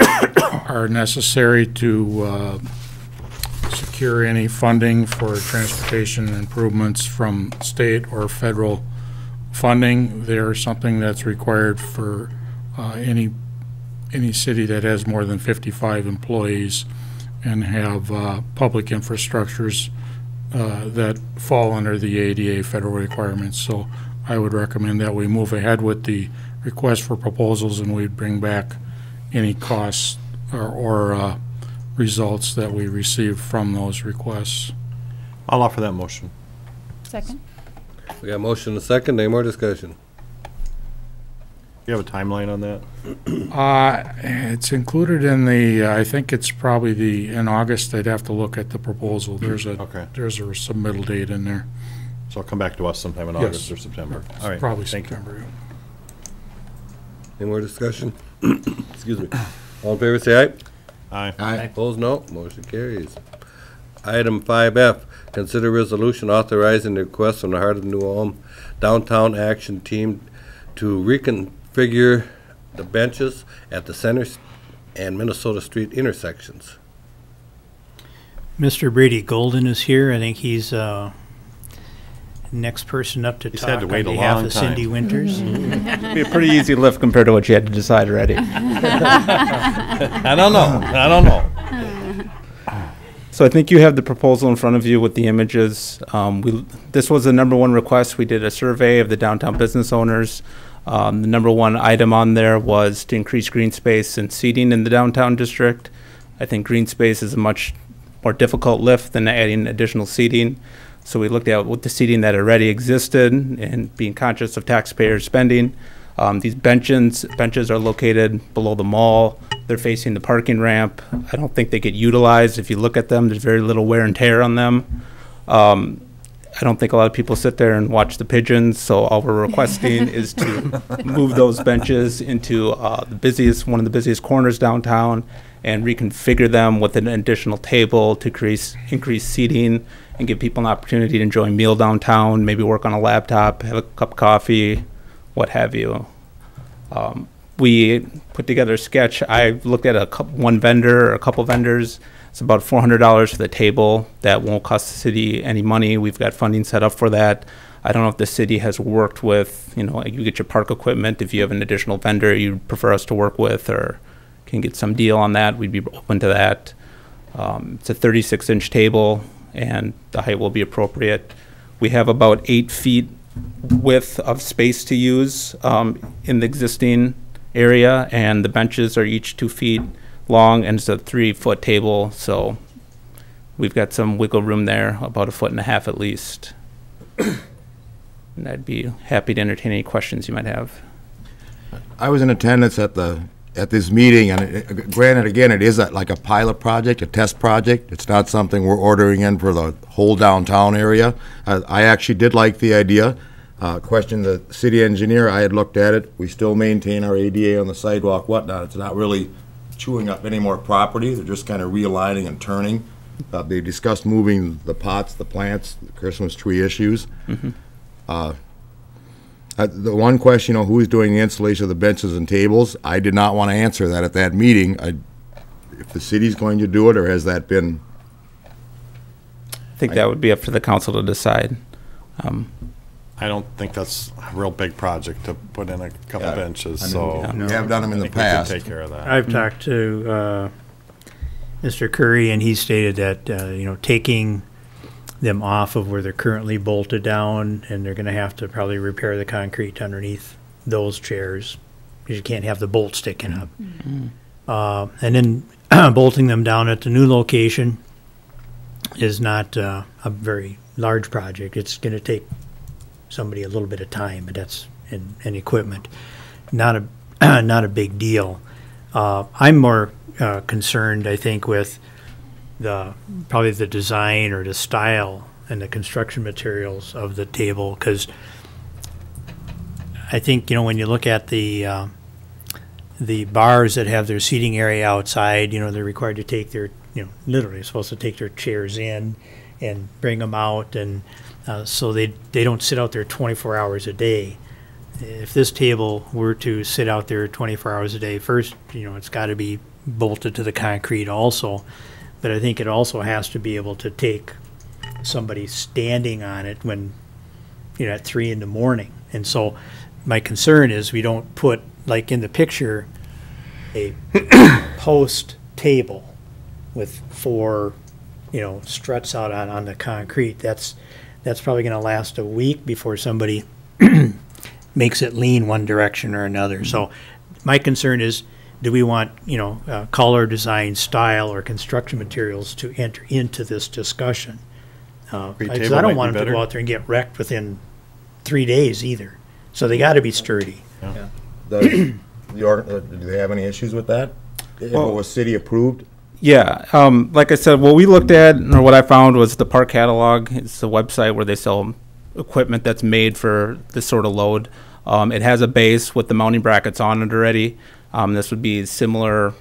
*coughs* are necessary to uh, secure any funding for transportation improvements from state or federal funding. They're something that's required for uh, any any city that has more than 55 employees and have uh, public infrastructures uh, that fall under the ADA federal requirements. So I would recommend that we move ahead with the request for proposals and we bring back any costs or, or uh, results that we receive from those requests. I'll offer that motion. Second. We got a motion, and second. Any more discussion? You have a timeline on that? Uh, It's included in the, uh, I think it's probably the, in August, they'd have to look at the proposal. There's a, Okay. there's a submittal date in there. So it'll come back to us sometime in Yes. August or September. All right. Probably thank you. September. Any more discussion? *coughs* Excuse me. All in favor, say aye. Aye. Aye. Opposed, no. Motion carries. Item five F, consider resolution authorizing the request from the Heart of New Ulm Downtown Action Team to reconfigure the benches at the Center and Minnesota Street intersections. Mr. Brady Golden is here. I think he's uh, next person up to He's talk had to on wait a behalf long of Cindy time. Winters. *laughs* Be a pretty easy lift compared to what you had to decide already. *laughs* I don't know. I don't know. So I think you have the proposal in front of you with the images. Um, we, this was the number one request. We did a survey of the downtown business owners. Um, the number one item on there was to increase green space and seating in the downtown district. I think green space is a much more difficult lift than adding additional seating. So we looked at what the seating that already existed and being conscious of taxpayer spending. Um, these benches benches are located below the mall. They're facing the parking ramp. I don't think they get utilized. If you look at them, there's very little wear and tear on them. Um, I don't think a lot of people sit there and watch the pigeons. So all we're requesting *laughs* is to move those benches into uh, the busiest, one of the busiest corners downtown, and reconfigure them with an additional table to increase increase seating and give people an opportunity to enjoy a meal downtown. Maybe work on a laptop, have a cup of coffee, what have you. Um, we put together a sketch. I looked at a couple, one vendor or a couple vendors. It's about four hundred dollars for the table. That won't cost the city any money. We've got funding set up for that. I don't know if the city has worked with, you know, you get your park equipment. If you have an additional vendor you prefer us to work with, or can get some deal on that, we'd be open to that. Um, it's a 36 inch table, and the height will be appropriate. We have about eight feet width of space to use um, in the existing area, and the benches are each two feet long, and it's a three foot table, so we've got some wiggle room there, about a foot and a half at least. And I'd be happy to entertain any questions you might have. I was in attendance at the, at this meeting, and it- granted, again, it is a- like a pilot project, a test project. It's not something we're ordering in for the whole downtown area. I I actually did like the idea. Uh, Questioned the city engineer, I had looked at it. We still maintain our ADA on the sidewalk, whatnot. It's not really chewing up any more property. They're just kind of realigning and turning. Uh, They discussed moving the pots, the plants, the Christmas tree issues. Mhm. Uh, uh, The one question, you know, who's doing the installation of the benches and tables? I did not want to answer that at that meeting. I- If the city's going to do it, or has that been, I think that would be up for the council to decide. Um, I don't think that's a real big project to put in a couple Yeah. benches, I mean, so. we have done 'em in the think we can past. Take care of that. I've talked to uh, Mr. Curry, and he stated that, uh, you know, taking them off of where they're currently bolted down, and they're gonna have to probably repair the concrete underneath those chairs, because you can't have the bolt sticking up. Uh, And then *clears throat* bolting them down at the new location is not uh, a very large project. It's gonna take somebody a little bit of time, but that's, and, and equipment. Not a, *clears throat* not a big deal. Uh, I'm more uh, concerned, I think, with the, probably the design or the style and the construction materials of the table, because I think, you know, when you look at the, uh, the bars that have their seating area outside, you know, they're required to take their, you know, literally supposed to take their chairs in and bring them out, and uh, so they, they don't sit out there 24 hours a day. If this table were to sit out there 24 hours a day, first, you know, it's got to be bolted to the concrete also, but I think it also has to be able to take somebody standing on it when, you know, at three in the morning. And so my concern is we don't put, like in the picture, a *coughs* post table with four, you know, struts out on, on the concrete. That's, that's probably gonna last a week before somebody *clears throat* makes it lean one direction or another. So my concern is, do we want, you know, uh, color, design, style, or construction materials to enter into this discussion? Uh, Concrete 'cause table I don't be want them to go out there and get wrecked within three days either. So they gotta be sturdy. does the, org- uh, do they have any issues with that? If it Well- was city approved? Yeah, um, like I said, what we looked at, or what I found was the park catalog. It's a website where they sell equipment that's made for this sort of load. Um, it has a base with the mounting brackets on it already. Um, this would be similar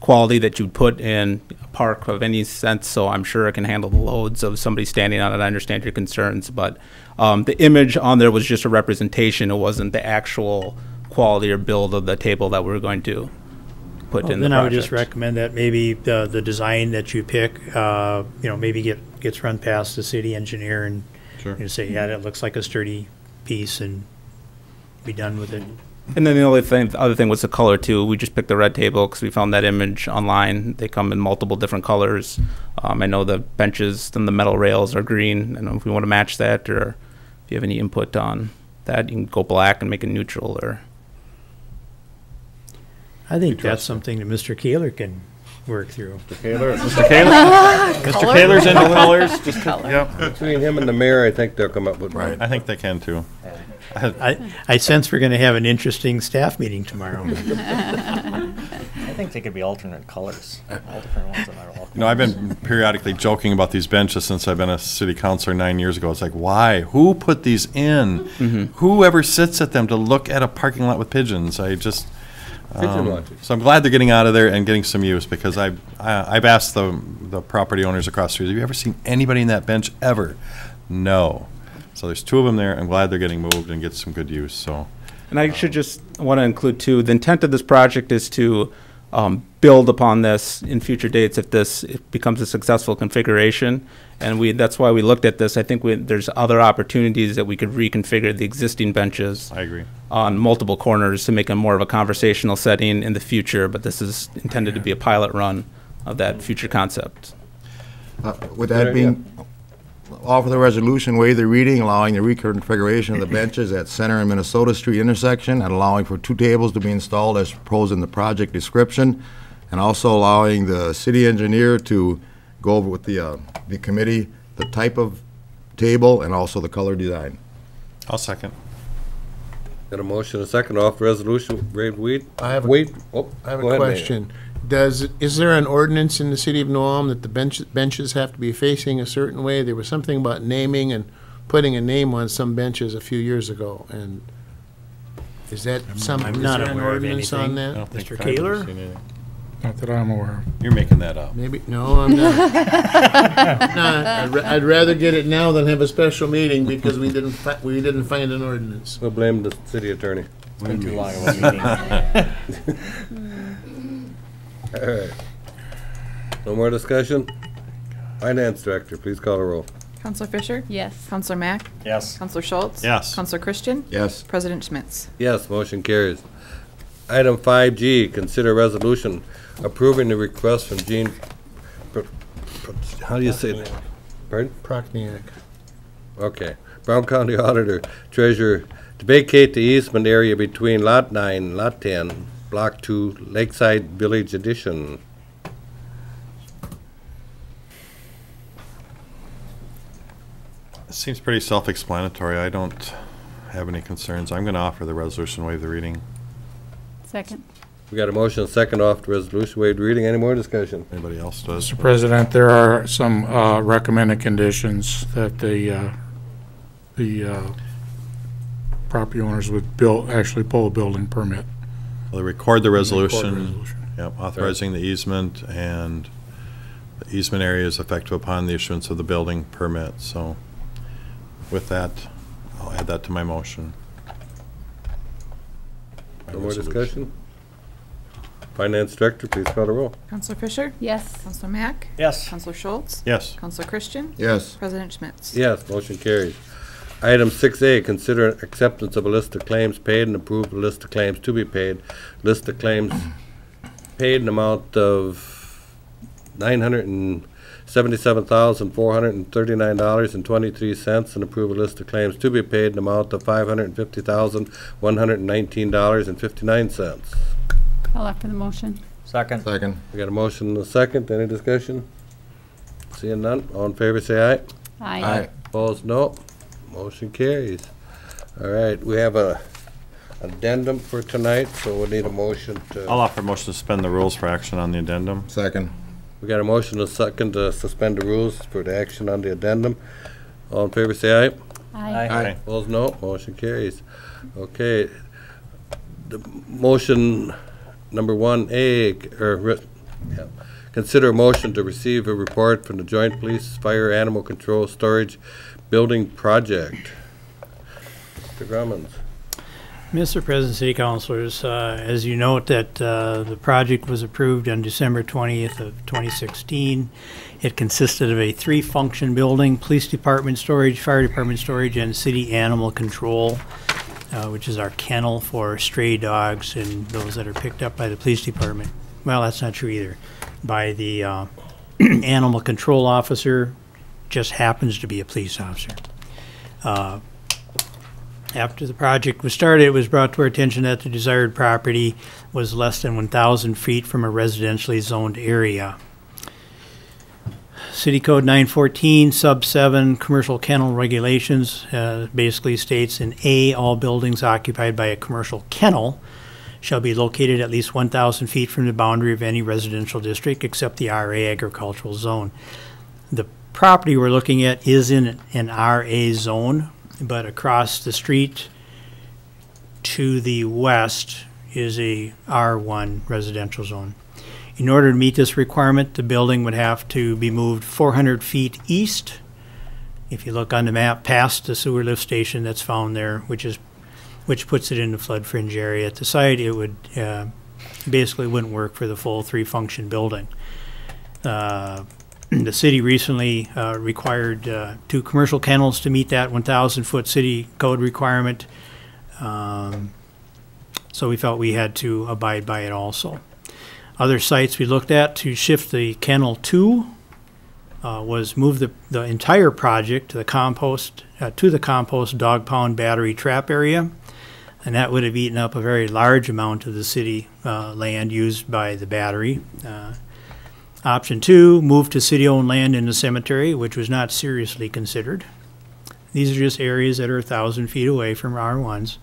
quality that you'd put in a park of any sense, so I'm sure it can handle the loads of somebody standing on it. I understand your concerns, but um, the image on there was just a representation. It wasn't the actual quality or build of the table that we were going to put Well, in the Then I would just recommend that maybe the, the design that you pick, uh, you know, maybe get, gets run past the city engineer and Sure. you say, yeah, that looks like a sturdy piece and be done with it. And then the only thing, the other thing was the color too. We just picked the red table because we found that image online. They come in multiple different colors. Um, I know the benches and the metal rails are green. I don't know if we want to match that or if you have any input on that, you can go black and make it neutral or. I think that's something that Mr. Kaler can work through. Mr. Kaler, Mr. Kaler? *laughs* Mr. Kaler's into colors, just, Color. yep. Between him and the mayor, I think they'll come up with. Right, I think they can too. I, I sense we're gonna have an interesting staff meeting tomorrow. *laughs* I think they could be alternate colors, all different ones that are all. You know, I've been periodically joking about these benches since I've been a city councilor nine years ago. It's like, why? Who put these in? Mm-hmm. Whoever sits at them to look at a parking lot with pigeons? I just. Pigeon um. So I'm glad they're getting out of there and getting some use because I've, I- I've asked the, the property owners across the street, have you ever seen anybody in that bench ever? No. So there's two of them there. I'm glad they're getting moved and get some good use, so. And I should just want to include too, the intent of this project is to um, build upon this in future dates if this it becomes a successful configuration. And we, that's why we looked at this. I think we, there's other opportunities that we could reconfigure the existing benches. I agree. On multiple corners to make them more of a conversational setting in the future, but this is intended to be a pilot run of that future concept. Uh, With that being, offer the resolution, waive the reading, allowing the reconfiguration of the benches at Center and Minnesota Street intersection, and allowing for two tables to be installed as proposed in the project description, and also allowing the city engineer to go over with the, uh, the committee, the type of table and also the color design. I'll second. Got a motion, a second off resolution, Ray Weed? I have a- Wait, oh, I have go a ahead, Mayor. question. Does, is there an ordinance in the city of New Ulm that the bench, benches have to be facing a certain way? There was something about naming and putting a name on some benches a few years ago, and is that some, I'm is not there an aware of ordinance on anything. I that? don't think Mr. I've ever Kaler? seen anything. Not that I'm aware of. You're making that up. Maybe, no, I'm not. *laughs* No, I'd, ra- I'd rather get it now than have a special meeting because we didn't, fi- we didn't find an ordinance. We'll blame the city attorney. It's been too long of a *laughs* meeting. All right. No more discussion? Finance Director, please call the roll. Councilor Fisher? Yes. Councilor Mack? Yes. Councilor Schultz? Yes. Councilor Christian? Yes. President Schmitz? Yes, motion carries. Item five G, consider resolution approving the request from Gene, Pr- Pr- how do you say that? Pardon? Prochniak. Okay. Brown County Auditor, Treasurer, to vacate the easement area between Lot 9, Lot 10, Block 2, Lakeside Village Edition. Seems pretty self-explanatory. I don't have any concerns. I'm going to offer the resolution, waive the reading. Second. We got a motion, second off the resolution, waived reading. Any more discussion? Anybody else does? Mr. President, there are some uh, recommended conditions that the, uh, the uh, property owners would build, actually pull a building permit. Well, they record the Record resolution, resolution. yep, authorizing the easement, and the easement area is effective upon the issuance of the building permit, so with that, I'll add that to my motion. My No more resolution. discussion? Finance Director, please call the roll. Councilor Fisher? Yes. Councilor Mack? Yes. Councilor Schultz? Yes. Councilor Christian? Yes. President Schmitz? Yes, motion carries. Item 6A, consider acceptance of a list of claims paid and approve a list of claims to be paid. List of claims paid in amount of $977,439.23 and approve a list of claims to be paid in amount of $550,119.59. I'll offer the motion. Second. Second. We got a motion and a second. Any discussion? Seeing none, all in favor, say aye. Aye. Aye. Opposed, no. Motion carries. All right, we have a addendum for tonight, so we'll need a motion to, I'll offer a motion to suspend the rules for action on the addendum. Second. we got a motion and a second to suspend the rules for the action on the addendum. All in favor, say aye. Aye. Aye. Opposed, no. Motion carries. Okay. The motion number one A, or, yeah. Consider a motion to receive a report from the Joint Police Fire Animal Control Storage Building Project. Mr. Gramentz. Mr. President, City Councilors, uh, as you note that uh, the project was approved on December 20th of 2016. It consisted of a three-function building, police department storage, fire department storage, and city animal control, uh, which is our kennel for stray dogs and those that are picked up by the police department. Well, that's not true either. By the uh, *clears throat* animal control officer, just happens to be a police officer. Uh, after the project was started, it was brought to our attention that the desired property was less than 1,000 feet from a residentially zoned area. City Code 914, Sub 7, Commercial Kennel Regulations, uh, basically states in A, all buildings occupied by a commercial kennel shall be located at least 1,000 feet from the boundary of any residential district except the RA agricultural zone. The property we're looking at is in an RA zone, but across the street to the west is a R1 residential zone. In order to meet this requirement, the building would have to be moved 400 feet east. If you look on the map, past the sewer lift station that's found there, which is, which puts it in the flood fringe area at the site, it would, uh, basically wouldn't work for the full three-function building. Uh, *clears throat* the city recently uh, required uh, two commercial kennels to meet that 1,000-foot city code requirement. Um, So we felt we had to abide by it also. Other sites we looked at to shift the kennel to uh, was move the, the entire project to the compost, uh, to the compost dog pound battery trap area. And that would have eaten up a very large amount of the city uh, land used by the battery. Uh, Option two, move to city-owned land in the cemetery, which was not seriously considered. These are just areas that are a thousand feet away from R1s.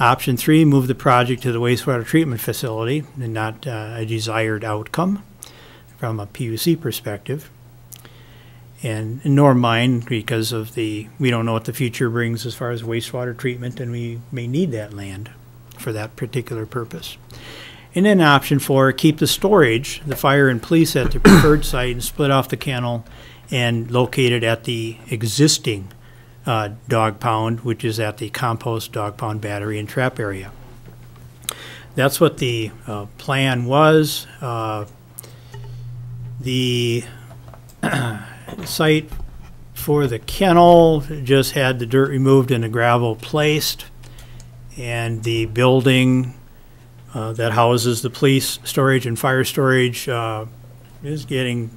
Option three, move the project to the wastewater treatment facility, and not uh, a desired outcome from a PUC perspective. And nor mine, because of the, we don't know what the future brings as far as wastewater treatment, and we may need that land for that particular purpose. And then option four, keep the storage, the fire and police at the preferred site and split off the kennel and locate it at the existing uh, dog pound, which is at the compost dog pound battery and trap area. That's what the uh, plan was. Uh, the *clears throat* site for the kennel just had the dirt removed and the gravel placed. And the building uh, that houses the police storage and fire storage uh, is getting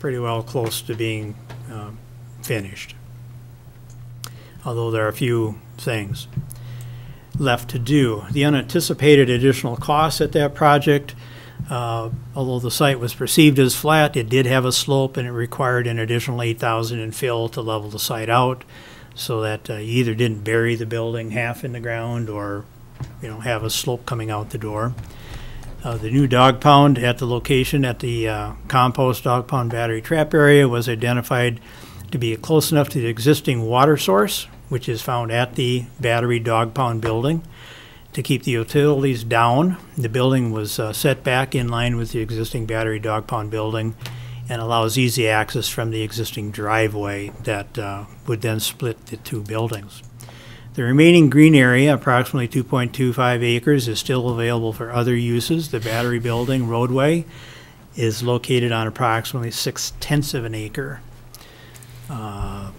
pretty well close to being um, finished. Although there are a few things left to do. The unanticipated additional costs at that project, uh, although the site was perceived as flat, it did have a slope and it required an additional 8,000 in fill to level the site out so that uh, you either didn't bury the building half in the ground or you know, have a slope coming out the door. Uh, the new dog pound at the location at the uh, compost dog pound battery trap area was identified to be close enough to the existing water source, which is found at the battery dog pound building. To keep the utilities down, the building was uh, set back in line with the existing battery dog pound building and allows easy access from the existing driveway that uh, would then split the two buildings. The remaining green area, approximately 2.25 acres, is still available for other uses. The battery building roadway is located on approximately six tenths of an acre. Uh,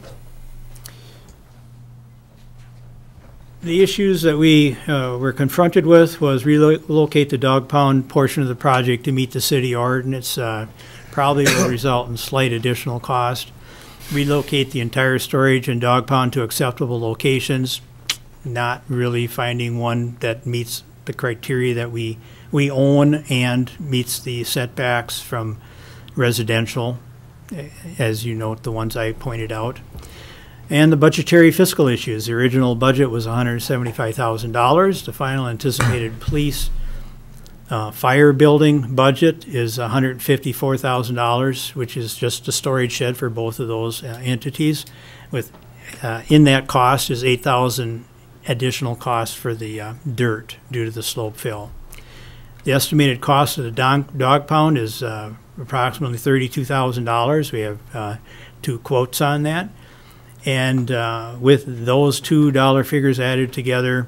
the issues that we uh, were confronted with was relocate the dog pound portion of the project to meet the city ordinance. Uh, probably will result in slight additional cost. Relocate the entire storage and dog pound to acceptable locations. Not really finding one that meets the criteria that we we own and meets the setbacks from residential, as you note the ones I pointed out. And the budgetary fiscal issues. The original budget was $175,000. The final anticipated police uh, fire building budget is $154,000, which is just a storage shed for both of those uh, entities. With uh, in that cost is 8,000 additional cost for the uh, dirt due to the slope fill. The estimated cost of the dog, dog pound is uh, approximately $32,000. We have uh, two quotes on that. And uh, with those two dollar figures added together,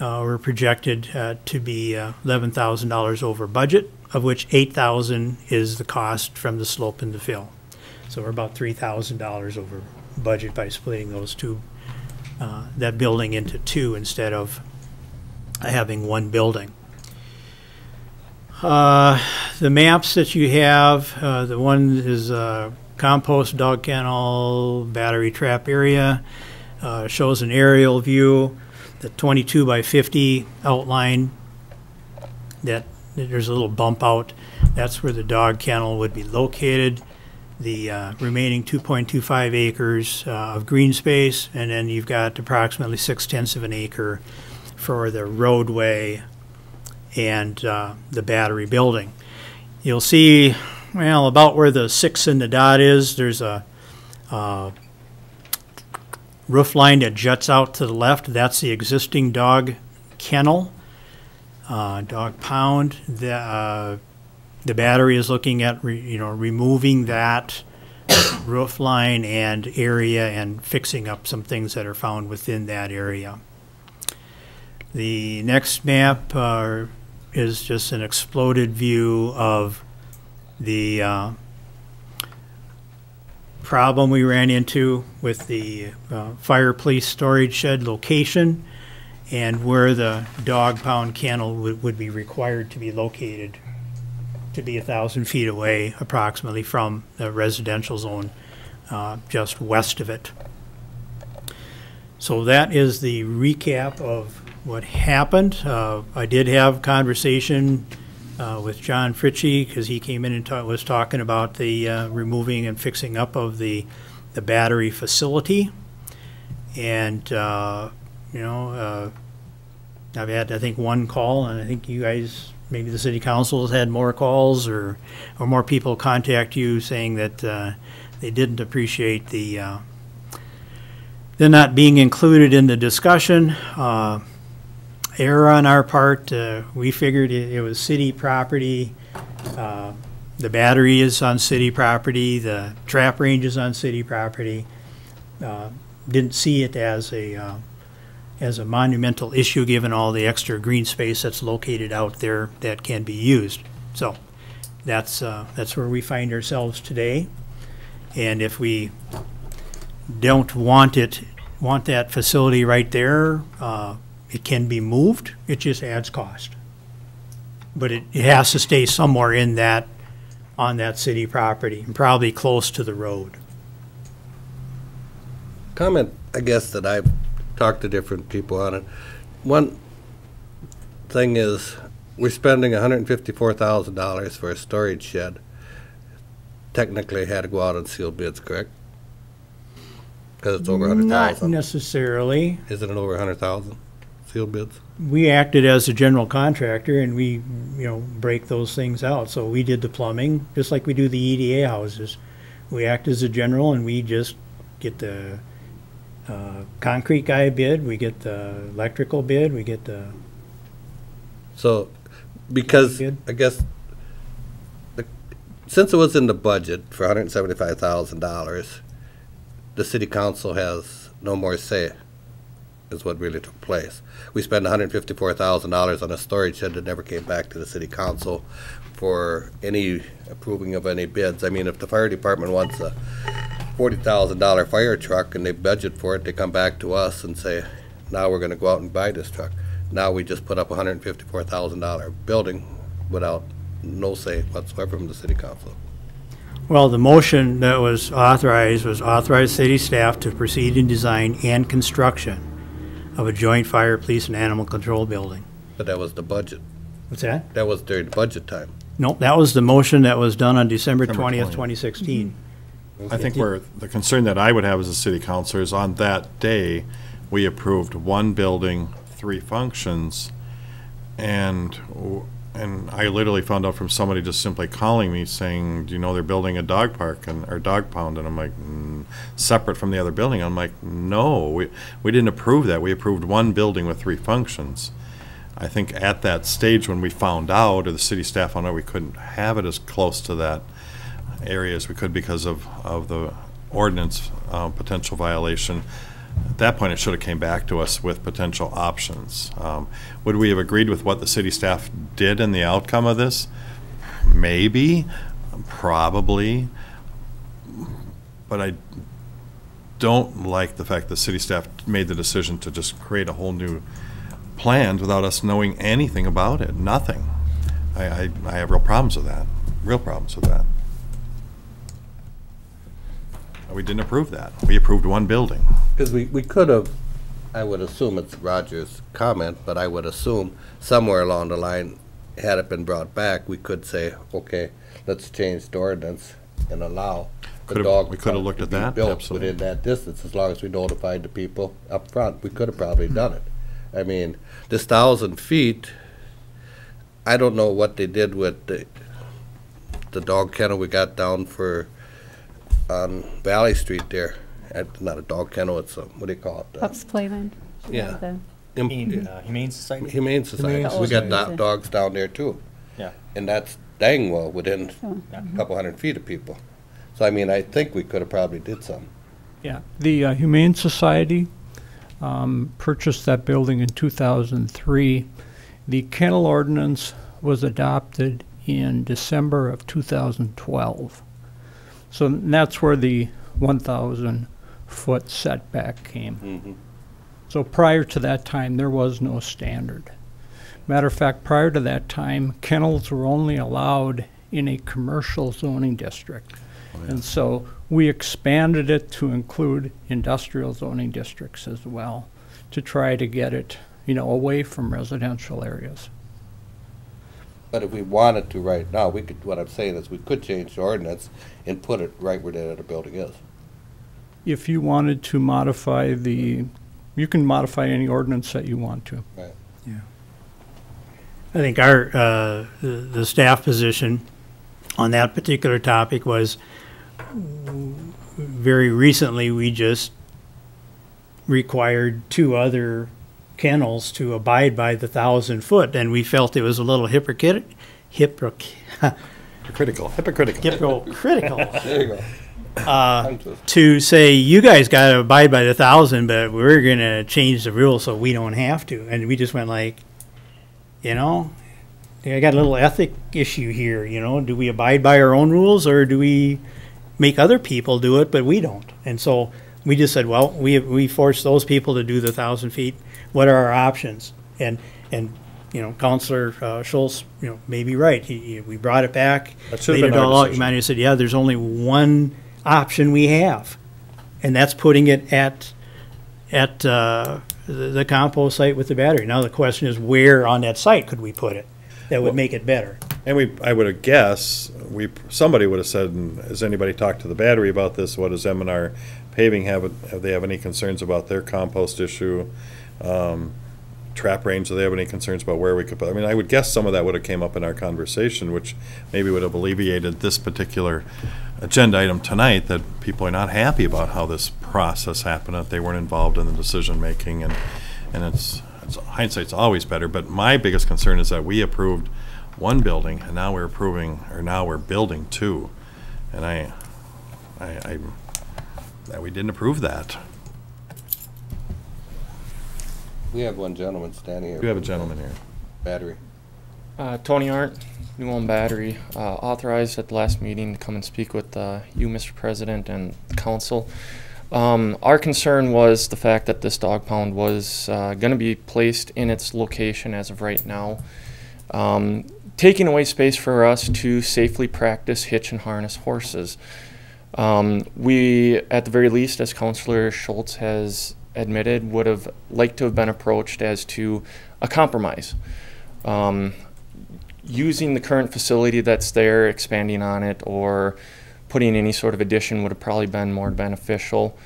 uh, we're projected uh, to be uh, $11,000 over budget, of which 8,000 is the cost from the slope and the fill. So we're about $3,000 over budget by splitting those two, uh, that building into two instead of having one building. Uh, the maps that you have, the one is compost, dog kennel, battery trap area. Uh, shows an aerial view, the 22 by 50 outline. That there's a little bump out. That's where the dog kennel would be located. The uh, remaining 2.25 acres uh, of green space, and then you've got approximately six tenths of an acre for the roadway and uh, the battery building. You'll see well, about where the six in the dot is, there's a, a roof line that juts out to the left. That's the existing dog kennel, uh, dog pound. The, uh, the battery is looking at re, you know removing that roof line and area and fixing up some things that are found within that area. The next map uh, is just an exploded view of the uh, problem we ran into with the uh, fire police storage shed location and where the dog pound kennel would, would be required to be located to be a thousand feet away approximately from the residential zone uh, just west of it. So that is the recap of what happened. Uh, I did have conversation uh, with John Fritchie, because he came in and ta- was talking about the uh, removing and fixing up of the, the battery facility. And, uh, you know, uh, I've had, I think, one call, and I think you guys, maybe the city council has had more calls or, or more people contact you saying that uh, they didn't appreciate the, uh, the not being included in the discussion. Uh, Error on our part, uh, we figured it, it was city property. Uh, The battery is on city property, the trap range is on city property. Uh, Didn't see it as a, uh, as a monumental issue, given all the extra green space that's located out there that can be used. So that's, uh, that's where we find ourselves today. And if we don't want it, want that facility right there, uh, it can be moved, it just adds cost. But it, it has to stay somewhere in that, on that city property, and probably close to the road. Comment, I guess, that I've talked to different people on it. One thing is, we're spending $154,000 for a storage shed. Technically had to go out on sealed bids, correct? Because it's over 100,000. Not necessarily. Is it an over 100,000? steel bids? We acted as a general contractor and we, you know, break those things out. So we did the plumbing, just like we do the EDA houses. We act as a general and we just get the uh, concrete guy bid, we get the electrical bid, we get the. So, because. I guess the, since it was in the budget for $175,000, the city council has no more say is what really took place. We spent hundred and fifty-four thousand dollars on a storage shed that never came back to the city council for any approving of any bids. I mean, if the fire department wants a forty thousand dollar fire truck and they budget for it, they come back to us and say, now we're gonna go out and buy this truck. Now we just put up a hundred and fifty-four thousand dollar building without no say whatsoever from the city council. well, the motion that was authorized was authorize city staff to proceed in design and construction of a joint fire, police, and animal control building. But that was the budget. What's that? That was during budget time. Nope, that was the motion that was done on December December twentieth, 20th. twenty sixteen. Mm-hmm. I think where, the concern that I would have as a city councilor is on that day, we approved one building, three functions, and, w- and I literally found out from somebody just simply calling me saying, do you know they're building a dog park and, or dog pound? And I'm like, mm, separate from the other building. I'm like, no, we, we didn't approve that. We approved one building with three functions. I think at that stage when we found out, or the city staff found out, we couldn't have it as close to that area as we could because of, of the ordinance uh, potential violation. At that point, it should have came back to us with potential options. Um, Would we have agreed with what the city staff did in the outcome of this? Maybe, probably. But I don't like the fact the city staff made the decision to just create a whole new plan without us knowing anything about it, nothing. I, I, I have real problems with that, real problems with that. We didn't approve that. We approved one building. Because we, we could have, I would assume it's Roger's comment, but I would assume somewhere along the line, had it been brought back, we could say, okay, let's change the ordinance and allow the Could've- dog. we could've park looked to at be that, built absolutely. Within that distance, as long as we notified the people up front, we could have probably done it. I mean, this thousand feet, I don't know what they did with the, the dog kennel we got down for, on Valley Street there. Uh, Not a dog kennel, it's a, what do you call it? Uh, Pups Playland. Yeah. The- Im- Humane, uh, Humane Society? Humane Society. Humane We got do- dogs down there too. Yeah. And that's dang well within Oh. a couple hundred feet of people. So I mean, I think we could have probably did some. Yeah, the uh, Humane Society um, purchased that building in 2003. The kennel ordinance was adopted in December of 2012. So that's where the 1,000-foot setback came. Mm-hmm. So prior to that time, there was no standard. Matter of fact, prior to that time, kennels were only allowed in a commercial zoning district. Oh, and so we expanded it to include industrial zoning districts as well, to try to get it, you know, away from residential areas. But if we wanted to right now, we could, what I'm saying is we could change the ordinance and put it right where that other building is. If you wanted to modify the, you can modify any ordinance that you want to. Right. I think our, uh, the the staff position on that particular topic was very recently, we just required two other kennels to abide by the thousand foot, and we felt it was a little hypocrite, hypocrite, *laughs* Hypocritical, hypocritical. hypocritical. *laughs* There you go. Uh, to say, you guys gotta abide by the thousand, but we're gonna change the rules so we don't have to, and we just went like, you know, I got a little ethic issue here, you know, do we abide by our own rules, or do we make other people do it, but we don't? And so, we just said, well, we, we force those people to do the thousand feet, what are our options? And, and, you know, Councilor uh, Schultz, you know, may be right, he, he- we brought it back, That should have laid been it our all out, you decision. might have said, yeah, there's only one option we have, and that's putting it at, at, uh, the the compost site with the battery. Now the question is, where on that site could we put it? That would make it better. And we, I would guess, we, somebody would have said, "And has anybody talked to the battery about this? What does M and R paving have, have they have any concerns about their compost issue? Um, Trap range, do they have any concerns about where we could put, I mean, I would guess some of that would have came up in our conversation, which maybe would have alleviated this particular agenda item tonight, that people are not happy about how this process happened, that they weren't involved in the decision-making, and, and it's, it's- hindsight's always better, but my biggest concern is that we approved one building, and now we're approving, or now we're building two. And I, I, I, that we didn't approve that. We have one gentleman standing here. We have a gentleman here. Battery. Uh, Tony Arndt, New Ulm Battery, uh, authorized at the last meeting to come and speak with uh, you, Mr. President, and the council. Um, our concern was the fact that this dog pound was uh, going to be placed in its location as of right now, um, taking away space for us to safely practice hitch and harness horses. Um, we, at the very least, as Councillor Schultz has admitted, would have liked to have been approached as to a compromise. Um, using the current facility that's there, expanding on it, or putting any sort of addition would have probably been more beneficial.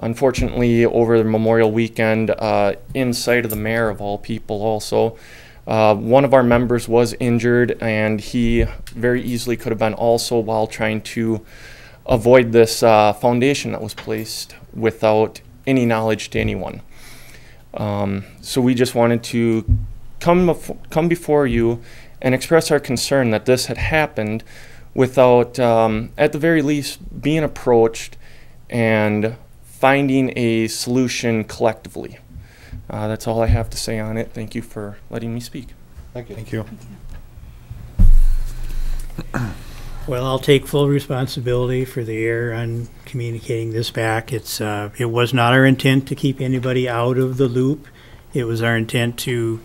Unfortunately, over the Memorial Weekend, uh, in sight of the mayor of all people, also, uh, one of our members was injured, and he very easily could have been also while trying to avoid this uh, foundation that was placed without any knowledge to anyone. Um, so we just wanted to come bef- come before you and express our concern that this had happened without, um, at the very least, being approached and finding a solution collectively. Uh, that's all I have to say on it. Thank you for letting me speak. Thank you. Thank you. *clears throat* Well, I'll take full responsibility for the error on communicating this back. It's, uh, it was not our intent to keep anybody out of the loop. It was our intent to,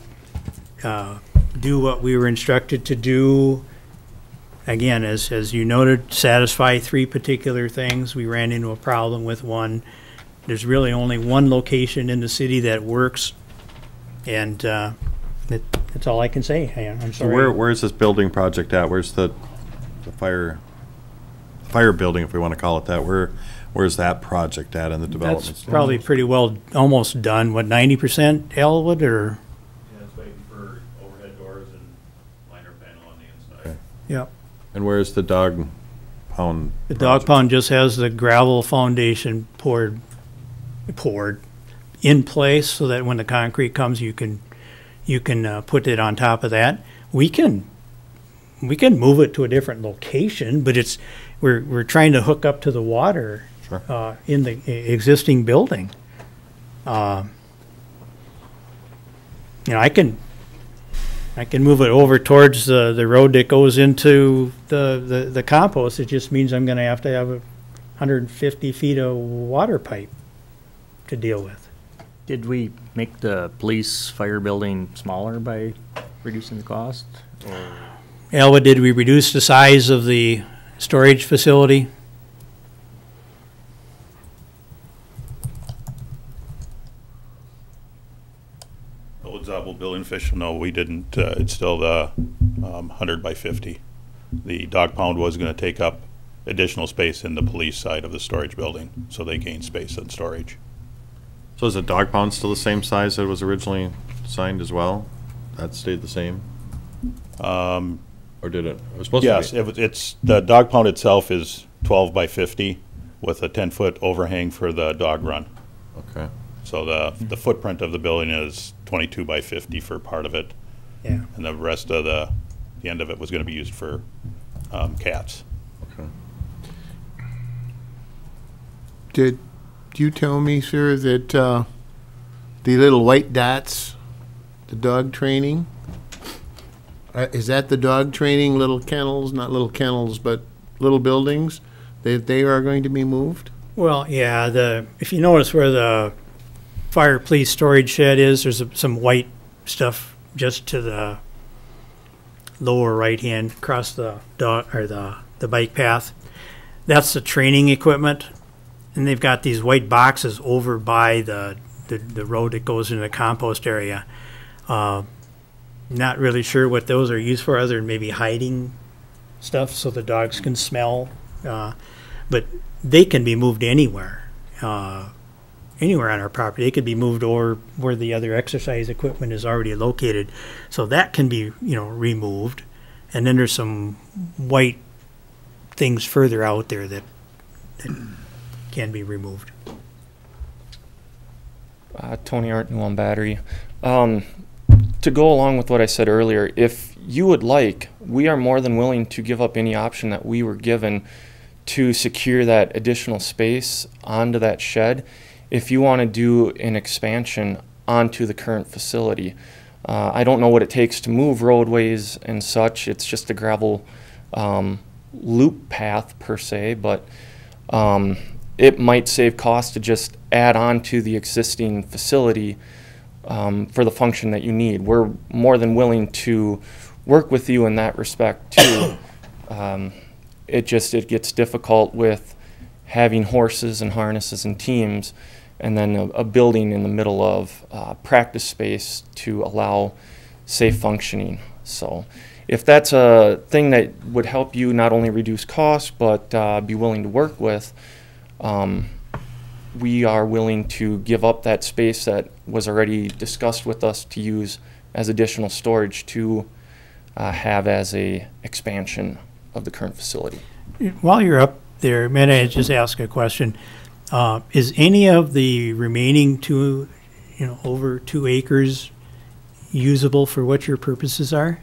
uh, do what we were instructed to do. Again, as, as you noted, satisfy three particular things. We ran into a problem with one. There's really only one location in the city that works. And, uh, that, that's all I can say. I- I'm So sorry. where, where's this building project at? Where's the, the fire, fire building, if we want to call it that? Where, where's that project at in the development? That's stage? probably pretty well, almost done, what, ninety percent Elwood, or? Yeah, it's waiting for overhead doors and liner panel on the inside. Yep. And where's the dog pound? The dog pound just has the gravel foundation poured, poured in place so that when the concrete comes, you can, you can, uh, put it on top of that. We can, we can move it to a different location, but it's, we're, we're trying to hook up to the water, Sure. uh, in the existing building. Uh, You know, I can, I can move it over towards the, the road that goes into the, the, the compost. It just means I'm gonna have to have a hundred and fifty feet of water pipe to deal with. Did we make the police fire building smaller by reducing the cost? Or Elwood, did we reduce the size of the storage facility? Old Zabel building official, no, we didn't, uh, it's still the um, 100 by 50. The dog pound was going to take up additional space in the police side of the storage building, so they gained space and storage. So is the dog pound still the same size that was originally signed as well? That stayed the same? Um, Or did it, it was supposed to be? Yes, it was- it's, the dog pound itself is 12 by 50 with a 10-foot overhang for the dog run. Okay. So the, the footprint of the building is 22 by 50 for part of it. Yeah. And the rest of the, the end of it was going to be used for um, cats. Okay. Did you tell me, sir, that uh, the little white dots, the dog training, uh, is that the dog training little kennels, not little kennels, but little buildings, that they are going to be moved? Well, yeah, the, if you notice where the fire police storage shed is, there's a- some white stuff just to the lower right hand across the dog, or the, the bike path. That's the training equipment. And they've got these white boxes over by the, the, the road that goes into the compost area. Uh, not really sure what those are used for, other than maybe hiding stuff so the dogs can smell. Uh, but they can be moved anywhere, uh, anywhere on our property. They could be moved over where the other exercise equipment is already located. So that can be, you know, removed. And then there's some white things further out there that, that can be removed. Uh, Tony Arndt, New Ulm Battery. Um, to go along with what I said earlier, if you would like, we are more than willing to give up any option that we were given to secure that additional space onto that shed if you want to do an expansion onto the current facility. Uh, I don't know what it takes to move roadways and such. It's just a gravel um, loop path per se, but um, it might save cost to just add on to the existing facility um, for the function that you need. We're more than willing to work with you in that respect too. *coughs* um, it just it gets difficult with having horses and harnesses and teams, and then a, a building in the middle of uh, practice space to allow safe functioning. So, if that's a thing that would help you not only reduce costs but uh, be willing to work with, um, we are willing to give up that space that was already discussed with us to use as additional storage to uh, have as a expansion of the current facility. While you're up there, may I just ask a question? Uh, is any of the remaining two, you know, over two acres usable for what your purposes are?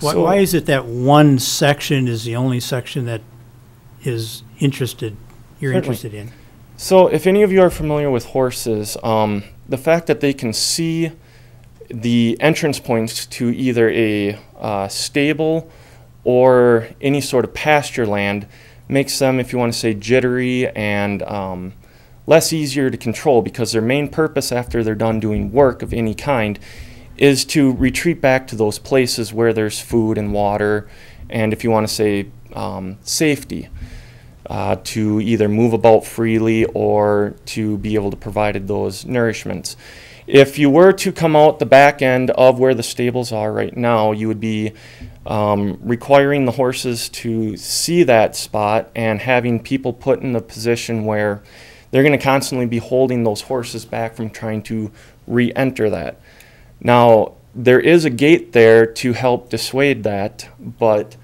Why, So- why is it that one section is the only section that is interested, you're Certainly. interested in? So, if any of you are familiar with horses, um, the fact that they can see the entrance points to either a uh, stable or any sort of pasture land makes them, if you want to say, jittery and um, less easier to control because their main purpose after they're done doing work of any kind is to retreat back to those places where there's food and water and, if you want to say, um, safety uh, to either move about freely or to be able to provide those nourishments. If you were to come out the back end of where the stables are right now, you would be um, requiring the horses to see that spot and having people put in the position where they're going to constantly be holding those horses back from trying to re enter that. Now, there is a gate there to help dissuade that, but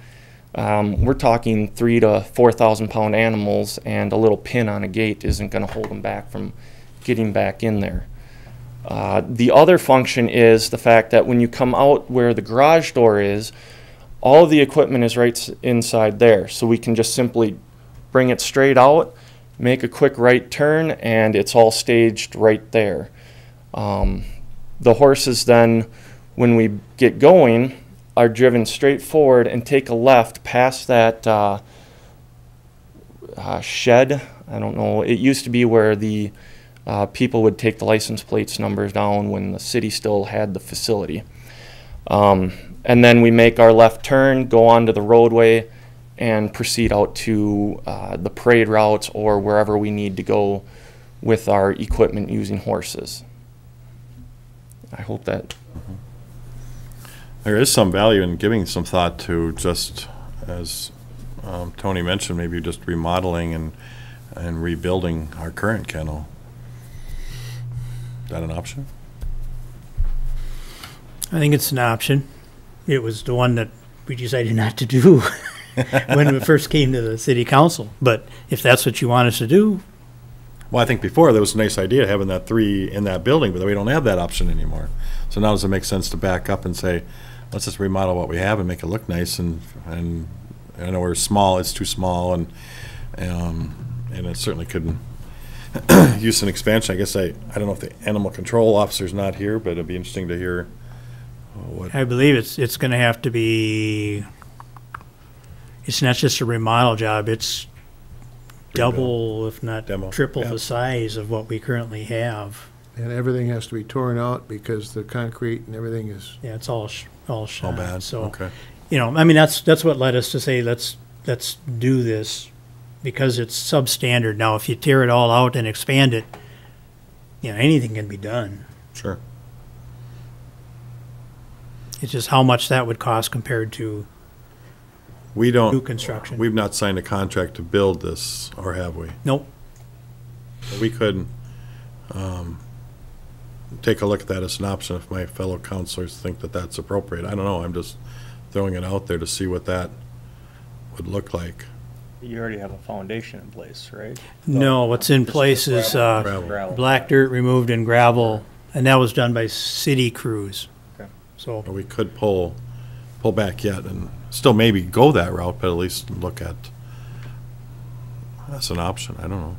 um, we're talking three to four thousand pound animals, and a little pin on a gate isn't going to hold them back from getting back in there. Uh, the other function is the fact that when you come out where the garage door is, all the equipment is right inside there. So we can just simply bring it straight out, make a quick right turn, and it's all staged right there. Um, the horses then, when we get going, are driven straight forward and take a left past that uh, uh, shed. I don't know. It used to be where the uh, people would take the license plates numbers down when the city still had the facility. Um, and then we make our left turn, go onto the roadway, and proceed out to uh, the parade routes or wherever we need to go with our equipment using horses. I hope that There is some value in giving some thought to just, as um, Tony mentioned, maybe just remodeling and, and rebuilding our current kennel. Is that an option? I think it's an option. It was the one that we decided not to do *laughs* when we *laughs* first came to the city council. But if that's what you want us to do, Well, I think before, there was a nice idea having that three in that building, but we don't have that option anymore. So now does it make sense to back up and say, let's just remodel what we have and make it look nice and, and, I know we're small, it's too small and, um, and it certainly couldn't *clears throat* use an expansion. I guess I, I don't know if the animal control officer's not here, but it'd be interesting to hear uh, what, I believe it's, it's gonna have to be, it's not just a remodel job, it's double, if not Demo, triple yeah. the size of what we currently have. And everything has to be torn out because the concrete and everything is, Yeah, it's all, sh- all shot. bad, So, okay. you know, I mean, that's, that's what led us to say, let's, let's do this because it's substandard. Now, if you tear it all out and expand it, you know, anything can be done. sure. It's just how much that would cost compared to We don't. new construction. We've not signed a contract to build this, or have we? Nope. We could um, take a look at that as an option if my fellow councilors think that that's appropriate. I don't know, I'm just throwing it out there to see what that would look like. You already have a foundation in place, right? No, what's in place is, uh, Gravel. black dirt removed and gravel, and that was done by city crews. Okay. So, Or we could pull, pull back yet and still maybe go that route, but at least look at, that's an option, I don't know.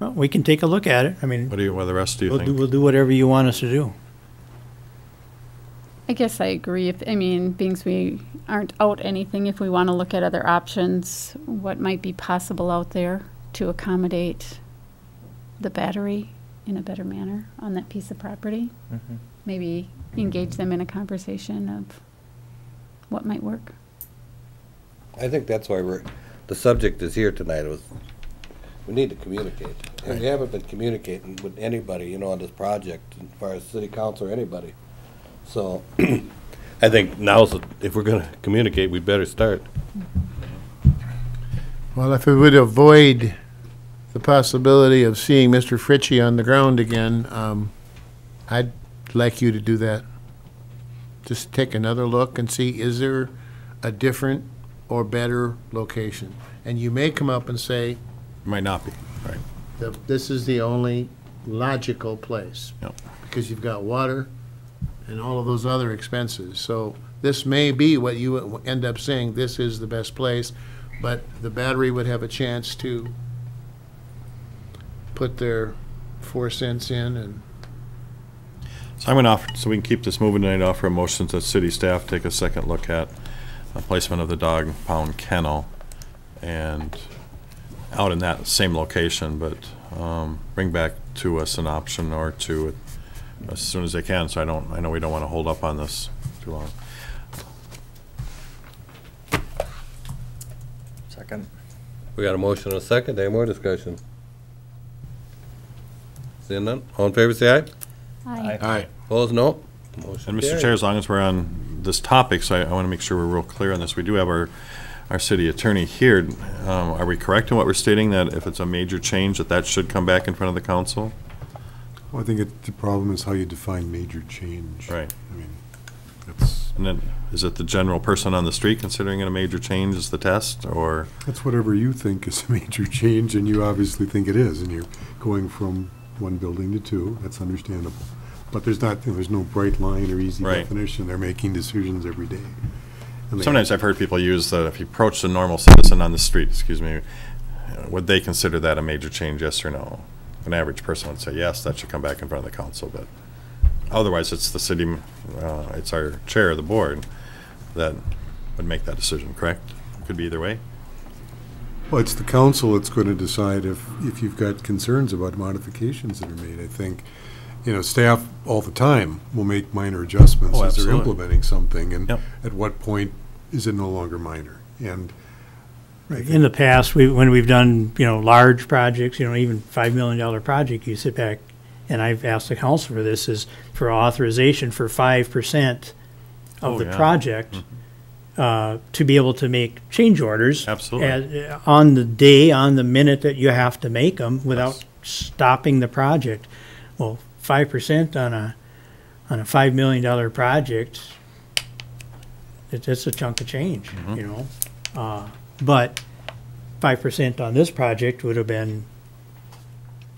Well, we can take a look at it. I mean, What do you, what the rest do you we'll do, think? we'll do whatever you want us to do. I guess I agree. If, I mean, things we aren't out anything, if we want to look at other options, what might be possible out there to accommodate the battery in a better manner on that piece of property. Mhm. Maybe engage them in a conversation of what might work. I think that's why we're, the subject is here tonight, was, we need to communicate. And we haven't been communicating with anybody, you know, on this project, as far as city council or anybody. So, I think now's, the- if we're gonna communicate, we better start. well, if we would avoid the possibility of seeing Mr. Fritchie on the ground again, um, I'd like you to do that. Just take another look and see, is there a different or better location? And you may come up and say, Might not be, right. that this is the only logical place. Yep. Because you've got water and all of those other expenses. So this may be what you end up saying, this is the best place, but the battery would have a chance to put their four cents in and So I'm going to offer, so we can keep this moving tonight, offer a motion that city staff take a second look at the placement of the dog pound kennel and out in that same location, but um, bring back to us an option or two as soon as they can, so I don't, I know we don't want to hold up on this too long. Second. We got a motion and a second, any more discussion? Seeing none, all in favor, say aye. Aye. Aye. Opposed, no? Motion And Mr. carried. Chair, as long as we're on this topic, so I, I want to make sure we're real clear on this. We do have our, our city attorney here. Um, Are we correct in what we're stating, that if it's a major change, that that should come back in front of the council? Well, I think it, the problem is how you define major change. Right. I mean, that's, And then, is it the general person on the street considering it a major change is the test, or? that's whatever you think is a *laughs* major change, and you obviously think it is, and you're going from one building to two, that's understandable. But there's not, there's no bright line or easy Right. definition, they're making decisions every day. And they- Sometimes I've heard people use that if you approach a normal citizen on the street, excuse me, uh, would they consider that a major change, yes or no? An average person would say, yes, that should come back in front of the council, but otherwise, it's the city, uh, it's our chair of the board that would make that decision, correct? Could be either way? Well, it's the council that's going to decide if, if you've got concerns about modifications that are made. I think, you know, staff all the time will make minor adjustments Oh, as they're implementing something, and Yep. at what point is it no longer minor? And I In the past, we, when we've done, you know, large projects, you know, even five million dollar project, you sit back and I've asked the council for this, is for authorization for five percent Oh, of the yeah. project, uh, to be able to make change orders. Absolutely. at- On the day, on the minute that you have to make them without stopping the project. Well, five percent on a, on a five million dollar project, it, it's a chunk of change, Mm-hmm. you know? Uh, but five percent on this project would have been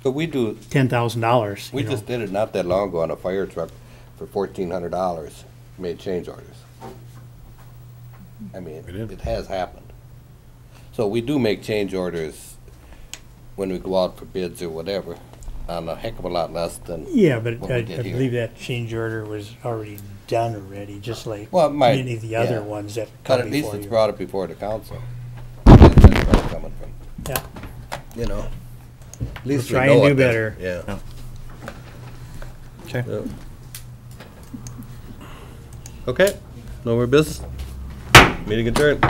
But we do, ten thousand dollars, we you know? just did it not that long ago on a fire truck for fourteen hundred dollars, made change orders. I mean, it has happened. So we do make change orders when we go out for bids or whatever, on a heck of a lot less than Yeah, but what I, we I here. believe that change order was already done already, just like Well, might, many of the yeah. other ones that But come at least before it's you. brought it before the council. That's where it's coming from. Yeah. You know? At least We'll least we try know and do it then. better. Yeah. Okay. Okay, no more business? Meeting adjourned.